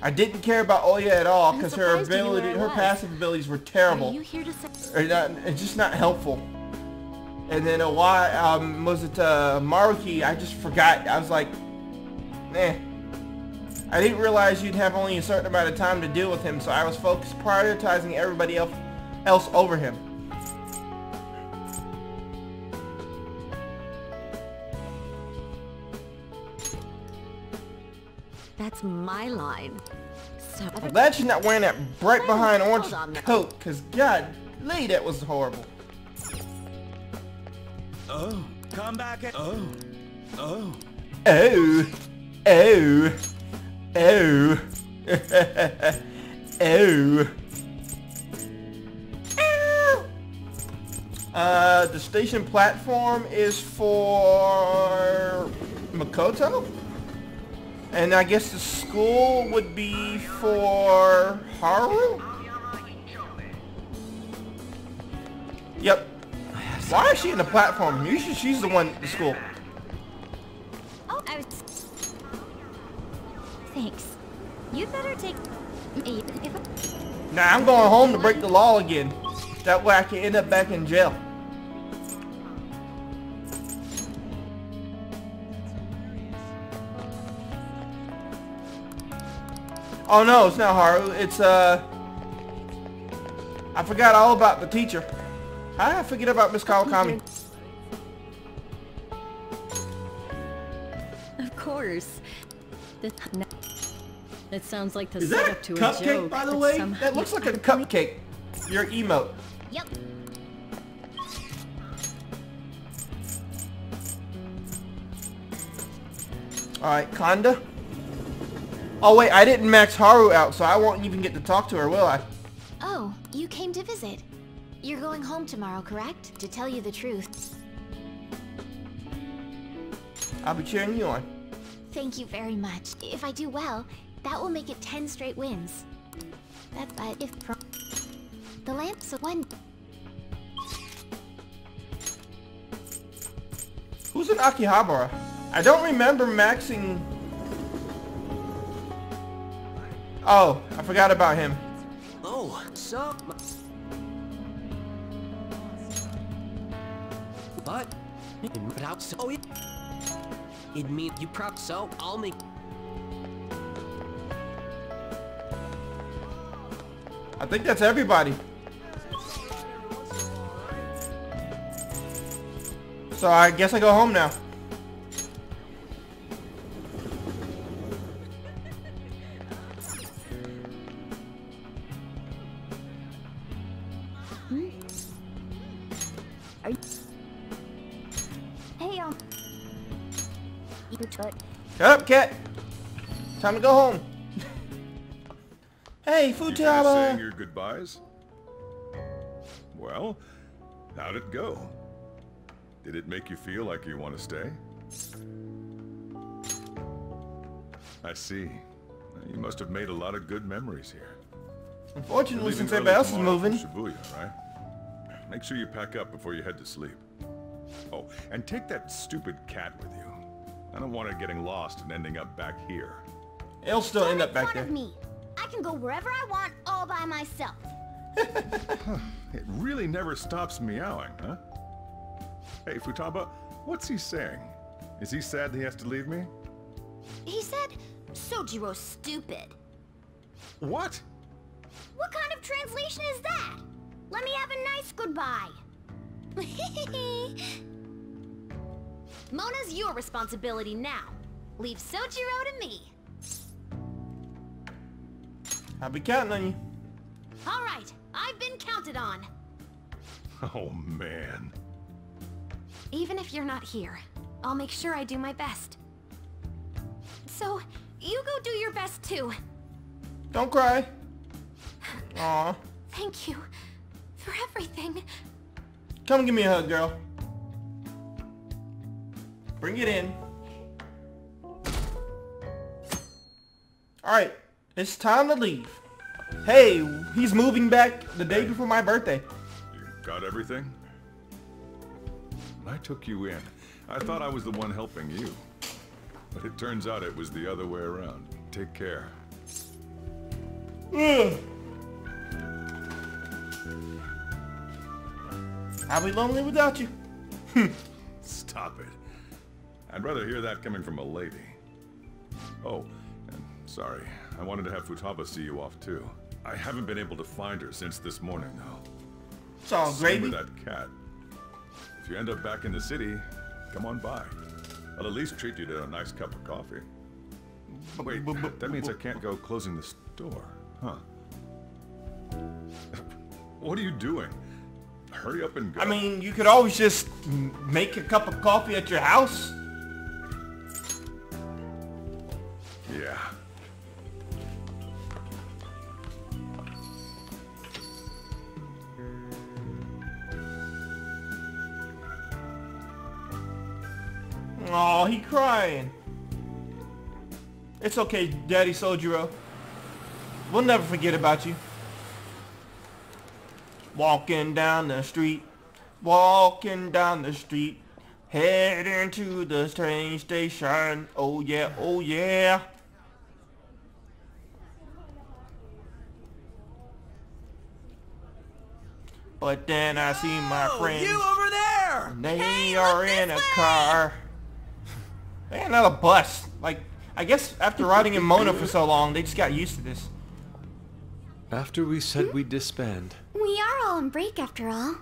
I didn't care about Ohya at all because her surprised you knew ability, her passive abilities were terrible. Are you here to say? Or not, it's just not helpful. And then Iwai um, was it uh, Maruki? I just forgot. I was like, eh. I didn't realize you'd have only a certain amount of time to deal with him, so I was focused prioritizing everybody else else over him. That's my line. So I'm glad she's not wearing that bright behind orange hold on coat, cause God, lady, that was horrible. Oh, come back and... Oh, oh. Oh, oh, oh, oh. Uh, the station platform is for Makoto? And I guess the school would be for Haru? Yep. Why is she in the platform? Usually she's the one at the school. Oh, I was. Thanks. You'd better take. If Nah, I'm going home to break the law again. That way I can end up back in jail. Oh no, it's not Haru. It's uh I forgot all about the teacher. How did I forget about Miss Kawakami? Of course. No, sounds like the Is that a to a cupcake, joke. by the way? That looks like a cupcake. Your emote. Yep. Alright, Kanda. Oh wait, I didn't max Haru out, so I won't even get to talk to her, will I? Oh, you came to visit. You're going home tomorrow, correct? To tell you the truth. I'll be cheering you on. Thank you very much. If I do well, that will make it 10 straight wins. That, but if pro the of one Who's in Akihabara? I don't remember maxing... Oh, I forgot about him. Oh, so... But... But how so... Oh, it... It mean you prop so I'll make... I think that's everybody. So I guess I go home now. You. Shut up, cat. Time to go home. hey, Futaba! You finished saying your goodbyes? Well, how'd it go? Did it make you feel like you want to stay? I see. You must have made a lot of good memories here. Unfortunately, since everybody else is moving. Shibuya, right? Make sure you pack up before you head to sleep. Oh, and take that stupid cat with you. I don't want it getting lost and ending up back here. It'll still end up back fun there. of me. I can go wherever I want all by myself. It really never stops meowing, huh? Hey, Futaba, what's he saying? Is he sad that he has to leave me? He said, Sojiro's stupid. What? What kind of translation is that? Let me have a nice goodbye. Mona's your responsibility now. Leave Sojiro to me. I'll be counting on you. All right, I've been counted on. Oh, man. Even if you're not here, I'll make sure I do my best. So, you go do your best too. Don't cry. Aw. Thank you for everything. Come and give me a hug, girl. Bring it in. Alright, it's time to leave. Hey, he's moving back the day before my birthday. You Got everything? I took you in, I thought I was the one helping you. But it turns out it was the other way around. Take care. Ugh. I'll be lonely without you. Stop it. I'd rather hear that coming from a lady. Oh, and sorry. I wanted to have Futaba see you off too. I haven't been able to find her since this morning, though. It's all Same gravy. with that cat. If you end up back in the city, come on by. I'll at least treat you to a nice cup of coffee. Wait, that means I can't go closing the store, huh? what are you doing? Hurry up and go. I mean, you could always just make a cup of coffee at your house. Crying. It's okay, Daddy Sojiro. We'll never forget about you. Walking down the street, walking down the street, heading to the train station. Oh yeah, oh yeah. But then I see my oh, friends. You over there! They are in a car. They got another bus. Like, I guess after riding in Mona for so long, they just got used to this. After we said we'd disband, We are all on break after all.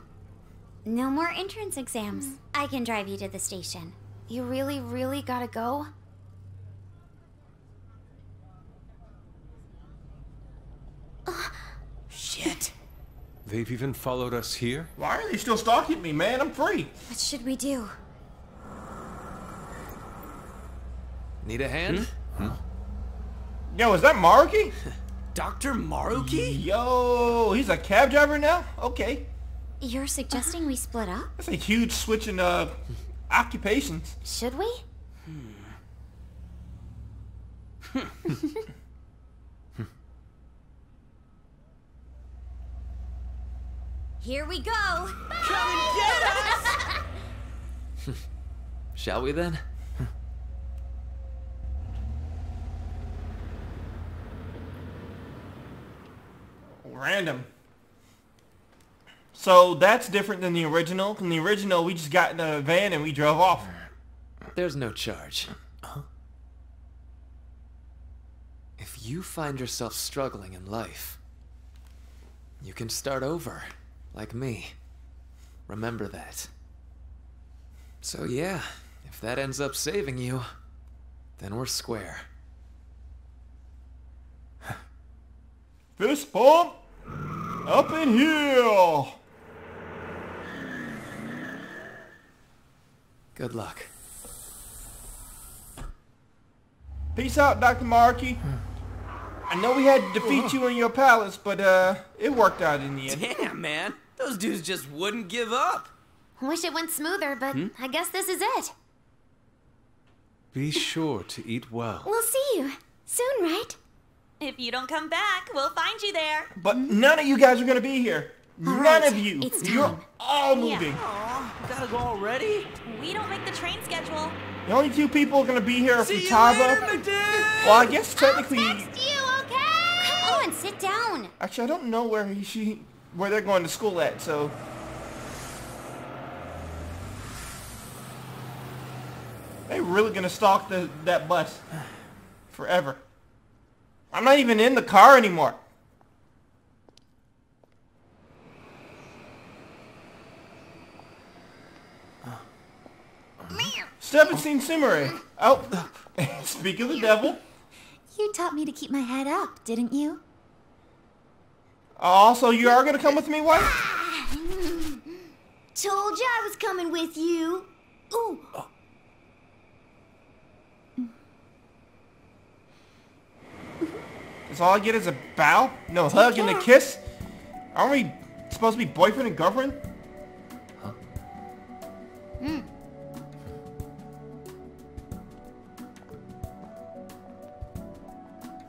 No more entrance exams. I can drive you to the station. You really, really gotta go? Shit. they've even followed us here? Why are they still stalking me, man? I'm free. What should we do? Need a hand? Hmm. Yo, is that Maruki? Dr. Maruki? Yo, he's a cab driver now? Okay. You're suggesting we split up? That's a huge switch in uh, occupations. Should we? Here we go. Come and get us! Shall we then? Random. So that's different than the original. In the original, we just got in a van and we drove off. There's no charge. If you find yourself struggling in life, you can start over, like me. Remember that. So yeah, if that ends up saving you, then we're square. Fist pump. Up in here. Good luck. Peace out, Dr. Markey. I know we had to defeat you in your palace, but uh, it worked out in the end. Damn, man. Those dudes just wouldn't give up. Wish it went smoother, but Hmm? I guess this is it. Be sure to eat well. We'll see you soon, right? If you don't come back, we'll find you there. But none of you guys are gonna be here. All None right, of you. it's You're time. all Yeah. moving. Gotta go already? We don't make the train schedule. The only two people are gonna be here are See you Futaba. Well, I guess technically. You okay? Come on, sit down. Actually, I don't know where he, she, where they're going to school at. So. They really gonna stalk the that bus forever. I'm not even in the car anymore. Seen Sumire. Oh, speak of the devil. You taught me to keep my head up, didn't you? Uh, also, you are gonna come with me, wife? Told you I was coming with you. Ooh. That's all I get is a bow? No hug and a kiss? Aren't we supposed to be boyfriend and girlfriend? Huh? Hmm.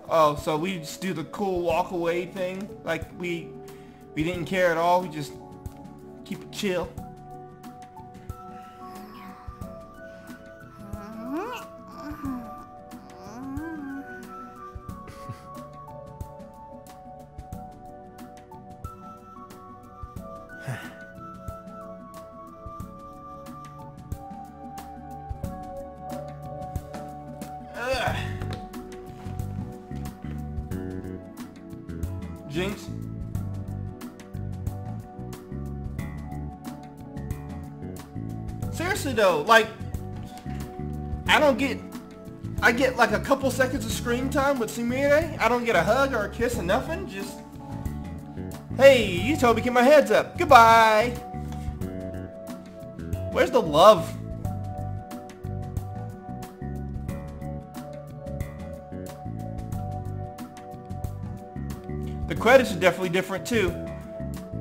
Oh, so we just do the cool walk away thing? Like we we didn't care at all, we just keep it chill. Though, like, I don't get, I get like a couple seconds of screen time with Sumire. I don't get a hug or a kiss or nothing. Just, hey, you told me to get my heads up. Goodbye. Where's the love? The credits are definitely different too.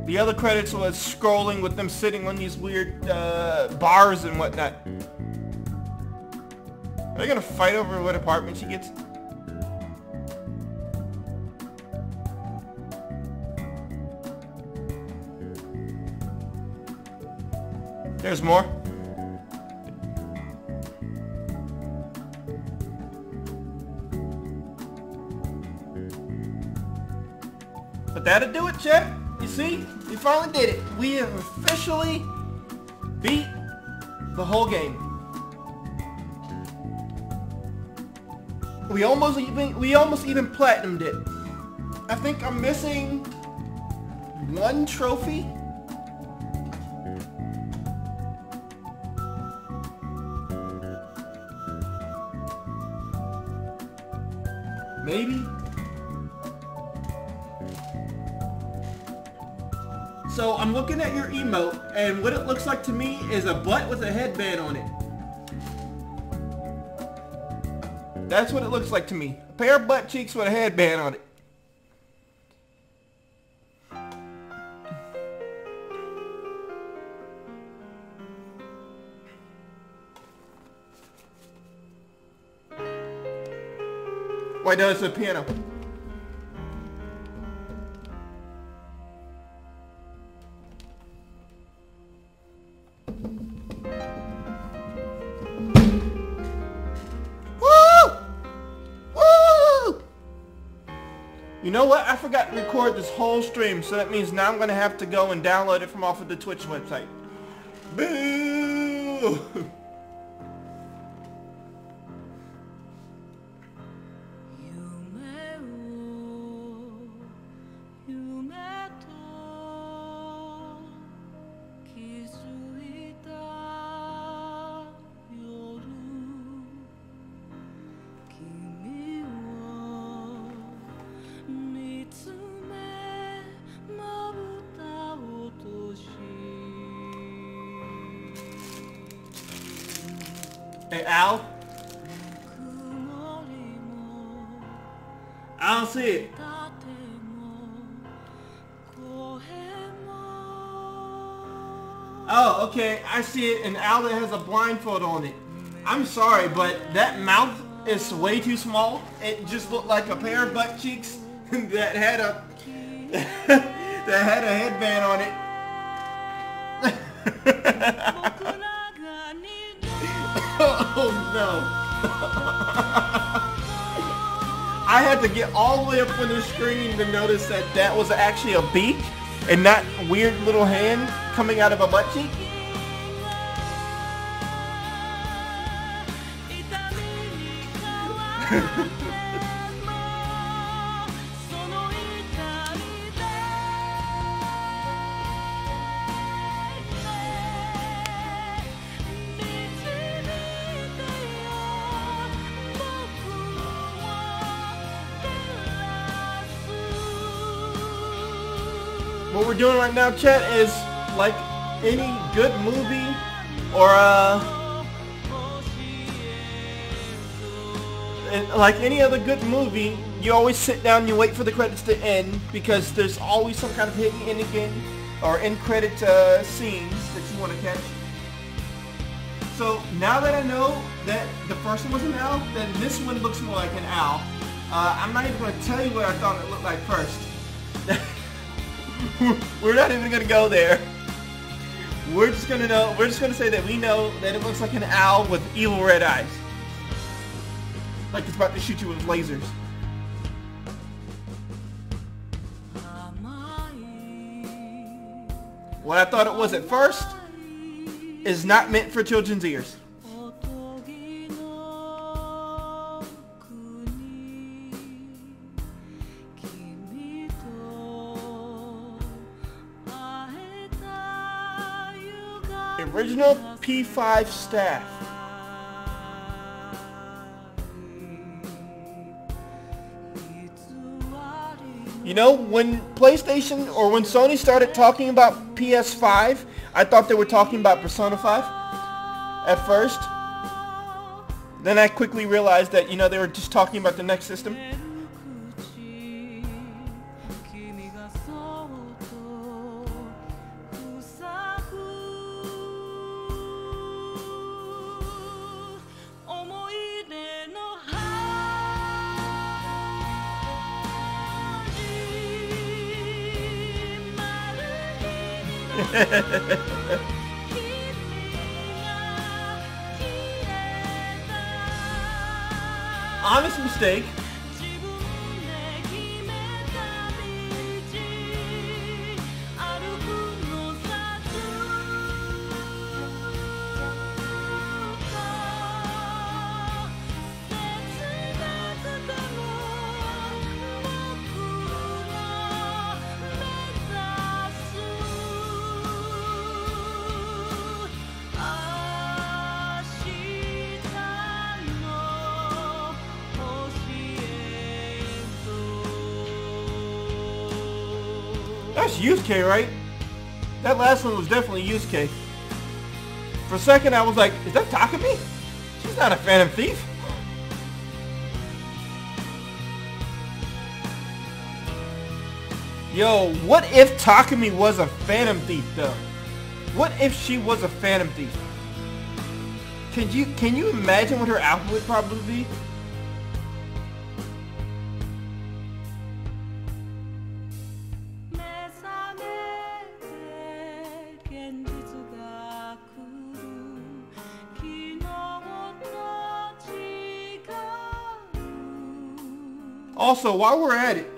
The other credits was scrolling with them sitting on these weird uh, bars and whatnot. Are they gonna fight over what apartment she gets? There's more. But that'll do it, Chet. See? We finally did it. We have officially beat the whole game. We almost even we almost even platinumed it. I think I'm missing one trophy. Maybe. So I'm looking at your emote, and what it looks like to me is a butt with a headband on it. That's what it looks like to me. A pair of butt cheeks with a headband on it. Wait, no, it's a piano. Know what? I forgot to record this whole stream, so that means now I'm gonna have to go and download it from off of the Twitch website. Boo! see it, has a blindfold on it. I'm sorry, but that mouth is way too small. It just looked like a pair of butt cheeks that had a that had a headband on it. oh no. I had to get all the way up on the screen to notice that that was actually a beak and not weird little hand coming out of a butt cheek. What we're doing right now, Chet, is like any good movie or uh and like any other good movie, you always sit down and you wait for the credits to end because there's always some kind of hidden ending or end credit uh, scenes that you want to catch. So now that I know that the first one was an owl, then this one looks more like an owl. Uh, I'm not even going to tell you what I thought it looked like first. We're not even going to go there. We're just going to know, we're just going to say that we know that it looks like an owl with evil red eyes. Like it's about to shoot you with lasers. What I thought it was at first is not meant for children's ears. Original P5 staff. You know, when PlayStation or when Sony started talking about PS5, I thought they were talking about Persona 5 at first. Then I quickly realized that, you know, they were just talking about the next system. That's Yusuke, right? That last one was definitely Yusuke. For a second, I was like, is that Takemi? She's not a Phantom Thief. Yo, what if Takemi was a Phantom Thief, though? What if she was a Phantom Thief? Can you can you imagine what her outfit would probably be? Also, while we're at it,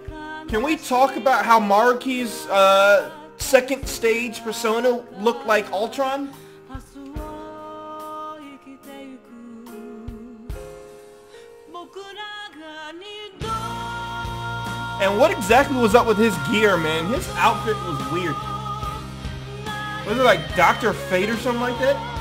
can we talk about how Maruki's uh, second stage persona looked like Ultron? And what exactly was up with his gear, man? His outfit was weird. Was it like Dr. Fate or something like that?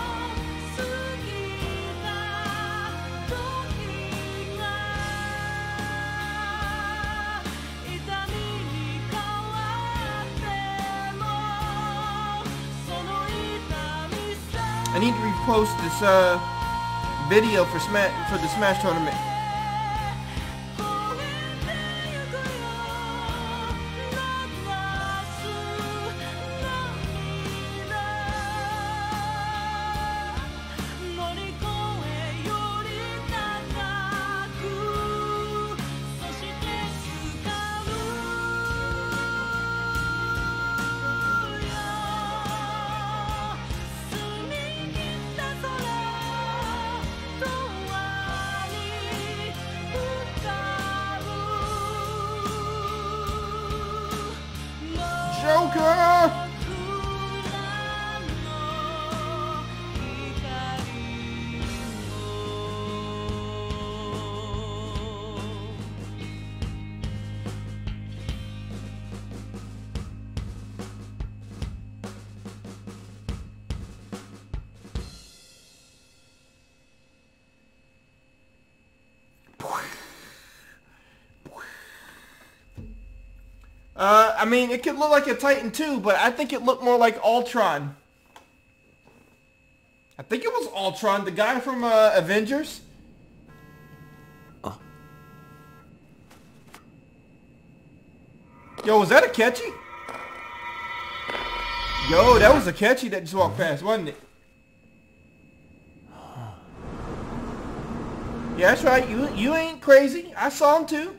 I need to repost this uh, video for Smash for the Smash tournament. Mean, it could look like a Titan too, but I think it looked more like Ultron. I think it was Ultron, the guy from uh, Avengers. Yo, was that a catchy? Yo, that was a catchy that just walked past, wasn't it? Yeah, that's right. You you ain't crazy. I saw him too.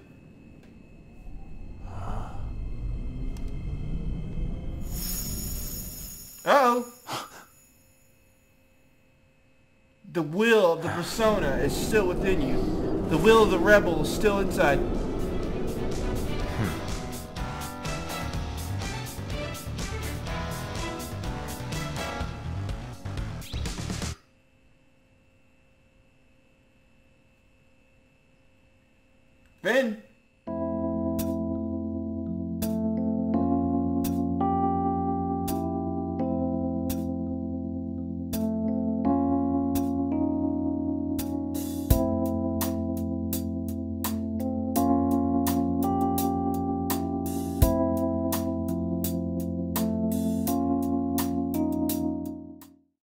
Uh-oh. The will of the persona is still within you. The will of the rebel is still inside.